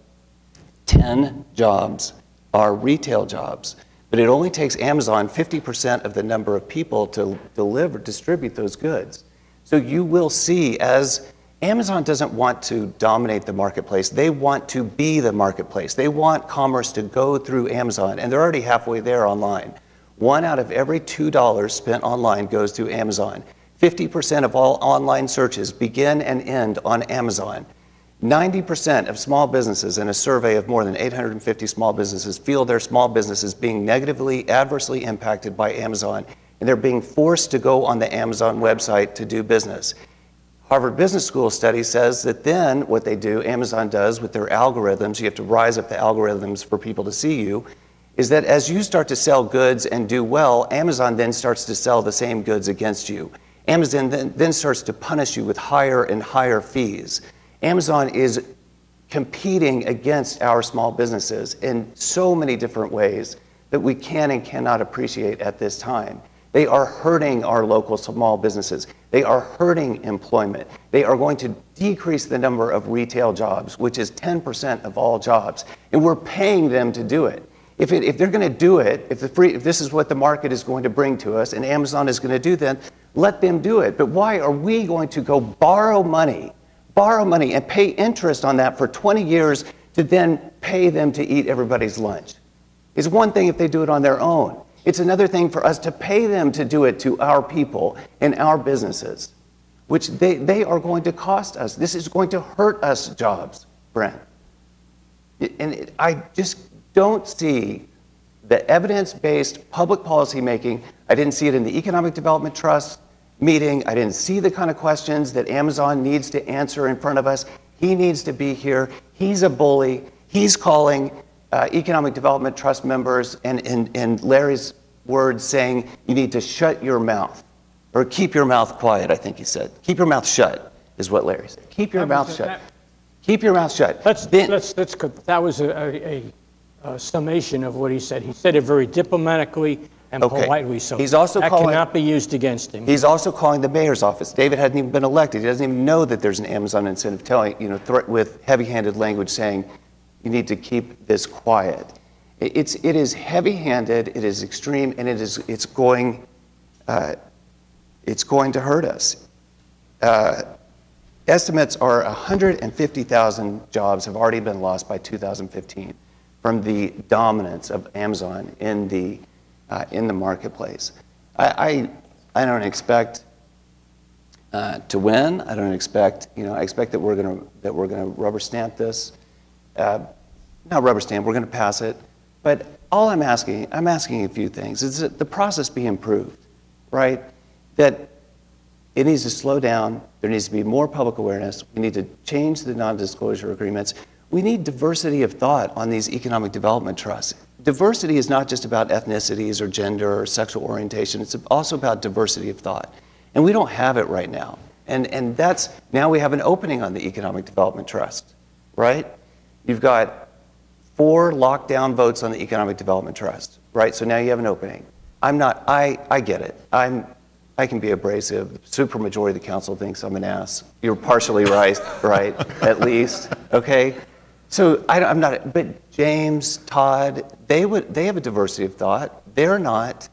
10 jobs are retail jobs, but it only takes Amazon 50% of the number of people to deliver, distribute those goods. So you will see as Amazon doesn't want to dominate the marketplace. They want to be the marketplace. They want commerce to go through Amazon, and they're already halfway there online. One out of every $2 spent online goes through Amazon. 50% of all online searches begin and end on Amazon. 90% of small businesses in a survey of more than 850 small businesses feel their small businesses being negatively, adversely impacted by Amazon, and they're being forced to go on the Amazon website to do business. Harvard Business School study says that then what they do, Amazon does with their algorithms, you have to rise up the algorithms for people to see you, is that as you start to sell goods and do well, Amazon then starts to sell the same goods against you. Amazon then, then starts to punish you with higher and higher fees. Amazon is competing against our small businesses in so many different ways that we can and cannot appreciate at this time. They are hurting our local small businesses. They are hurting employment. They are going to decrease the number of retail jobs, which is 10% of all jobs. And we're paying them to do it. If, it, if they're going to do it, if, the free, if this is what the market is going to bring to us and Amazon is going to do then, let them do it. But why are we going to go borrow money, borrow money and pay interest on that for 20 years to then pay them to eat everybody's lunch? It's one thing if they do it on their own. It's another thing for us to pay them to do it to our people and our businesses, which they, they are going to cost us. This is going to hurt us jobs, Brent. And it, I just don't see the evidence based public policy making. I didn't see it in the Economic Development Trust meeting. I didn't see the kind of questions that Amazon needs to answer in front of us. He needs to be here. He's a bully. He's calling uh, Economic Development Trust members and, in in Larry's words saying you need to shut your mouth or keep your mouth quiet, I think he said. Keep your mouth shut is what Larry said. Keep your That mouth shut. that- Keep your mouth shut. Let's, let's, let's, that was a, a, a summation of what he said. He said it very diplomatically and Okay. politely, so He's also that calling- cannot be used against him. He's also calling the mayor's office. David hasn't even been elected. He doesn't even know that there's an Amazon incentive telling, you know, threat with heavy-handed language saying you need to keep this quiet. It's, it is heavy-handed, it is extreme, and it is, it's going, uh, it's going to hurt us. Uh, estimates are 150,000 jobs have already been lost by 2015 from the dominance of Amazon in the, uh, in the marketplace. I, I, I don't expect uh, to win. I don't expect, you know, I expect that we're going to that we're going to rubber stamp this. Uh, not rubber stamp. We're going to pass it. But all I'm asking, I'm asking a few things. Is that the process be improved, right? That it needs to slow down. There needs to be more public awareness. We need to change the non-disclosure agreements. We need diversity of thought on these economic development trusts. Diversity is not just about ethnicities or gender or sexual orientation. It's also about diversity of thought. And we don't have it right now. And, and that's, now we have an opening on the Economic Development Trust, right? You've got four lockdown votes on the Economic Development Trust, right? So now you have an opening. I'm not, I, I get it. I'm, I can be abrasive. The supermajority of the council thinks I'm an ass. You're partially right, right? At least, okay? So I, am not, but James, Todd, they would, they have a diversity of thought. They're not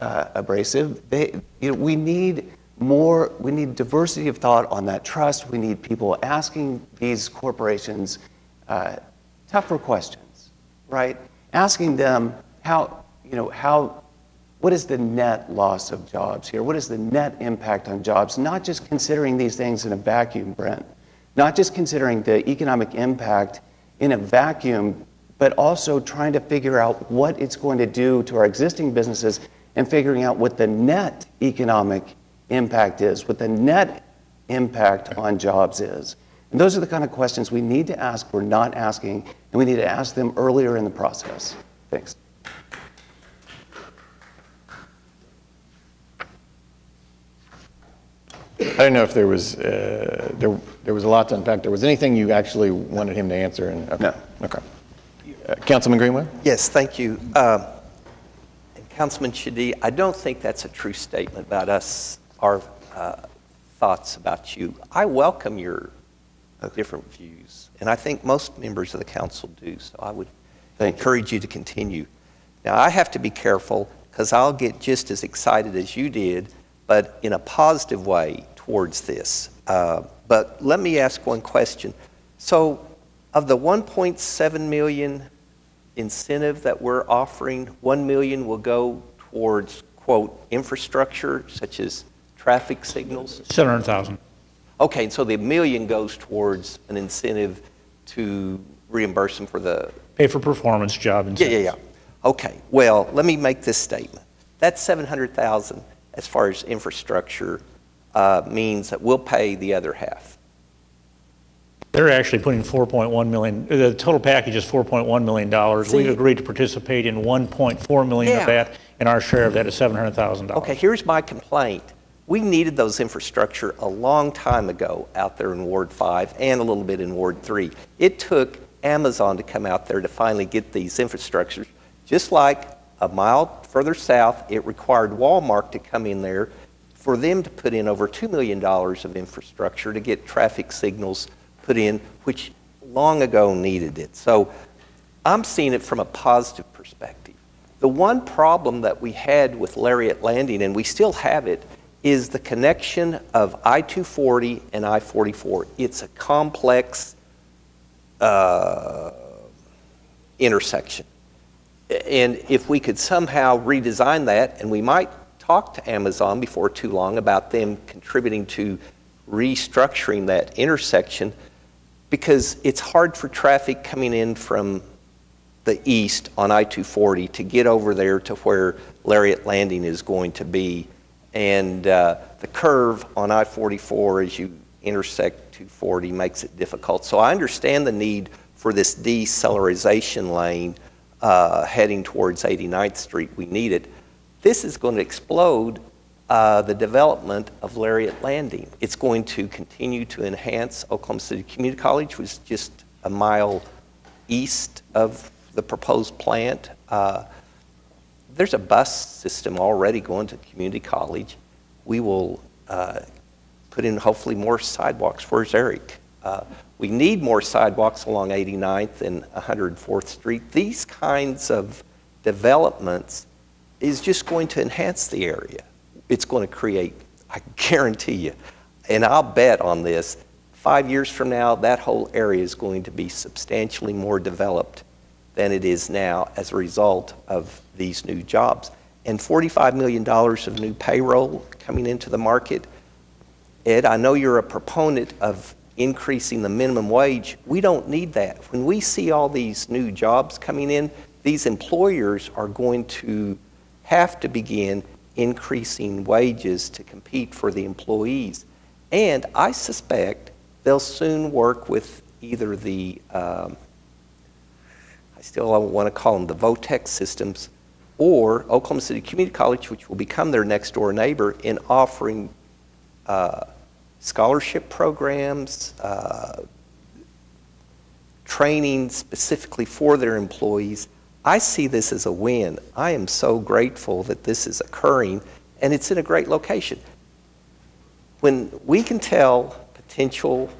uh, abrasive. They, you know, we need more, we need diversity of thought on that trust. We need people asking these corporations uh, tougher questions, right? Asking them how, you know, how, what is the net loss of jobs here? What is the net impact on jobs? Not just considering these things in a vacuum, Brent. Not just considering the economic impact in a vacuum, but also trying to figure out what it's going to do to our existing businesses and figuring out what the net economic impact is, what the net impact on jobs is. And those are the kind of questions we need to ask, we're not asking, and we need to ask them earlier in the process. Thanks. I don't know if there was, uh, there, there was a lot to unpack. There was anything you actually wanted him to answer? And, okay. No. Okay. Uh, Councilman Greenwell? Yes, thank you. Um, and Councilman Shadid, I don't think that's a true statement about us, our uh, thoughts about you. I welcome your different views, and I think most members of the council do, so I would encourage you to continue. Now, I have to be careful because I'll get just as excited as you did, but in a positive way towards this. Uh, but let me ask one question. So, of the 1.7 million incentive that we're offering, 1 million will go towards, quote, infrastructure such as traffic signals? 700,000. Okay, so the million goes towards an incentive to reimburse them for the. Pay for performance job Yeah, incentives. yeah, yeah. Okay, well, let me make this statement. That's 700,000, as far as infrastructure, uh, means that we'll pay the other half. They're actually putting 4.1 million, the total package is 4.1 million dollars. We've agreed to participate in 1.4 million Yeah. of that, and our share of that is 700,000 dollars. Okay, here's my complaint. We needed those infrastructure a long time ago out there in Ward 5 and a little bit in Ward 3. It took Amazon to come out there to finally get these infrastructures. Just like a mile further south, it required Walmart to come in there for them to put in over $2 million of infrastructure to get traffic signals put in, which long ago needed it. So I'm seeing it from a positive perspective. The one problem that we had with Lariat Landing, and we still have it, is the connection of I 240 and I 44. It's a complex uh, intersection. And if we could somehow redesign that, and we might talk to Amazon before too long about them contributing to restructuring that intersection, because it's hard for traffic coming in from the east on I 240 to get over there to where Lariat Landing is going to be. And uh, the curve on I 44 as you intersect 240 makes it difficult. So I understand the need for this decelerization lane uh, heading towards 89th Street. We need it. This is going to explode uh, the development of Lariat Landing. It's going to continue to enhance Oklahoma City Community College, which is just a mile east of the proposed plant. Uh, there's a bus system already going to community college. We will uh, put in hopefully more sidewalks. Where's Eric? Uh, we need more sidewalks along 89th and 104th Street. These kinds of developments is just going to enhance the area. It's going to create, I guarantee you, and I'll bet on this, five years from now, that whole area is going to be substantially more developed than it is now as a result of these new jobs. And $45 million of new payroll coming into the market. Ed, I know you're a proponent of increasing the minimum wage. We don't need that. When we see all these new jobs coming in, these employers are going to have to begin increasing wages to compete for the employees. And I suspect they'll soon work with either the um, I still want to call them the VOTEC systems, or Oklahoma City Community College, which will become their next door neighbor, in offering uh, scholarship programs, uh, training specifically for their employees. I see this as a win. I am so grateful that this is occurring, and it's in a great location. When we can tell potential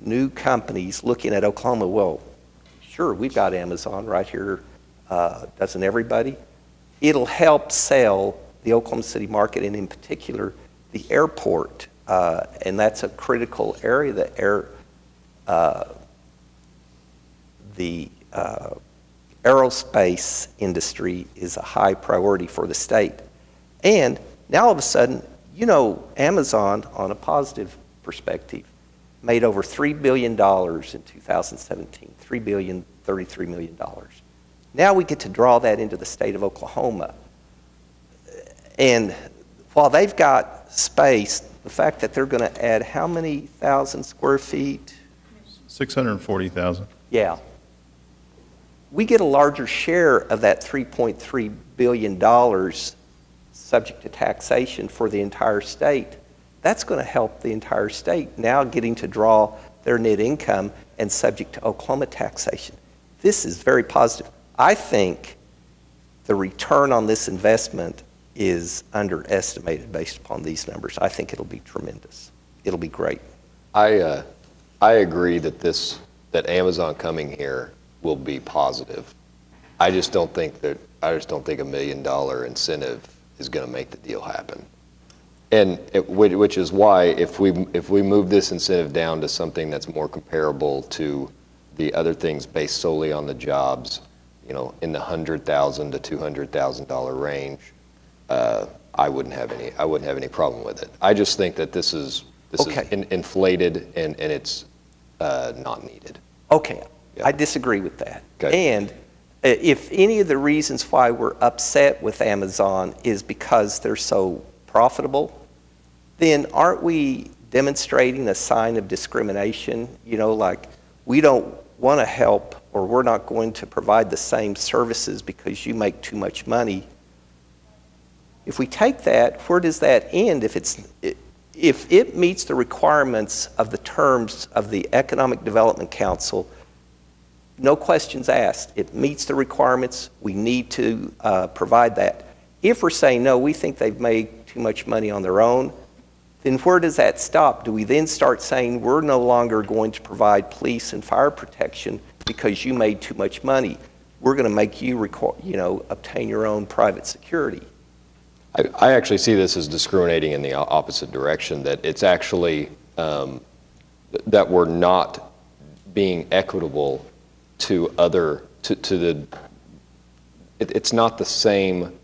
new companies looking at Oklahoma, well, sure, we've got Amazon right here, uh, doesn't everybody? It'll help sell the Oklahoma City market, and in particular, the airport, uh, and that's a critical area. The air, uh, the uh, aerospace industry is a high priority for the state. And now all of a sudden, you know, Amazon, on a positive perspective, made over $3 billion in 2017, $3 billion, $33 million. Now we get to draw that into the state of Oklahoma. And while they've got space, the fact that they're going to add how many thousand square feet? 640,000. Yeah. We get a larger share of that $3.3 billion subject to taxation for the entire state. That's going to help the entire state now getting to draw their net income and subject to Oklahoma taxation. This is very positive. I think the return on this investment is underestimated based upon these numbers. I think it'll be tremendous. It'll be great. I, uh, I agree that this, that Amazon coming here will be positive. I just don't think that, I just don't think a million dollar incentive is going to make the deal happen. And it, which which is why if we, if we move this incentive down to something that's more comparable to the other things based solely on the jobs, you know, in the hundred thousand to two hundred thousand dollar range, uh, I wouldn't have any, I wouldn't have any problem with it. I just think that this is, this is in- inflated and, and it's uh, not needed. Okay, I disagree with that. And uh, if any of the reasons why we're upset with Amazon is because they're so profitable, then aren't we demonstrating a sign of discrimination? You know, like, we don't want to help, or we're not going to provide the same services because you make too much money. If we take that, where does that end if it's, if it meets the requirements of the terms of the Economic Development Council, no questions asked. It meets the requirements. We need to uh, provide that. If we're saying, no, we think they've made too much money on their own, then where does that stop? Do we then start saying we're no longer going to provide police and fire protection because you made too much money? We're going to make you, you know, obtain your own private security. I, I actually see this as discriminating in the opposite direction, that it's actually, um, that we're not being equitable to other, to, to the, it, it's not the same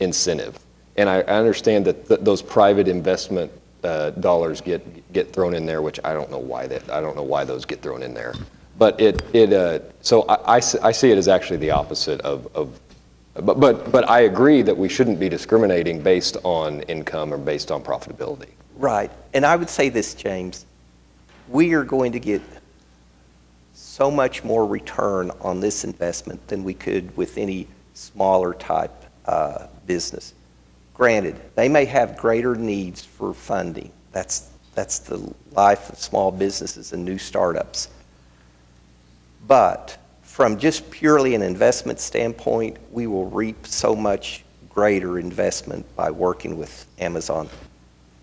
incentive. And I, I understand that th- those private investment uh, dollars get, get thrown in there, which I don't know why that, I don't know why those get thrown in there. But it, it, uh, so I, I I see it as actually the opposite of, of but, but, but I agree that we shouldn't be discriminating based on income or based on profitability. Right. And I would say this, James. We are going to get so much more return on this investment than we could with any smaller type uh, business. Granted, they may have greater needs for funding. That's, that's the life of small businesses and new startups. But from just purely an investment standpoint, we will reap so much greater investment by working with Amazon.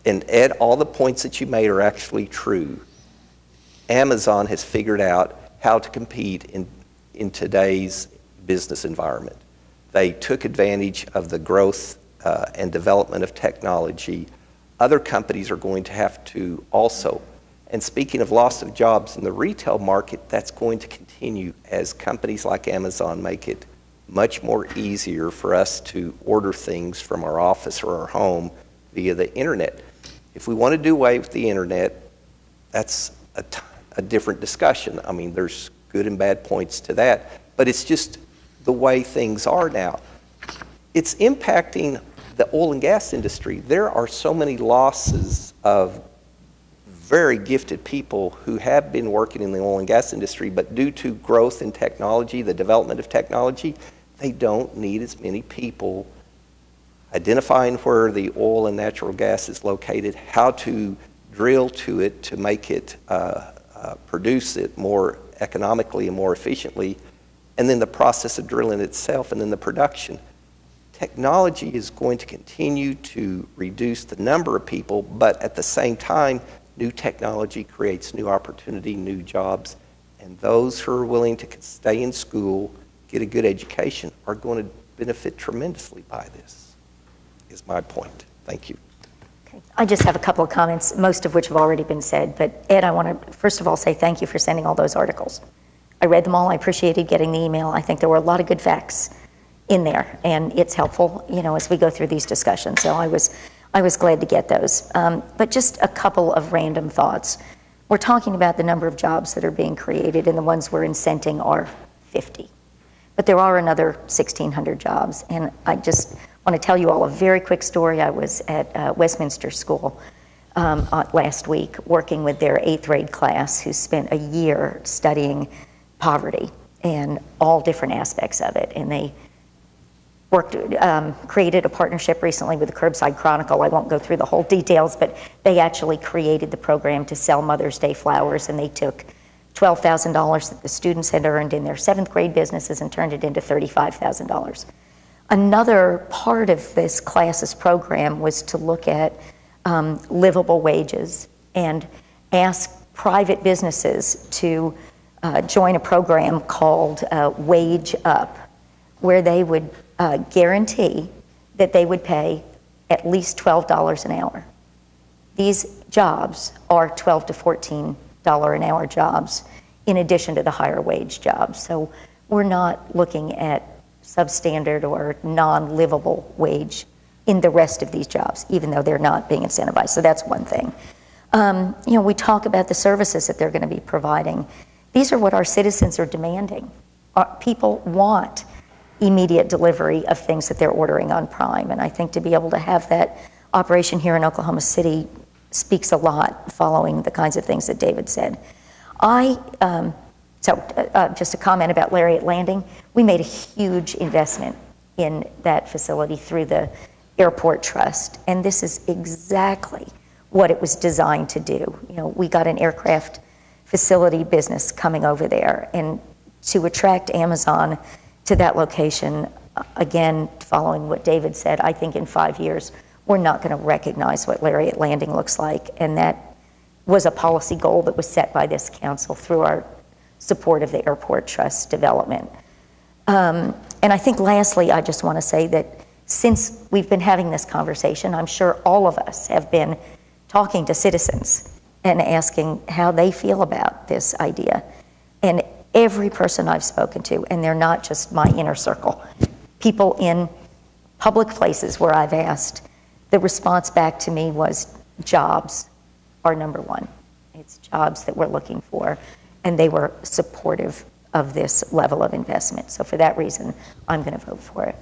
And Ed, all the points that you made are actually true. Amazon has figured out how to compete in, in today's business environment. They took advantage of the growth uh, and development of technology. Other companies are going to have to also. And speaking of loss of jobs in the retail market, that's going to continue as companies like Amazon make it much more easier for us to order things from our office or our home via the internet. If we want to do away with the internet, that's a, a different discussion. I mean, there's good and bad points to that, but it's just the way things are now. It's impacting the oil and gas industry. There are so many losses of very gifted people who have been working in the oil and gas industry, but due to growth in technology, the development of technology, they don't need as many people identifying where the oil and natural gas is located, how to drill to it to make it uh, uh, produce it more economically and more efficiently, and then the process of drilling itself, and then the production. Technology is going to continue to reduce the number of people, but at the same time, new technology creates new opportunity, new jobs, and those who are willing to stay in school, get a good education, are going to benefit tremendously by this, is my point. Thank you. I just have a couple of comments, most of which have already been said. But Ed, I want to first of all say thank you for sending all those articles. I read them all. I appreciated getting the email. I think there were a lot of good facts in there, and it's helpful, you know, as we go through these discussions. So I was, I was glad to get those. Um, but just a couple of random thoughts. We're talking about the number of jobs that are being created, and the ones we're incenting are 50. But there are another 1,600 jobs, and I just want to tell you all a very quick story. I was at uh, Westminster School um, uh, last week working with their eighth grade class who spent a year studying poverty and all different aspects of it. And they worked, um, created a partnership recently with the Curbside Chronicle. I won't go through the whole details, but they actually created the program to sell Mother's Day flowers, and they took $12,000 that the students had earned in their seventh grade businesses and turned it into $35,000. Another part of this classes program was to look at um, livable wages and ask private businesses to uh, join a program called uh, Wage Up, where they would uh, guarantee that they would pay at least $12 an hour. These jobs are 12 to 14 dollar an hour jobs in addition to the higher wage jobs. So we're not looking at substandard or non-livable wage in the rest of these jobs, even though they're not being incentivized. So that's one thing. Um, you know, we talk about the services that they're going to be providing. These are what our citizens are demanding. Our, people want immediate delivery of things that they're ordering on Prime, and I think to be able to have that operation here in Oklahoma City speaks a lot following the kinds of things that David said. I, um, so uh, uh, just a comment about Lariat Landing. We made a huge investment in that facility through the Airport Trust, and this is exactly what it was designed to do. You know, we got an aircraft facility business coming over there, and to attract Amazon to that location, uh, again, following what David said, I think in five years we're not going to recognize what Lariat Landing looks like. And that was a policy goal that was set by this council through our support of the Airport Trust development. Um, and I think lastly, I just want to say that since we've been having this conversation, I'm sure all of us have been talking to citizens and asking how they feel about this idea. And every person I've spoken to, and they're not just my inner circle, people in public places where I've asked, the response back to me was jobs are number one. It's jobs that we're looking for, and they were supportive of this level of investment. So for that reason, I'm going to vote for it.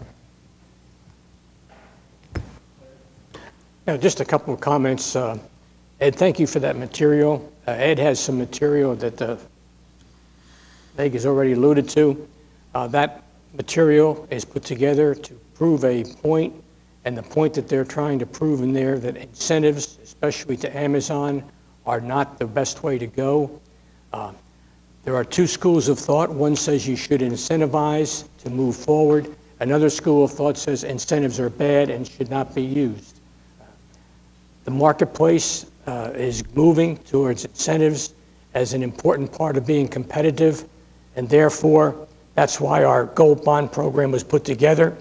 Yeah, just a couple of comments. Uh, Ed, thank you for that material. Uh, Ed has some material that uh, Meg has already alluded to. Uh, that material is put together to prove a point and the point that they're trying to prove in there that incentives, especially to Amazon, are not the best way to go. Uh, there are two schools of thought. One says you should incentivize to move forward. Another school of thought says incentives are bad and should not be used. The marketplace uh, is moving towards incentives as an important part of being competitive, and therefore, that's why our GO bond program was put together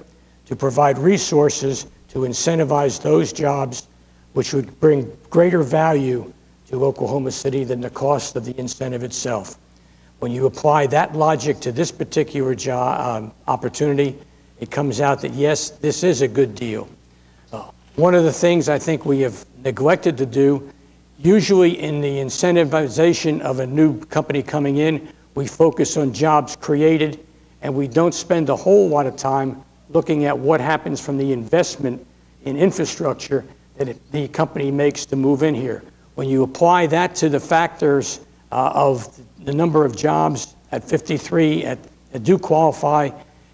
to provide resources to incentivize those jobs which would bring greater value to Oklahoma City than the cost of the incentive itself. When you apply that logic to this particular job um, opportunity, it comes out that yes, this is a good deal. Uh, one of the things I think we have neglected to do, usually in the incentivization of a new company coming in, we focus on jobs created and we don't spend a whole lot of time looking at what happens from the investment in infrastructure that it, the company makes to move in here. When you apply that to the factors uh, of the number of jobs at 53 at, that do qualify,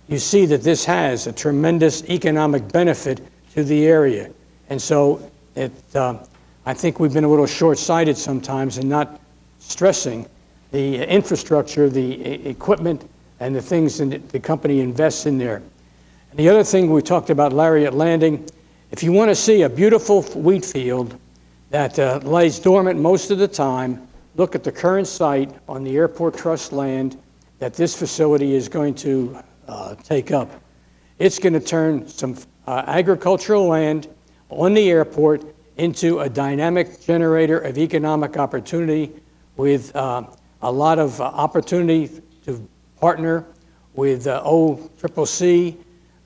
you see that this has a tremendous economic benefit to the area. And so it, uh, I think we've been a little short-sighted sometimes in not stressing the infrastructure, the equipment, and the things that the company invests in there. And The other thing we talked about Lariat Landing, if you want to see a beautiful wheat field that uh, lays dormant most of the time, look at the current site on the Airport Trust land that this facility is going to uh, take up. It's going to turn some uh, agricultural land on the airport into a dynamic generator of economic opportunity with uh, a lot of uh, opportunity to partner with uh, OCCC.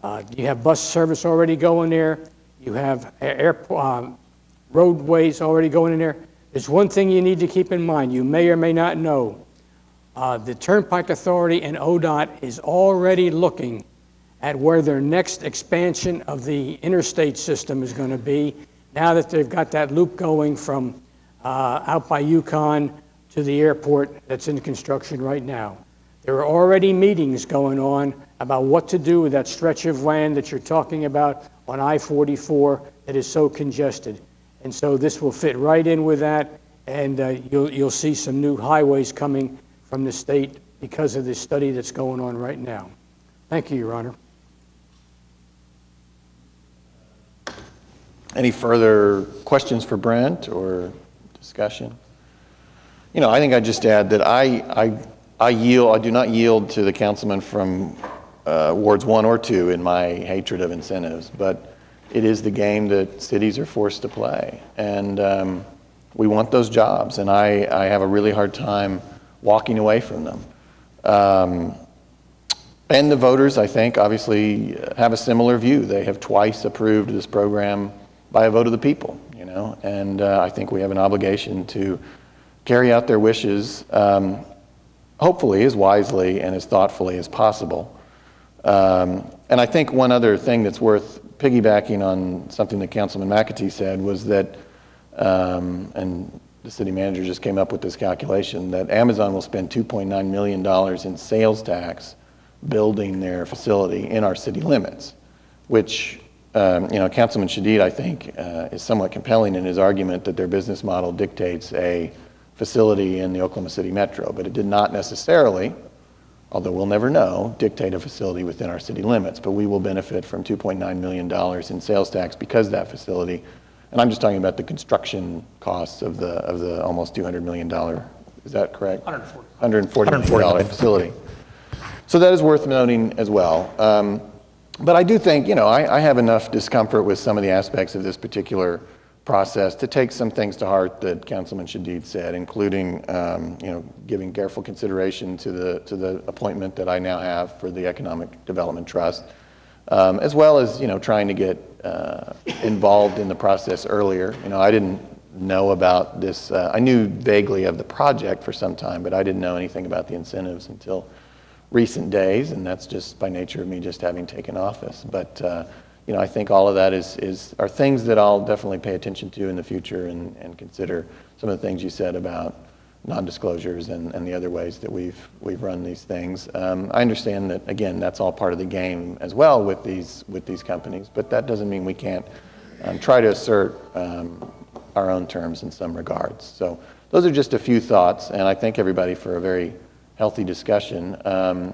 Uh, You have bus service already going there. You have air, um, roadways already going in there. There's one thing you need to keep in mind. You may or may not know. Uh, the Turnpike Authority and ODOT is already looking at where their next expansion of the interstate system is going to be now that they've got that loop going from uh, out by Yukon to the airport that's in construction right now. There are already meetings going on about what to do with that stretch of land that you're talking about on I 44 that is so congested. And so this will fit right in with that, and uh, you'll, you'll see some new highways coming from the state because of this study that's going on right now. Thank you, Your Honor. Any further questions for Brent or discussion? You know, I think I'd just add that I, I, I yield, I do not yield to the councilman from uh, wards one or two in my hatred of incentives, but it is the game that cities are forced to play. And um, we want those jobs, and I, I have a really hard time walking away from them. Um, and the voters, I think, obviously have a similar view. They have twice approved this program by a vote of the people, you know, and uh, I think we have an obligation to carry out their wishes, um, hopefully as wisely and as thoughtfully as possible. Um, and I think one other thing that's worth piggybacking on something that Councilman McAtee said was that, um, and the city manager just came up with this calculation, that Amazon will spend $2.9 million in sales tax building their facility in our city limits, which um, you know, Councilman Shadid, I think, uh, is somewhat compelling in his argument that their business model dictates a facility in the Oklahoma City metro, but it did not necessarily, although we'll never know, dictate a facility within our city limits. But we will benefit from $2.9 million in sales tax because that facility. And I'm just talking about the construction costs of the, of the almost $200 million, is that correct? 140 $140 million facility. So that is worth noting as well. Um, but I do think, you know, I, I, have enough discomfort with some of the aspects of this particular process to take some things to heart that Councilman Shadid said, including, um, you know, giving careful consideration to the, to the appointment that I now have for the Economic Development Trust, um, as well as, you know, trying to get uh, involved in the process earlier. You know, I didn't know about this, uh, I knew vaguely of the project for some time, but I didn't know anything about the incentives until recent days, and that's just by nature of me just having taken office. But uh, you know, I think all of that is, is are things that I'll definitely pay attention to in the future and, and consider some of the things you said about non-disclosures and, and the other ways that we've we've run these things. Um, I understand that again, that's all part of the game as well with these with these companies, but that doesn't mean we can't um, try to assert um, our own terms in some regards. So those are just a few thoughts, and I thank everybody for a very healthy discussion. Um,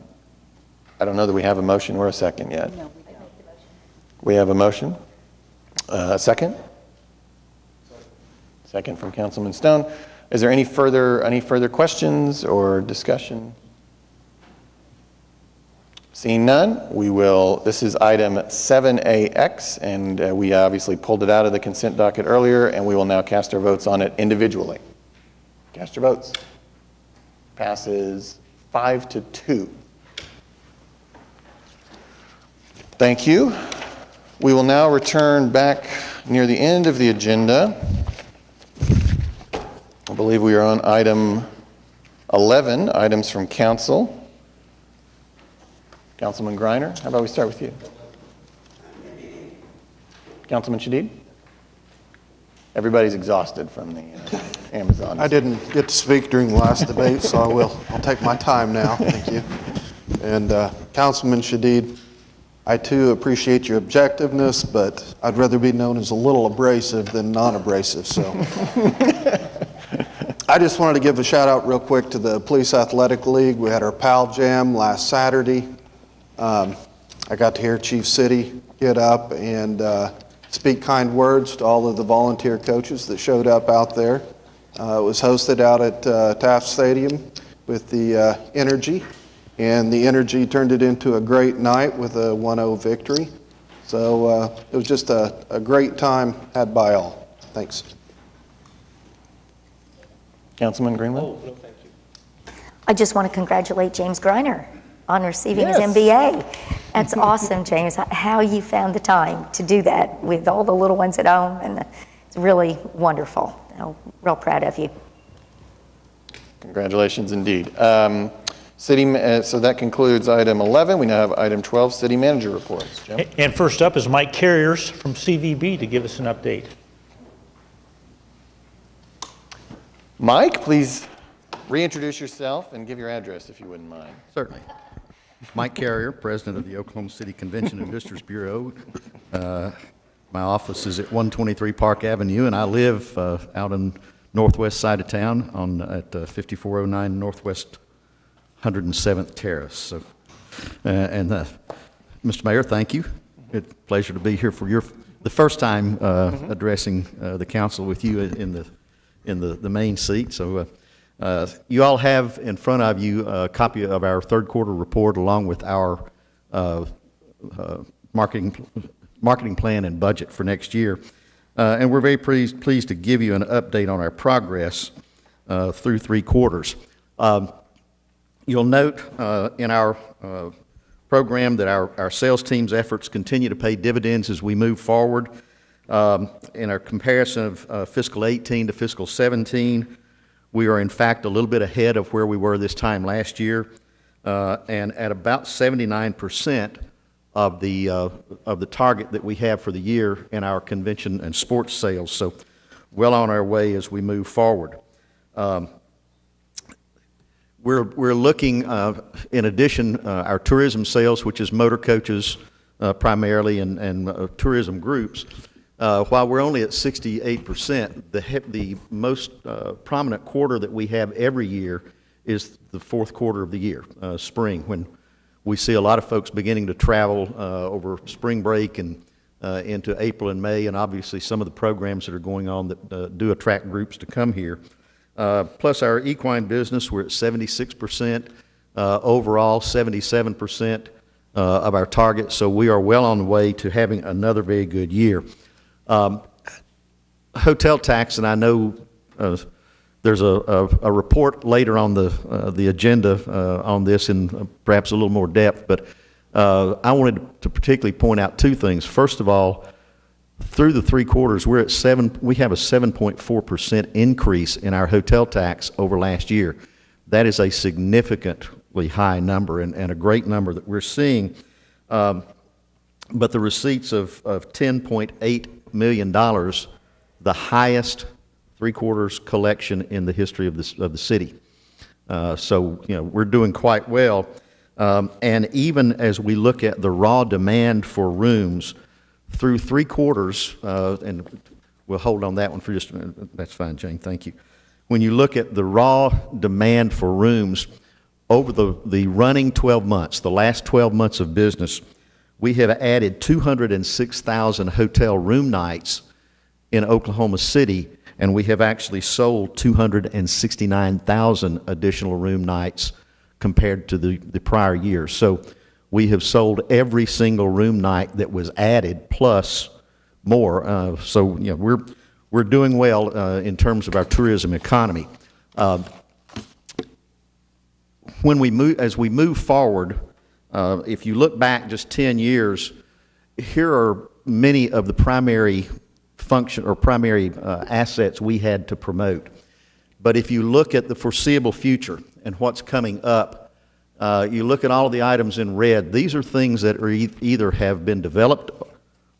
I don't know that we have a motion or a second yet. No, we, have a motion. Uh, second? Second from Councilman Stone. Is there any further any further questions or discussion? Seeing none, we will. This is item 7AX, and uh, we obviously pulled it out of the consent docket earlier, and we will now cast our votes on it individually. Cast your votes passes five to two. Thank you. We will now return back near the end of the agenda. I believe we are on item 11, items from council. Councilman Greiner, how about we start with you? Councilman Shadid? Everybody's exhausted from the uh, Amazon. I didn't get to speak during the last debate, so I will. I'll take my time now. Thank you. And uh, Councilman Shadid, I too appreciate your objectiveness, but I'd rather be known as a little abrasive than non-abrasive. So I just wanted to give a shout out real quick to the Police Athletic League. We had our PAL Jam last Saturday. Um, I got to hear Chief Citty get up and uh, speak kind words to all of the volunteer coaches that showed up out there. Uh, it was hosted out at uh, Taft Stadium with the uh, Energy, and the Energy turned it into a great night with a 1 0 victory. So uh, it was just a, a great time had by all. Thanks. Councilman Greenwell? I just want to congratulate James Greiner on receiving his MBA. That's awesome, James, how you found the time to do that with all the little ones at home, and it's really wonderful. I'm Real proud of you. Congratulations indeed. Um, City, uh, so that concludes item 11. We now have item 12, city manager reports. Jim? And first up is Mike Carriers from CVB to give us an update. Mike, please reintroduce yourself and give your address if you wouldn't mind. Certainly. Mike Carrier, President of the Oklahoma City Convention and Visitors Bureau. Uh, My office is at 123 Park Avenue, and I live uh, out on northwest side of town on, at uh, 5409 Northwest 107th Terrace. So, uh, And, uh, Mr. Mayor, thank you. It's a pleasure to be here for your, the first time uh, addressing uh, the council with you in the, in the, the main seat. So uh, uh, you all have in front of you a copy of our third quarter report along with our uh, uh, marketing, marketing plan and budget for next year. Uh, And we're very pleased, pleased to give you an update on our progress uh, through three quarters. Um, You'll note uh, in our uh, program that our, our sales team's efforts continue to pay dividends as we move forward. Um, In our comparison of uh, fiscal 18 to fiscal 17, we are in fact a little bit ahead of where we were this time last year, uh, and at about 79% of the, uh, of the target that we have for the year in our convention and sports sales. So well on our way as we move forward. Um, we're, we're looking, uh, in addition, uh, our tourism sales, which is motor coaches uh, primarily and, and uh, tourism groups, uh, while we're only at 68%, the, he- the most uh, prominent quarter that we have every year is the fourth quarter of the year, spring, when we see a lot of folks beginning to travel over spring break and into April and May, and obviously some of the programs that are going on that do attract groups to come here. Uh, Plus, our equine business, we're at 76%, uh, overall 77% uh, of our target, so we are well on the way to having another very good year. Um, Hotel tax, and I know uh, there's a, a, a report later on the, uh, the agenda on this in perhaps a little more depth, but I wanted to particularly point out two things. First of all, through the three quarters, we're at seven, we have a 7.4% increase in our hotel tax over last year. That is a significantly high number and, and a great number that we're seeing. Um, but the receipts of, of $10.8 million, the highest three quarters collection in the history of, this, of the city. Uh, so, you know, we're doing quite well. Um, and even as we look at the raw demand for rooms through three quarters, uh, and we'll hold on that one for just a minute. That's fine, Jane. Thank you. When you look at the raw demand for rooms over the, the running 12 months, the last 12 months of business, we have added 206,000 hotel room nights in Oklahoma City, and we have actually sold 269,000 additional room nights compared to the, the prior year. So we have sold every single room night that was added plus more. Uh, so you know, we're, we're doing well uh, in terms of our tourism economy. Uh, when we move, as we move forward, uh, if you look back just 10 years, here are many of the primary function or primary uh, assets we had to promote. But if you look at the foreseeable future and what's coming up, uh, you look at all of the items in red, these are things that are e- either have been developed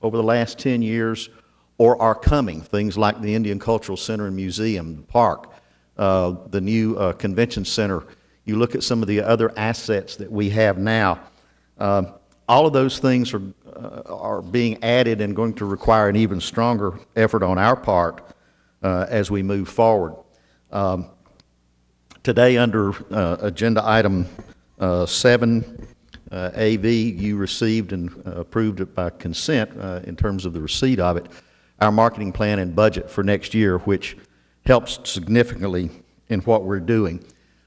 over the last 10 years or are coming. Things like the Indian Cultural Center and Museum, the park, uh, the new uh, convention center. You look at some of the other assets that we have now. Um, all of those things are, uh, are being added and going to require an even stronger effort on our part uh, as we move forward. Um, today, under uh, agenda item uh, 7, uh, AV, you received and uh, approved it by consent in terms of the receipt of it, our marketing plan and budget for next year, which helps significantly in what we're doing.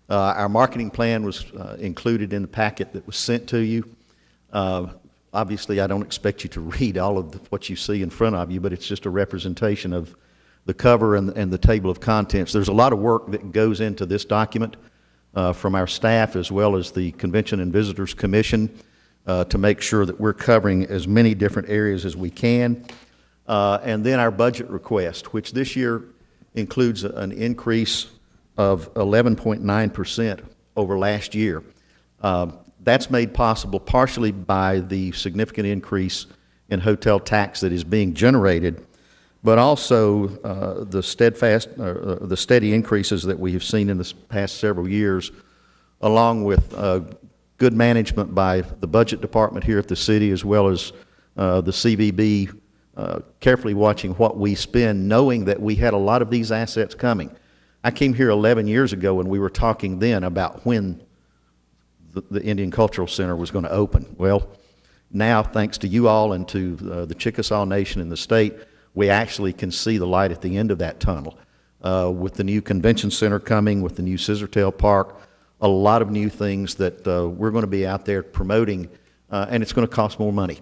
Uh, our marketing plan was uh, included in the packet that was sent to you. Uh, obviously, I don't expect you to read all of the, what you see in front of you, but it's just a representation of the cover and, and the table of contents. There's a lot of work that goes into this document uh, from our staff as well as the Convention and Visitors Commission uh, to make sure that we're covering as many different areas as we can. Uh, and then our budget request, which this year includes an increase of 11.9% over last year. Uh, that's made possible partially by the significant increase in hotel tax that is being generated, but also uh, the steadfast, uh, the steady increases that we have seen in the past several years, along with uh, good management by the budget department here at the city, as well as uh, the CVB, uh, carefully watching what we spend, knowing that we had a lot of these assets coming. I came here 11 years ago, and we were talking then about when the, the Indian Cultural Center was going to open. Well, now, thanks to you all and to uh, the Chickasaw Nation and the state, we actually can see the light at the end of that tunnel. Uh, with the new convention center coming, with the new Scissortail Park, a lot of new things that uh, we're going to be out there promoting, uh, and it's going to cost more money.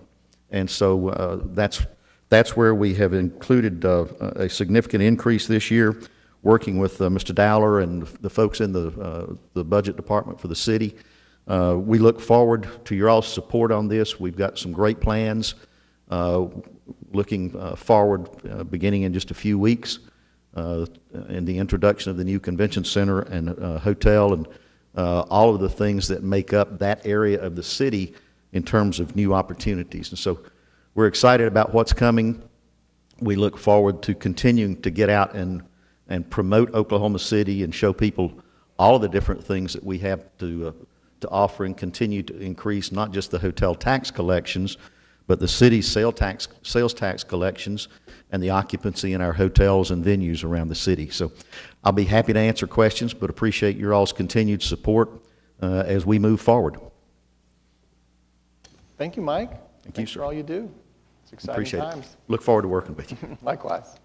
And so uh, that's, that's where we have included uh, a significant increase this year, working with Mr. Dowler and the folks in the, the budget department for the city. Uh, we look forward to your all's support on this. We've got some great plans uh, looking uh, forward, uh, beginning in just a few weeks, uh, in the introduction of the new convention center and uh, hotel and all of the things that make up that area of the city in terms of new opportunities. And so we're excited about what's coming. We look forward to continuing to get out and, and promote Oklahoma City and show people all of the different things that we have to to offer and continue to increase not just the hotel tax collections, but the city's sale tax, sales tax collections and the occupancy in our hotels and venues around the city. So I'll be happy to answer questions, but appreciate your all's continued support uh, as we move forward. Thank you, Mike. Thank Thanks you, sir. for all you do. It's exciting Appreciate times. it. Look forward to working with you. Likewise.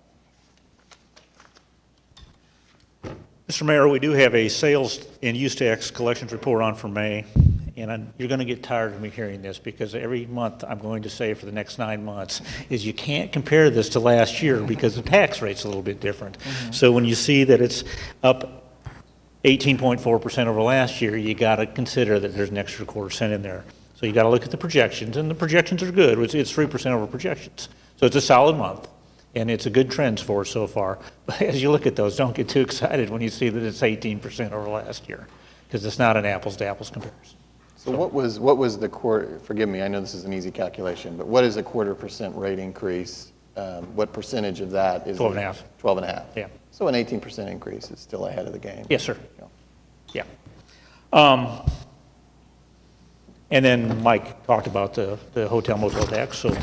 Mr. Mayor, we do have a sales and use tax collections report on for May, and I'm- you're going to get tired of me hearing this, because every month I'm going to say for the next nine months, is you can't compare this to last year, because the tax rate's a little bit different. Mm-hmm. So when you see that it's up 18.4% over last year, you got to consider that there's an extra quarter cent in there. So you got to look at the projections, and the projections are good. It's- It's 3% over projections. So it's a solid month, and it's a good trend for us so far. But as you look at those, don't get too excited when you see that it's 18% over last year, because it's not an apples-to-apples comparison. So what was, what was the quarter, forgive me, I know this is an easy calculation, but what is a quarter percent rate increase? Um, What percentage of that is? 12 and a half. 12 and a half? Yeah. So an 18% increase is still ahead of the game? Yes, sir. Yeah. Um, And then Mike talked about the the hotel motel tax, so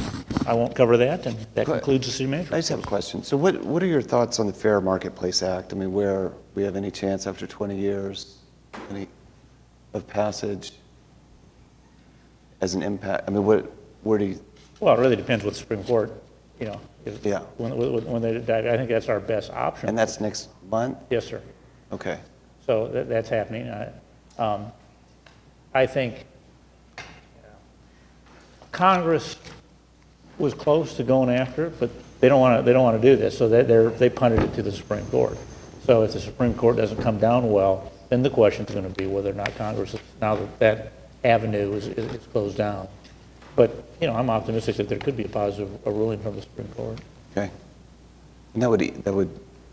I won't cover that, and that concludes the city manager. I just have a question. So what, what are your thoughts on the Fair Marketplace Act? I mean, where we have any chance after 20 years, any, of passage as an impact? I mean, what, where do you, Well, it really depends what the Supreme Court, you know, is- Yeah. when, when when they, I think that's our best option. and that's next month? Yes, sir. Okay. So that, that's happening. I, um, I think Congress was close to going after it, but they don't want to, they don't want to do this, so they, they're, they punted it to the Supreme Court. So if the Supreme Court doesn't come down well, then the question's going to be whether or not Congress, now that that avenue is, is is closed down. But, you know, I'm optimistic that there could be a positive a ruling from the Supreme Court. Okay. And that would, e- that would,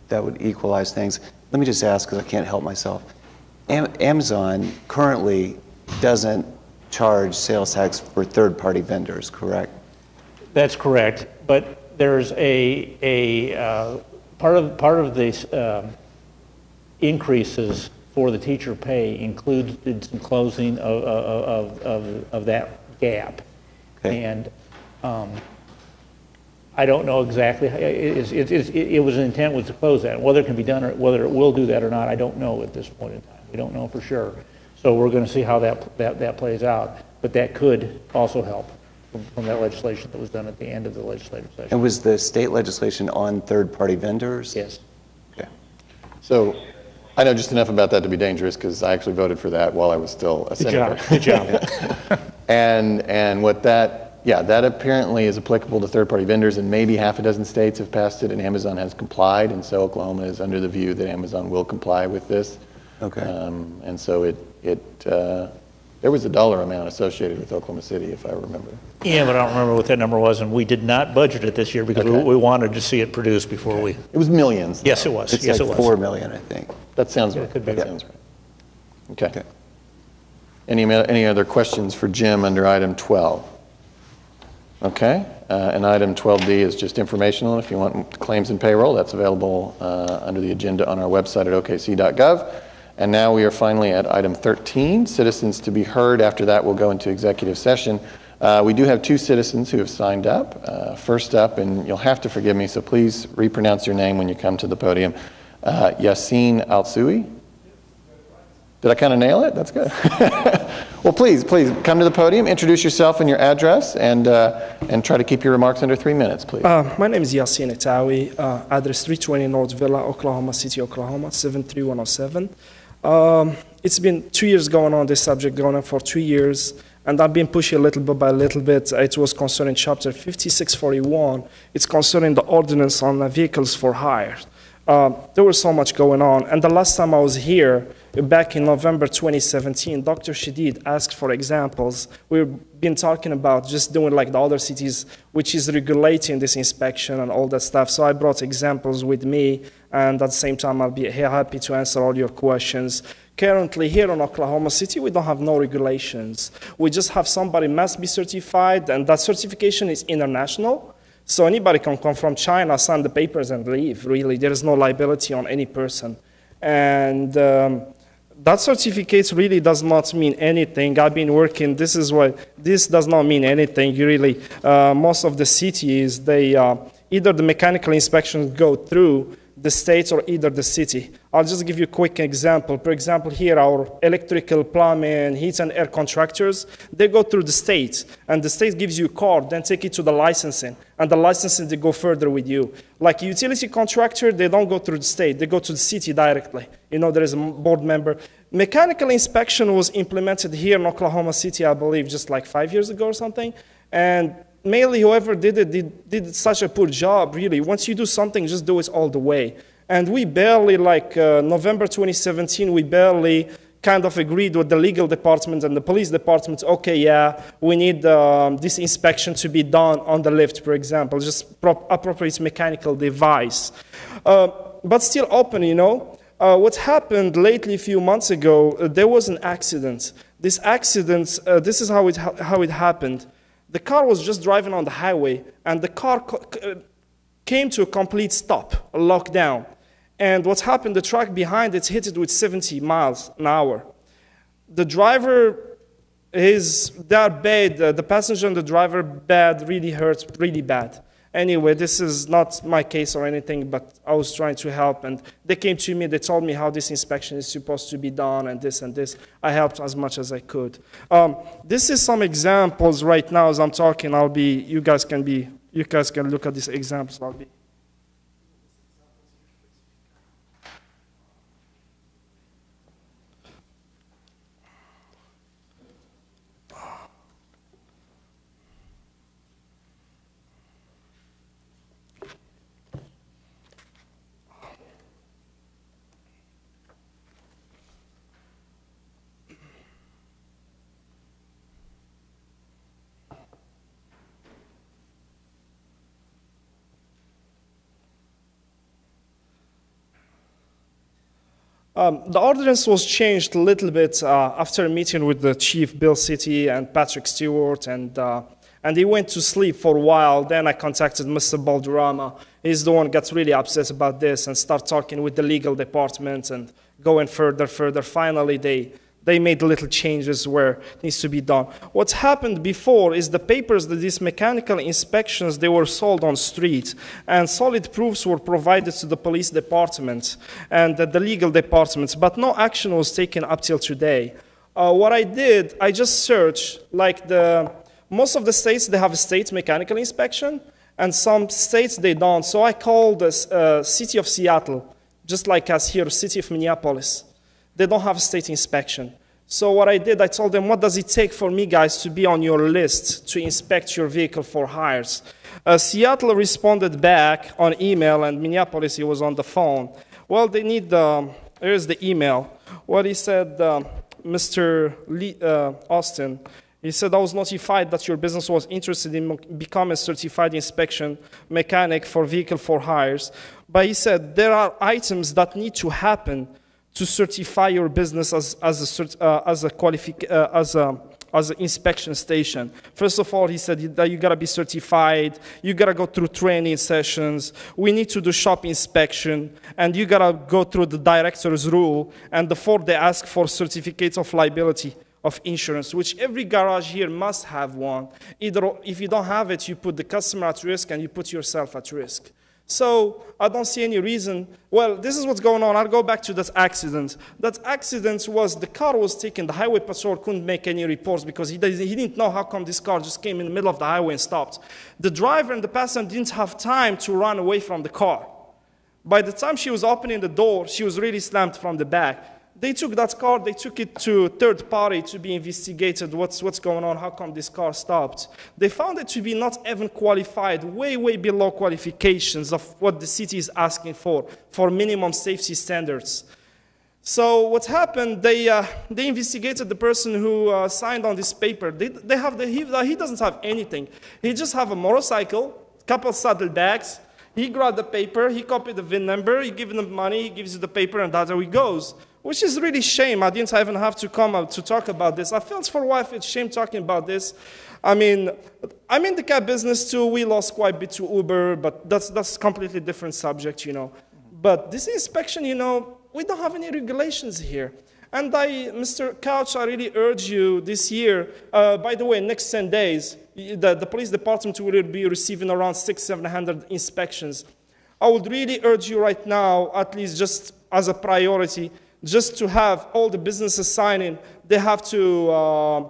that would equalize things. Let me just ask, because I can't help myself. Am- Amazon currently doesn't charge sales tax for third-party vendors, correct? That's correct, but there's a, a, uh, part of, part of the um, increases for the teacher pay included some closing of, of, of, of that gap. And um, I don't know exactly, how- it, it's- it's- it's- it, it was, intent was to close that. Whether it can be done, or whether it will do that or not, I don't know at this point in time. We don't know for sure. So we're going to see how that, that, that plays out. But that could also help from, from that legislation that was done at the end of the legislative session. And was the state legislation on third-party vendors? Yes. Okay. So I know just enough about that to be dangerous because I actually voted for that while I was still a senator. Good job. senator. Good job. And, and what that Yeah, that apparently is applicable to third-party vendors, and maybe half a dozen states have passed it, and Amazon has complied, and so Oklahoma is under the view that Amazon will comply with this. Okay. Um, And so it, it, uh, there was a dollar amount associated with Oklahoma City, if I remember. Yeah, but I don't remember what that number was, and we did not budget it this year because we Okay. we wanted to see it produced before we, It was millions. yes, it was, It's yes, it like was. 4 million, I think. That sounds right. could be. That sounds right. Okay. Any, any other questions for Jim under item 12? Okay, uh, and item 12D is just informational. If you want claims and payroll, that's available uh, under the agenda on our website at okc.gov. And now we are finally at item 13, citizens to be heard. After that, we'll go into executive session. Uh, We do have two citizens who have signed up. Uh, First up, and you'll have to forgive me, so please repronounce your name when you come to the podium, uh, Yassine Al-Sui. Did I kind of nail it? That's good. well, please, please come to the podium, introduce yourself and your address, and, uh, and try to keep your remarks under three minutes, please. Uh, my name is Yassine Itawi, uh, address 320 North Villa, Oklahoma City, Oklahoma, 73107. Um, it's been two years going on, this subject going on for two years, and I've been pushing a little bit by a little bit. It was concerning Chapter 5641. It's concerning the ordinance on vehicles for hire. Uh, there was so much going on, and the last time I was here, back in November 2017, Dr. Shadid asked for examples. We've been talking about just doing like the other cities, which is regulating this inspection and all that stuff. So I brought examples with me, and at the same time, I'll be happy to answer all your questions. Currently, here in Oklahoma City, we don't have no regulations. We just have somebody must be certified, and that certification is international. So anybody can come from China, sign the papers, and leave. Really, there is no liability on any person. And um, that certificate really does not mean anything. I've been working. This is what this does not mean anything. Really, uh, most of the cities, they uh, either the mechanical inspections go through the states or either the city. I'll just give you a quick example. For example, here our electrical, plumbing, heat and air contractors, they go through the state, and the state gives you a card, then take it to the licensing, and the licensing they go further with you. Like utility contractor, they don't go through the state, they go to the city directly. You know, there is a board member. Mechanical inspection was implemented here in Oklahoma City, I believe, just like five years ago or something, and mainly whoever did it did, did such a poor job, really. Once you do something, just do it all the way. And we barely, like uh, November 2017, we barely kind of agreed with the legal department and the police department, okay, yeah, we need um, this inspection to be done on the lift, for example, just prop- appropriate mechanical device. Uh, but still open, you know. Uh, what happened lately, a few months ago, uh, there was an accident. This accident, uh, this is how it, ha- how it happened. The car was just driving on the highway, and the car uh, came to a complete stop, a lockdown. And what happened, the truck behind it hit it with 70 miles an hour. The driver his, that bad, uh, the passenger and the driver bed really hurt, really bad. Anyway, this is not my case or anything, but I was trying to help. And they came to me, they told me how this inspection is supposed to be done and this and this. I helped as much as I could. Um, this is some examples right now as I'm talking. I'll be, you guys can be, you guys can look at these examples. I'll be. Um, the ordinance was changed a little bit uh, after a meeting with the chief, Bill Citty, and Patrick Stewart, and uh, and he went to sleep for a while. Then I contacted Mr. Balderrama. He's the one gets really upset about this and start talking with the legal department and going further, further. Finally, they they made little changes where needs to be done. What's happened before is the papers that these mechanical inspections they were sold on street, and solid proofs were provided to the police department and the legal departments, but no action was taken up till today. Uh, what I did, I just searched like the most of the states they have a state mechanical inspection, and some states they don't. So I called the uh, city of Seattle, just like us here, city of Minneapolis they don't have state inspection. So what I did, I told them, what does it take for me, guys, to be on your list to inspect your vehicle for hires? Uh, Seattle responded back on email, and Minneapolis, he was on the phone. Well, they need the, here's the email. What he said, Mr. Lee, uh, Austin, he said, I was notified that your business was interested in becoming a certified inspection mechanic for vehicle for hires. But he said, there are items that need to happen to certify your business as, as a, uh, as a qualific, uh, as a as an inspection station. First of all, he said that you gotta be certified, you gotta go through training sessions, we need to do shop inspection, and you gotta go through the director's rule, and the fourth, they ask for certificates of liability of insurance, which every garage here must have one. Either if you don't have it, you put the customer at risk and you put yourself at risk. So I don't see any reason. Well, this is what's going on. I'll go back to that accident. That accident was the car was taken. The highway patrol couldn't make any reports because he, he didn't know how come this car just came in the middle of the highway and stopped. The driver and the passenger didn't have time to run away from the car. By the time she was opening the door, she was really slammed from the back they took that car, they took it to third party to be investigated. What's, what's going on? How come this car stopped? They found it to be not even qualified, way, way below qualifications of what the city is asking for, for minimum safety standards. So what happened, they, uh, they investigated the person who uh, signed on this paper. They, they have the, he, he doesn't have anything. He just have a motorcycle, couple saddlebags. He grabbed the paper, he copied the VIN number, he gives them money, he gives you the paper, and that's how he goes which is really shame. I didn't even have to come to talk about this. I felt for a while it's shame talking about this. I mean, I'm in the cab business too. We lost quite a bit to Uber, but that's that's completely different subject, you know. But this inspection, you know, we don't have any regulations here. And I, Mr. Couch, I really urge you this year, uh, by the way, next 10 days, the, the police department will be receiving around six, 700 inspections. I would really urge you right now, at least just as a priority, just to have all the businesses signing, they have to uh,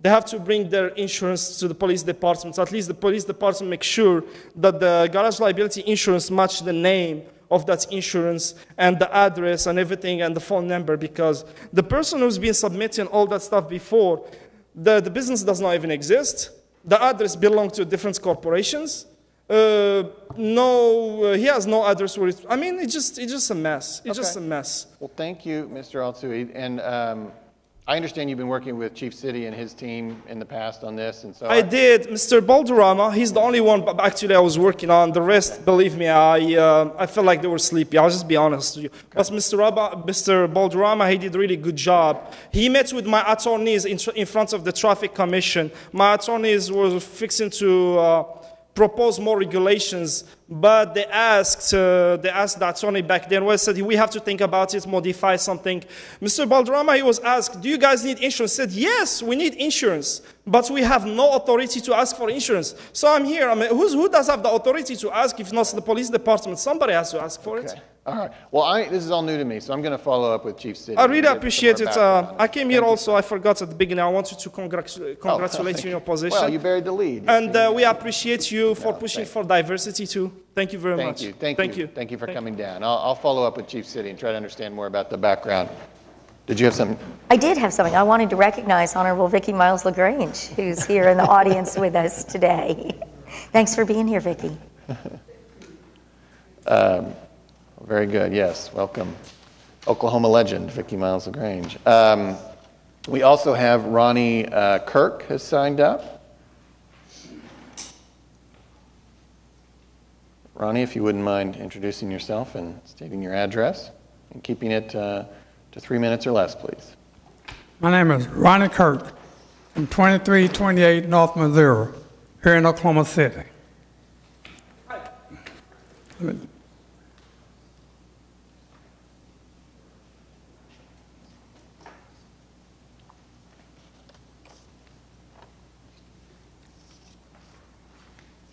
they have to bring their insurance to the police department. So at least the police department make sure that the garage liability insurance match the name of that insurance and the address and everything and the phone number because the person who's been submitting all that stuff before, the, the business does not even exist. The address belongs to different corporations. Uh, no, uh, he has no address I mean, it's just, it's just a mess. It's just a mess. Well, thank you, Mr. Altsui. And um, I understand you've been working with Chief Citty and his team in the past on this, and so. I did. Mr. Balderrama, he's the only one actually I was working on. The rest, believe me, I, uh, I felt like they were sleepy. I'll just be honest with you. But Mr. Rabba, Mr. Balderrama, he did a really good job. He met with my attorneys in, in front of the traffic commission. My attorneys were fixing to uh, propose more regulations, but they asked, uh, they asked attorney back then, well, said, we have to think about it, modify something. Mr. Balderrama, he was asked, do you guys need insurance? He said, yes, we need insurance, but we have no authority to ask for insurance. So I'm here, I mean, who does have the authority to ask if not the police department? Somebody has to ask for okay. it. All right. Well, I, this is all new to me, so I'm going to follow up with Chief Citty. I really appreciate it. Uh, I came here also, I forgot at the beginning, I wanted to congratulate, congratulate you on your position. Well, you buried the lead. And uh, we appreciate you for pushing for diversity too. Thank you very much. Thank much. you. Thank, you. Thank you. you. Thank you for Thank coming down. I'll, I'll follow up with Chief Citty and try to understand more about the background. Did you have something? I did have something. I wanted to recognize Honorable Vicki Miles LaGrange, who's here in the audience with us today. Thanks for being here, Vicki. Um, very good. Yes. Welcome. Oklahoma legend, Vicki Miles LaGrange. Um, we also have Ronnie uh, Kirk has signed up. Ronnie, if you wouldn't mind introducing yourself and stating your address and keeping it uh, to three minutes or less, please. My name is Ronnie Kirk from 2328 North Missouri, here in Oklahoma City.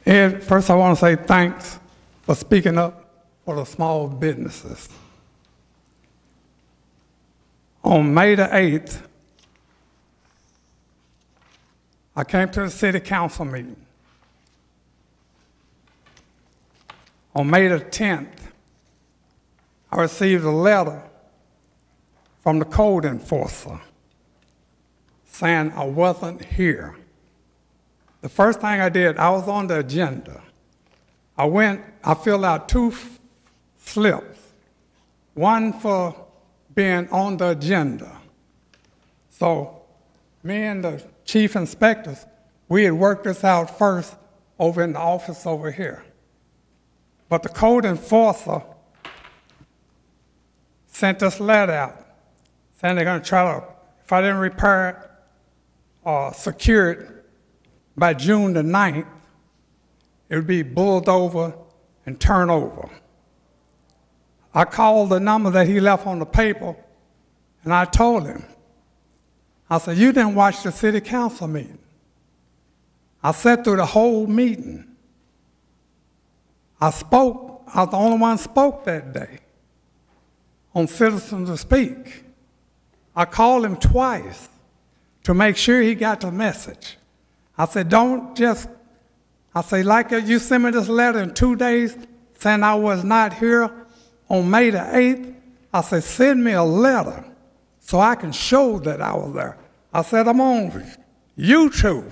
Ed, first I want to say thanks for speaking up for the small businesses. On May the 8th, I came to the city council meeting. On May the 10th, I received a letter from the code enforcer saying I wasn't here. The first thing I did, I was on the agenda. I went, I filled out two slips, one for being on the agenda. So, me and the chief inspectors, we had worked this out first over in the office over here. But the code enforcer sent this letter out saying they're going to try to, if I didn't repair it or secure it by June the 9th, it would be bulldozed over and turned over. I called the number that he left on the paper and I told him, I said, You didn't watch the city council meeting. I sat through the whole meeting. I spoke, I was the only one spoke that day on Citizens to Speak. I called him twice to make sure he got the message. I said, don't just, I say, like you sent me this letter in two days saying I was not here on May the 8th. I said, send me a letter so I can show that I was there. I said, I'm on YouTube.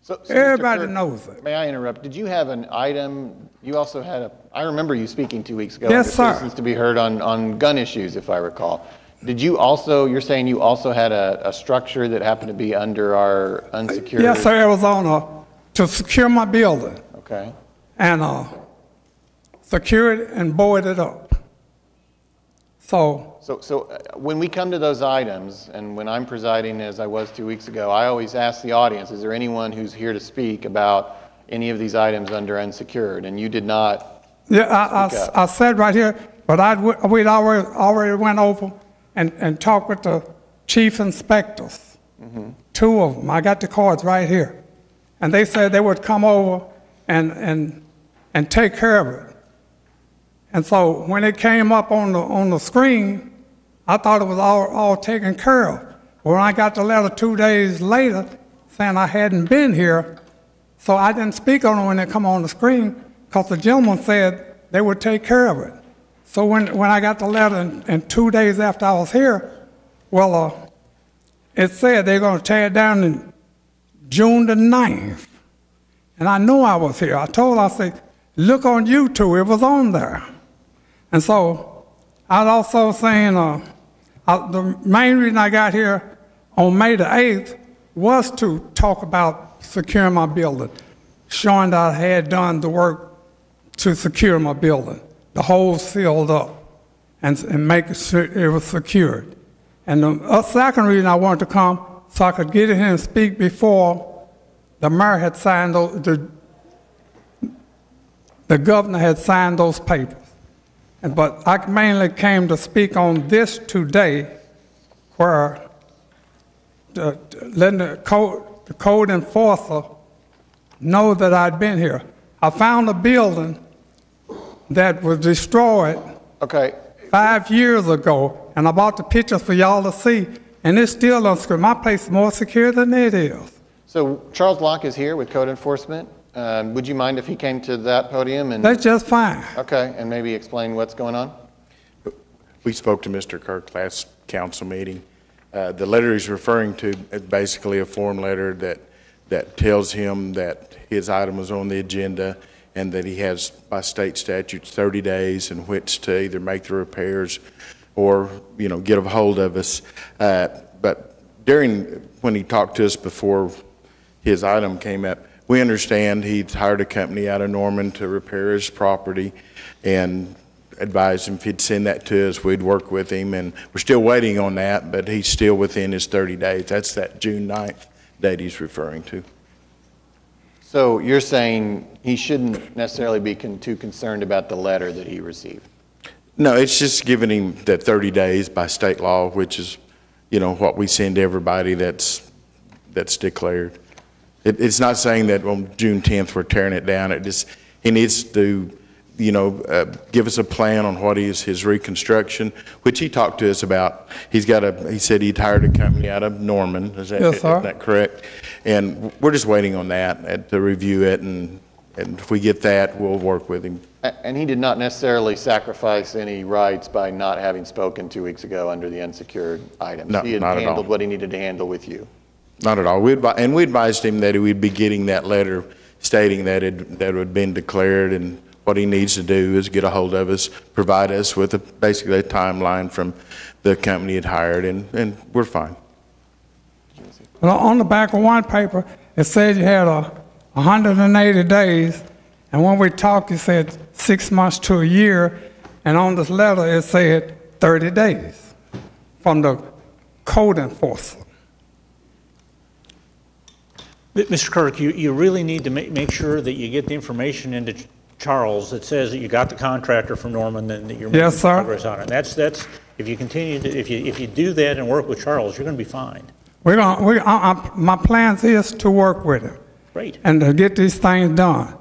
So, so Everybody Kirk, knows it. May I interrupt? Did you have an item, you also had a, I remember you speaking two weeks ago. Yes, sir. Citizens to be heard on, on gun issues, if I recall. Did you also, you're saying you also had a, a structure that happened to be under our unsecured? Yes, sir, Arizona, to secure my building Okay. and uh, secure it and board it up. So, So, so uh, when we come to those items, and when I'm presiding as I was two weeks ago, I always ask the audience, is there anyone who's here to speak about any of these items under unsecured? And you did not yeah, I, I, I said right here, but I'd, we'd already, already went over and, and with the chief inspectors, Mm-hmm. two of them. I got the cards right here. And they said they would come over and, and, and take care of it. And so when it came up on the, on the screen, I thought it was all, all taken care of. When I got the letter two days later saying I hadn't been here, so I didn't speak on it when it come on the screen because the gentleman said they would take care of it. So when, when I got the letter and, and two days after I was here, well, uh, it said they're going to tear it down in June the 9th. And I knew I was here. I told her, I said, look on YouTube, it was on there. And so I was also saying, uh, I, the main reason I got here on May the 8th was to talk about securing my building, showing that I had done the work to secure my building, the hole sealed up, and, and making sure it was secured. And the second reason I wanted to come, so I could get in and speak before the mayor had signed the, the governor had signed those papers. And, but I mainly came to speak on this today, where the, letting the code, the code enforcer know that I'd been here. I found a building that was destroyed Okay. five years ago, and I bought the pictures for y'all to see, and it's still unsecure. My place is more secure than it is. So Charles Locke is here with code enforcement. Um, Would you mind if he came to that podium and? That's just fine. Okay, and maybe explain what's going on? We spoke to Mr. Kirk last council meeting. Uh, The letter he's referring to is basically a form letter that, that tells him that his item was on the agenda and that he has, by state statute, 30 days in which to either make the repairs or, you know, get a hold of us. Uh, But during, when he talked to us before his item came up, we understand he's hired a company out of Norman to repair his property and advised him if he'd send that to us, we'd work with him. And we're still waiting on that, but he's still within his 30 days. That's that June 9th date he's referring to. So you're saying he shouldn't necessarily be con- too concerned about the letter that he received? No, it's just giving him that 30 days by state law, which is, you know, what we send everybody that's, that's declared. It, it's not saying that on June 10th we're tearing it down. It just, he needs to, you know, uh, give us a plan on what is his reconstruction, which he talked to us about. He's got a, he said he'd hired a company out of Norman. Is that, Yes, sir. is that correct? And we're just waiting on that uh, to review it, and, and if we get that, we'll work with him. And he did not necessarily sacrifice any rights by not having spoken two weeks ago under the unsecured items? No, He had not at all. handled what he needed to handle with you? Not at all. We advi- And we advised him that he would be getting that letter stating that it, that it had been declared, and what he needs to do is get a hold of us, provide us with a, basically a timeline from the company he'd hired, and, and we're fine. On the back of one paper, it said you had a 180 days, and when we talked, you said six months to a year, and on this letter, it said 30 days from the code enforcer. Mr. Kirk, you, you really need to make, make sure that you get the information into Charles that says that you got the contractor from Norman and that you're making Yes, progress on it. That's, that's, if you continue to, if you, if you do that and work with Charles, you're going to be fine. We're gonna, we, I, I, my plans is to work with him Great. and to get these things done.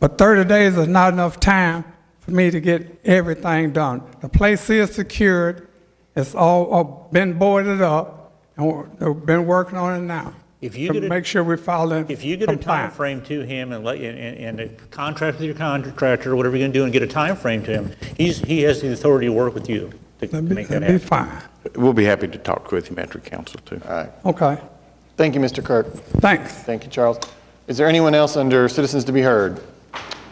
But 30 days is not enough time for me to get everything done. The place is secured. It's all, all been boarded up, and we're, they've been working on it now. If you to make sure we follow If you get a time frame to him and let, and, and and a contract with your contractor, whatever you're going to do, and get a time frame to him, he's, he has the authority to work with you to to make that That'd be happen. fine. We'll be happy to talk with him after council, too. All right. Okay. Thank you, Mr. Kirk. Thanks. Thank you, Charles. Is there anyone else under citizens to be heard?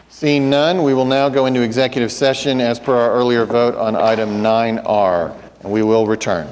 Seeing none, we will now go into executive session as per our earlier vote on item 9R, and we will return.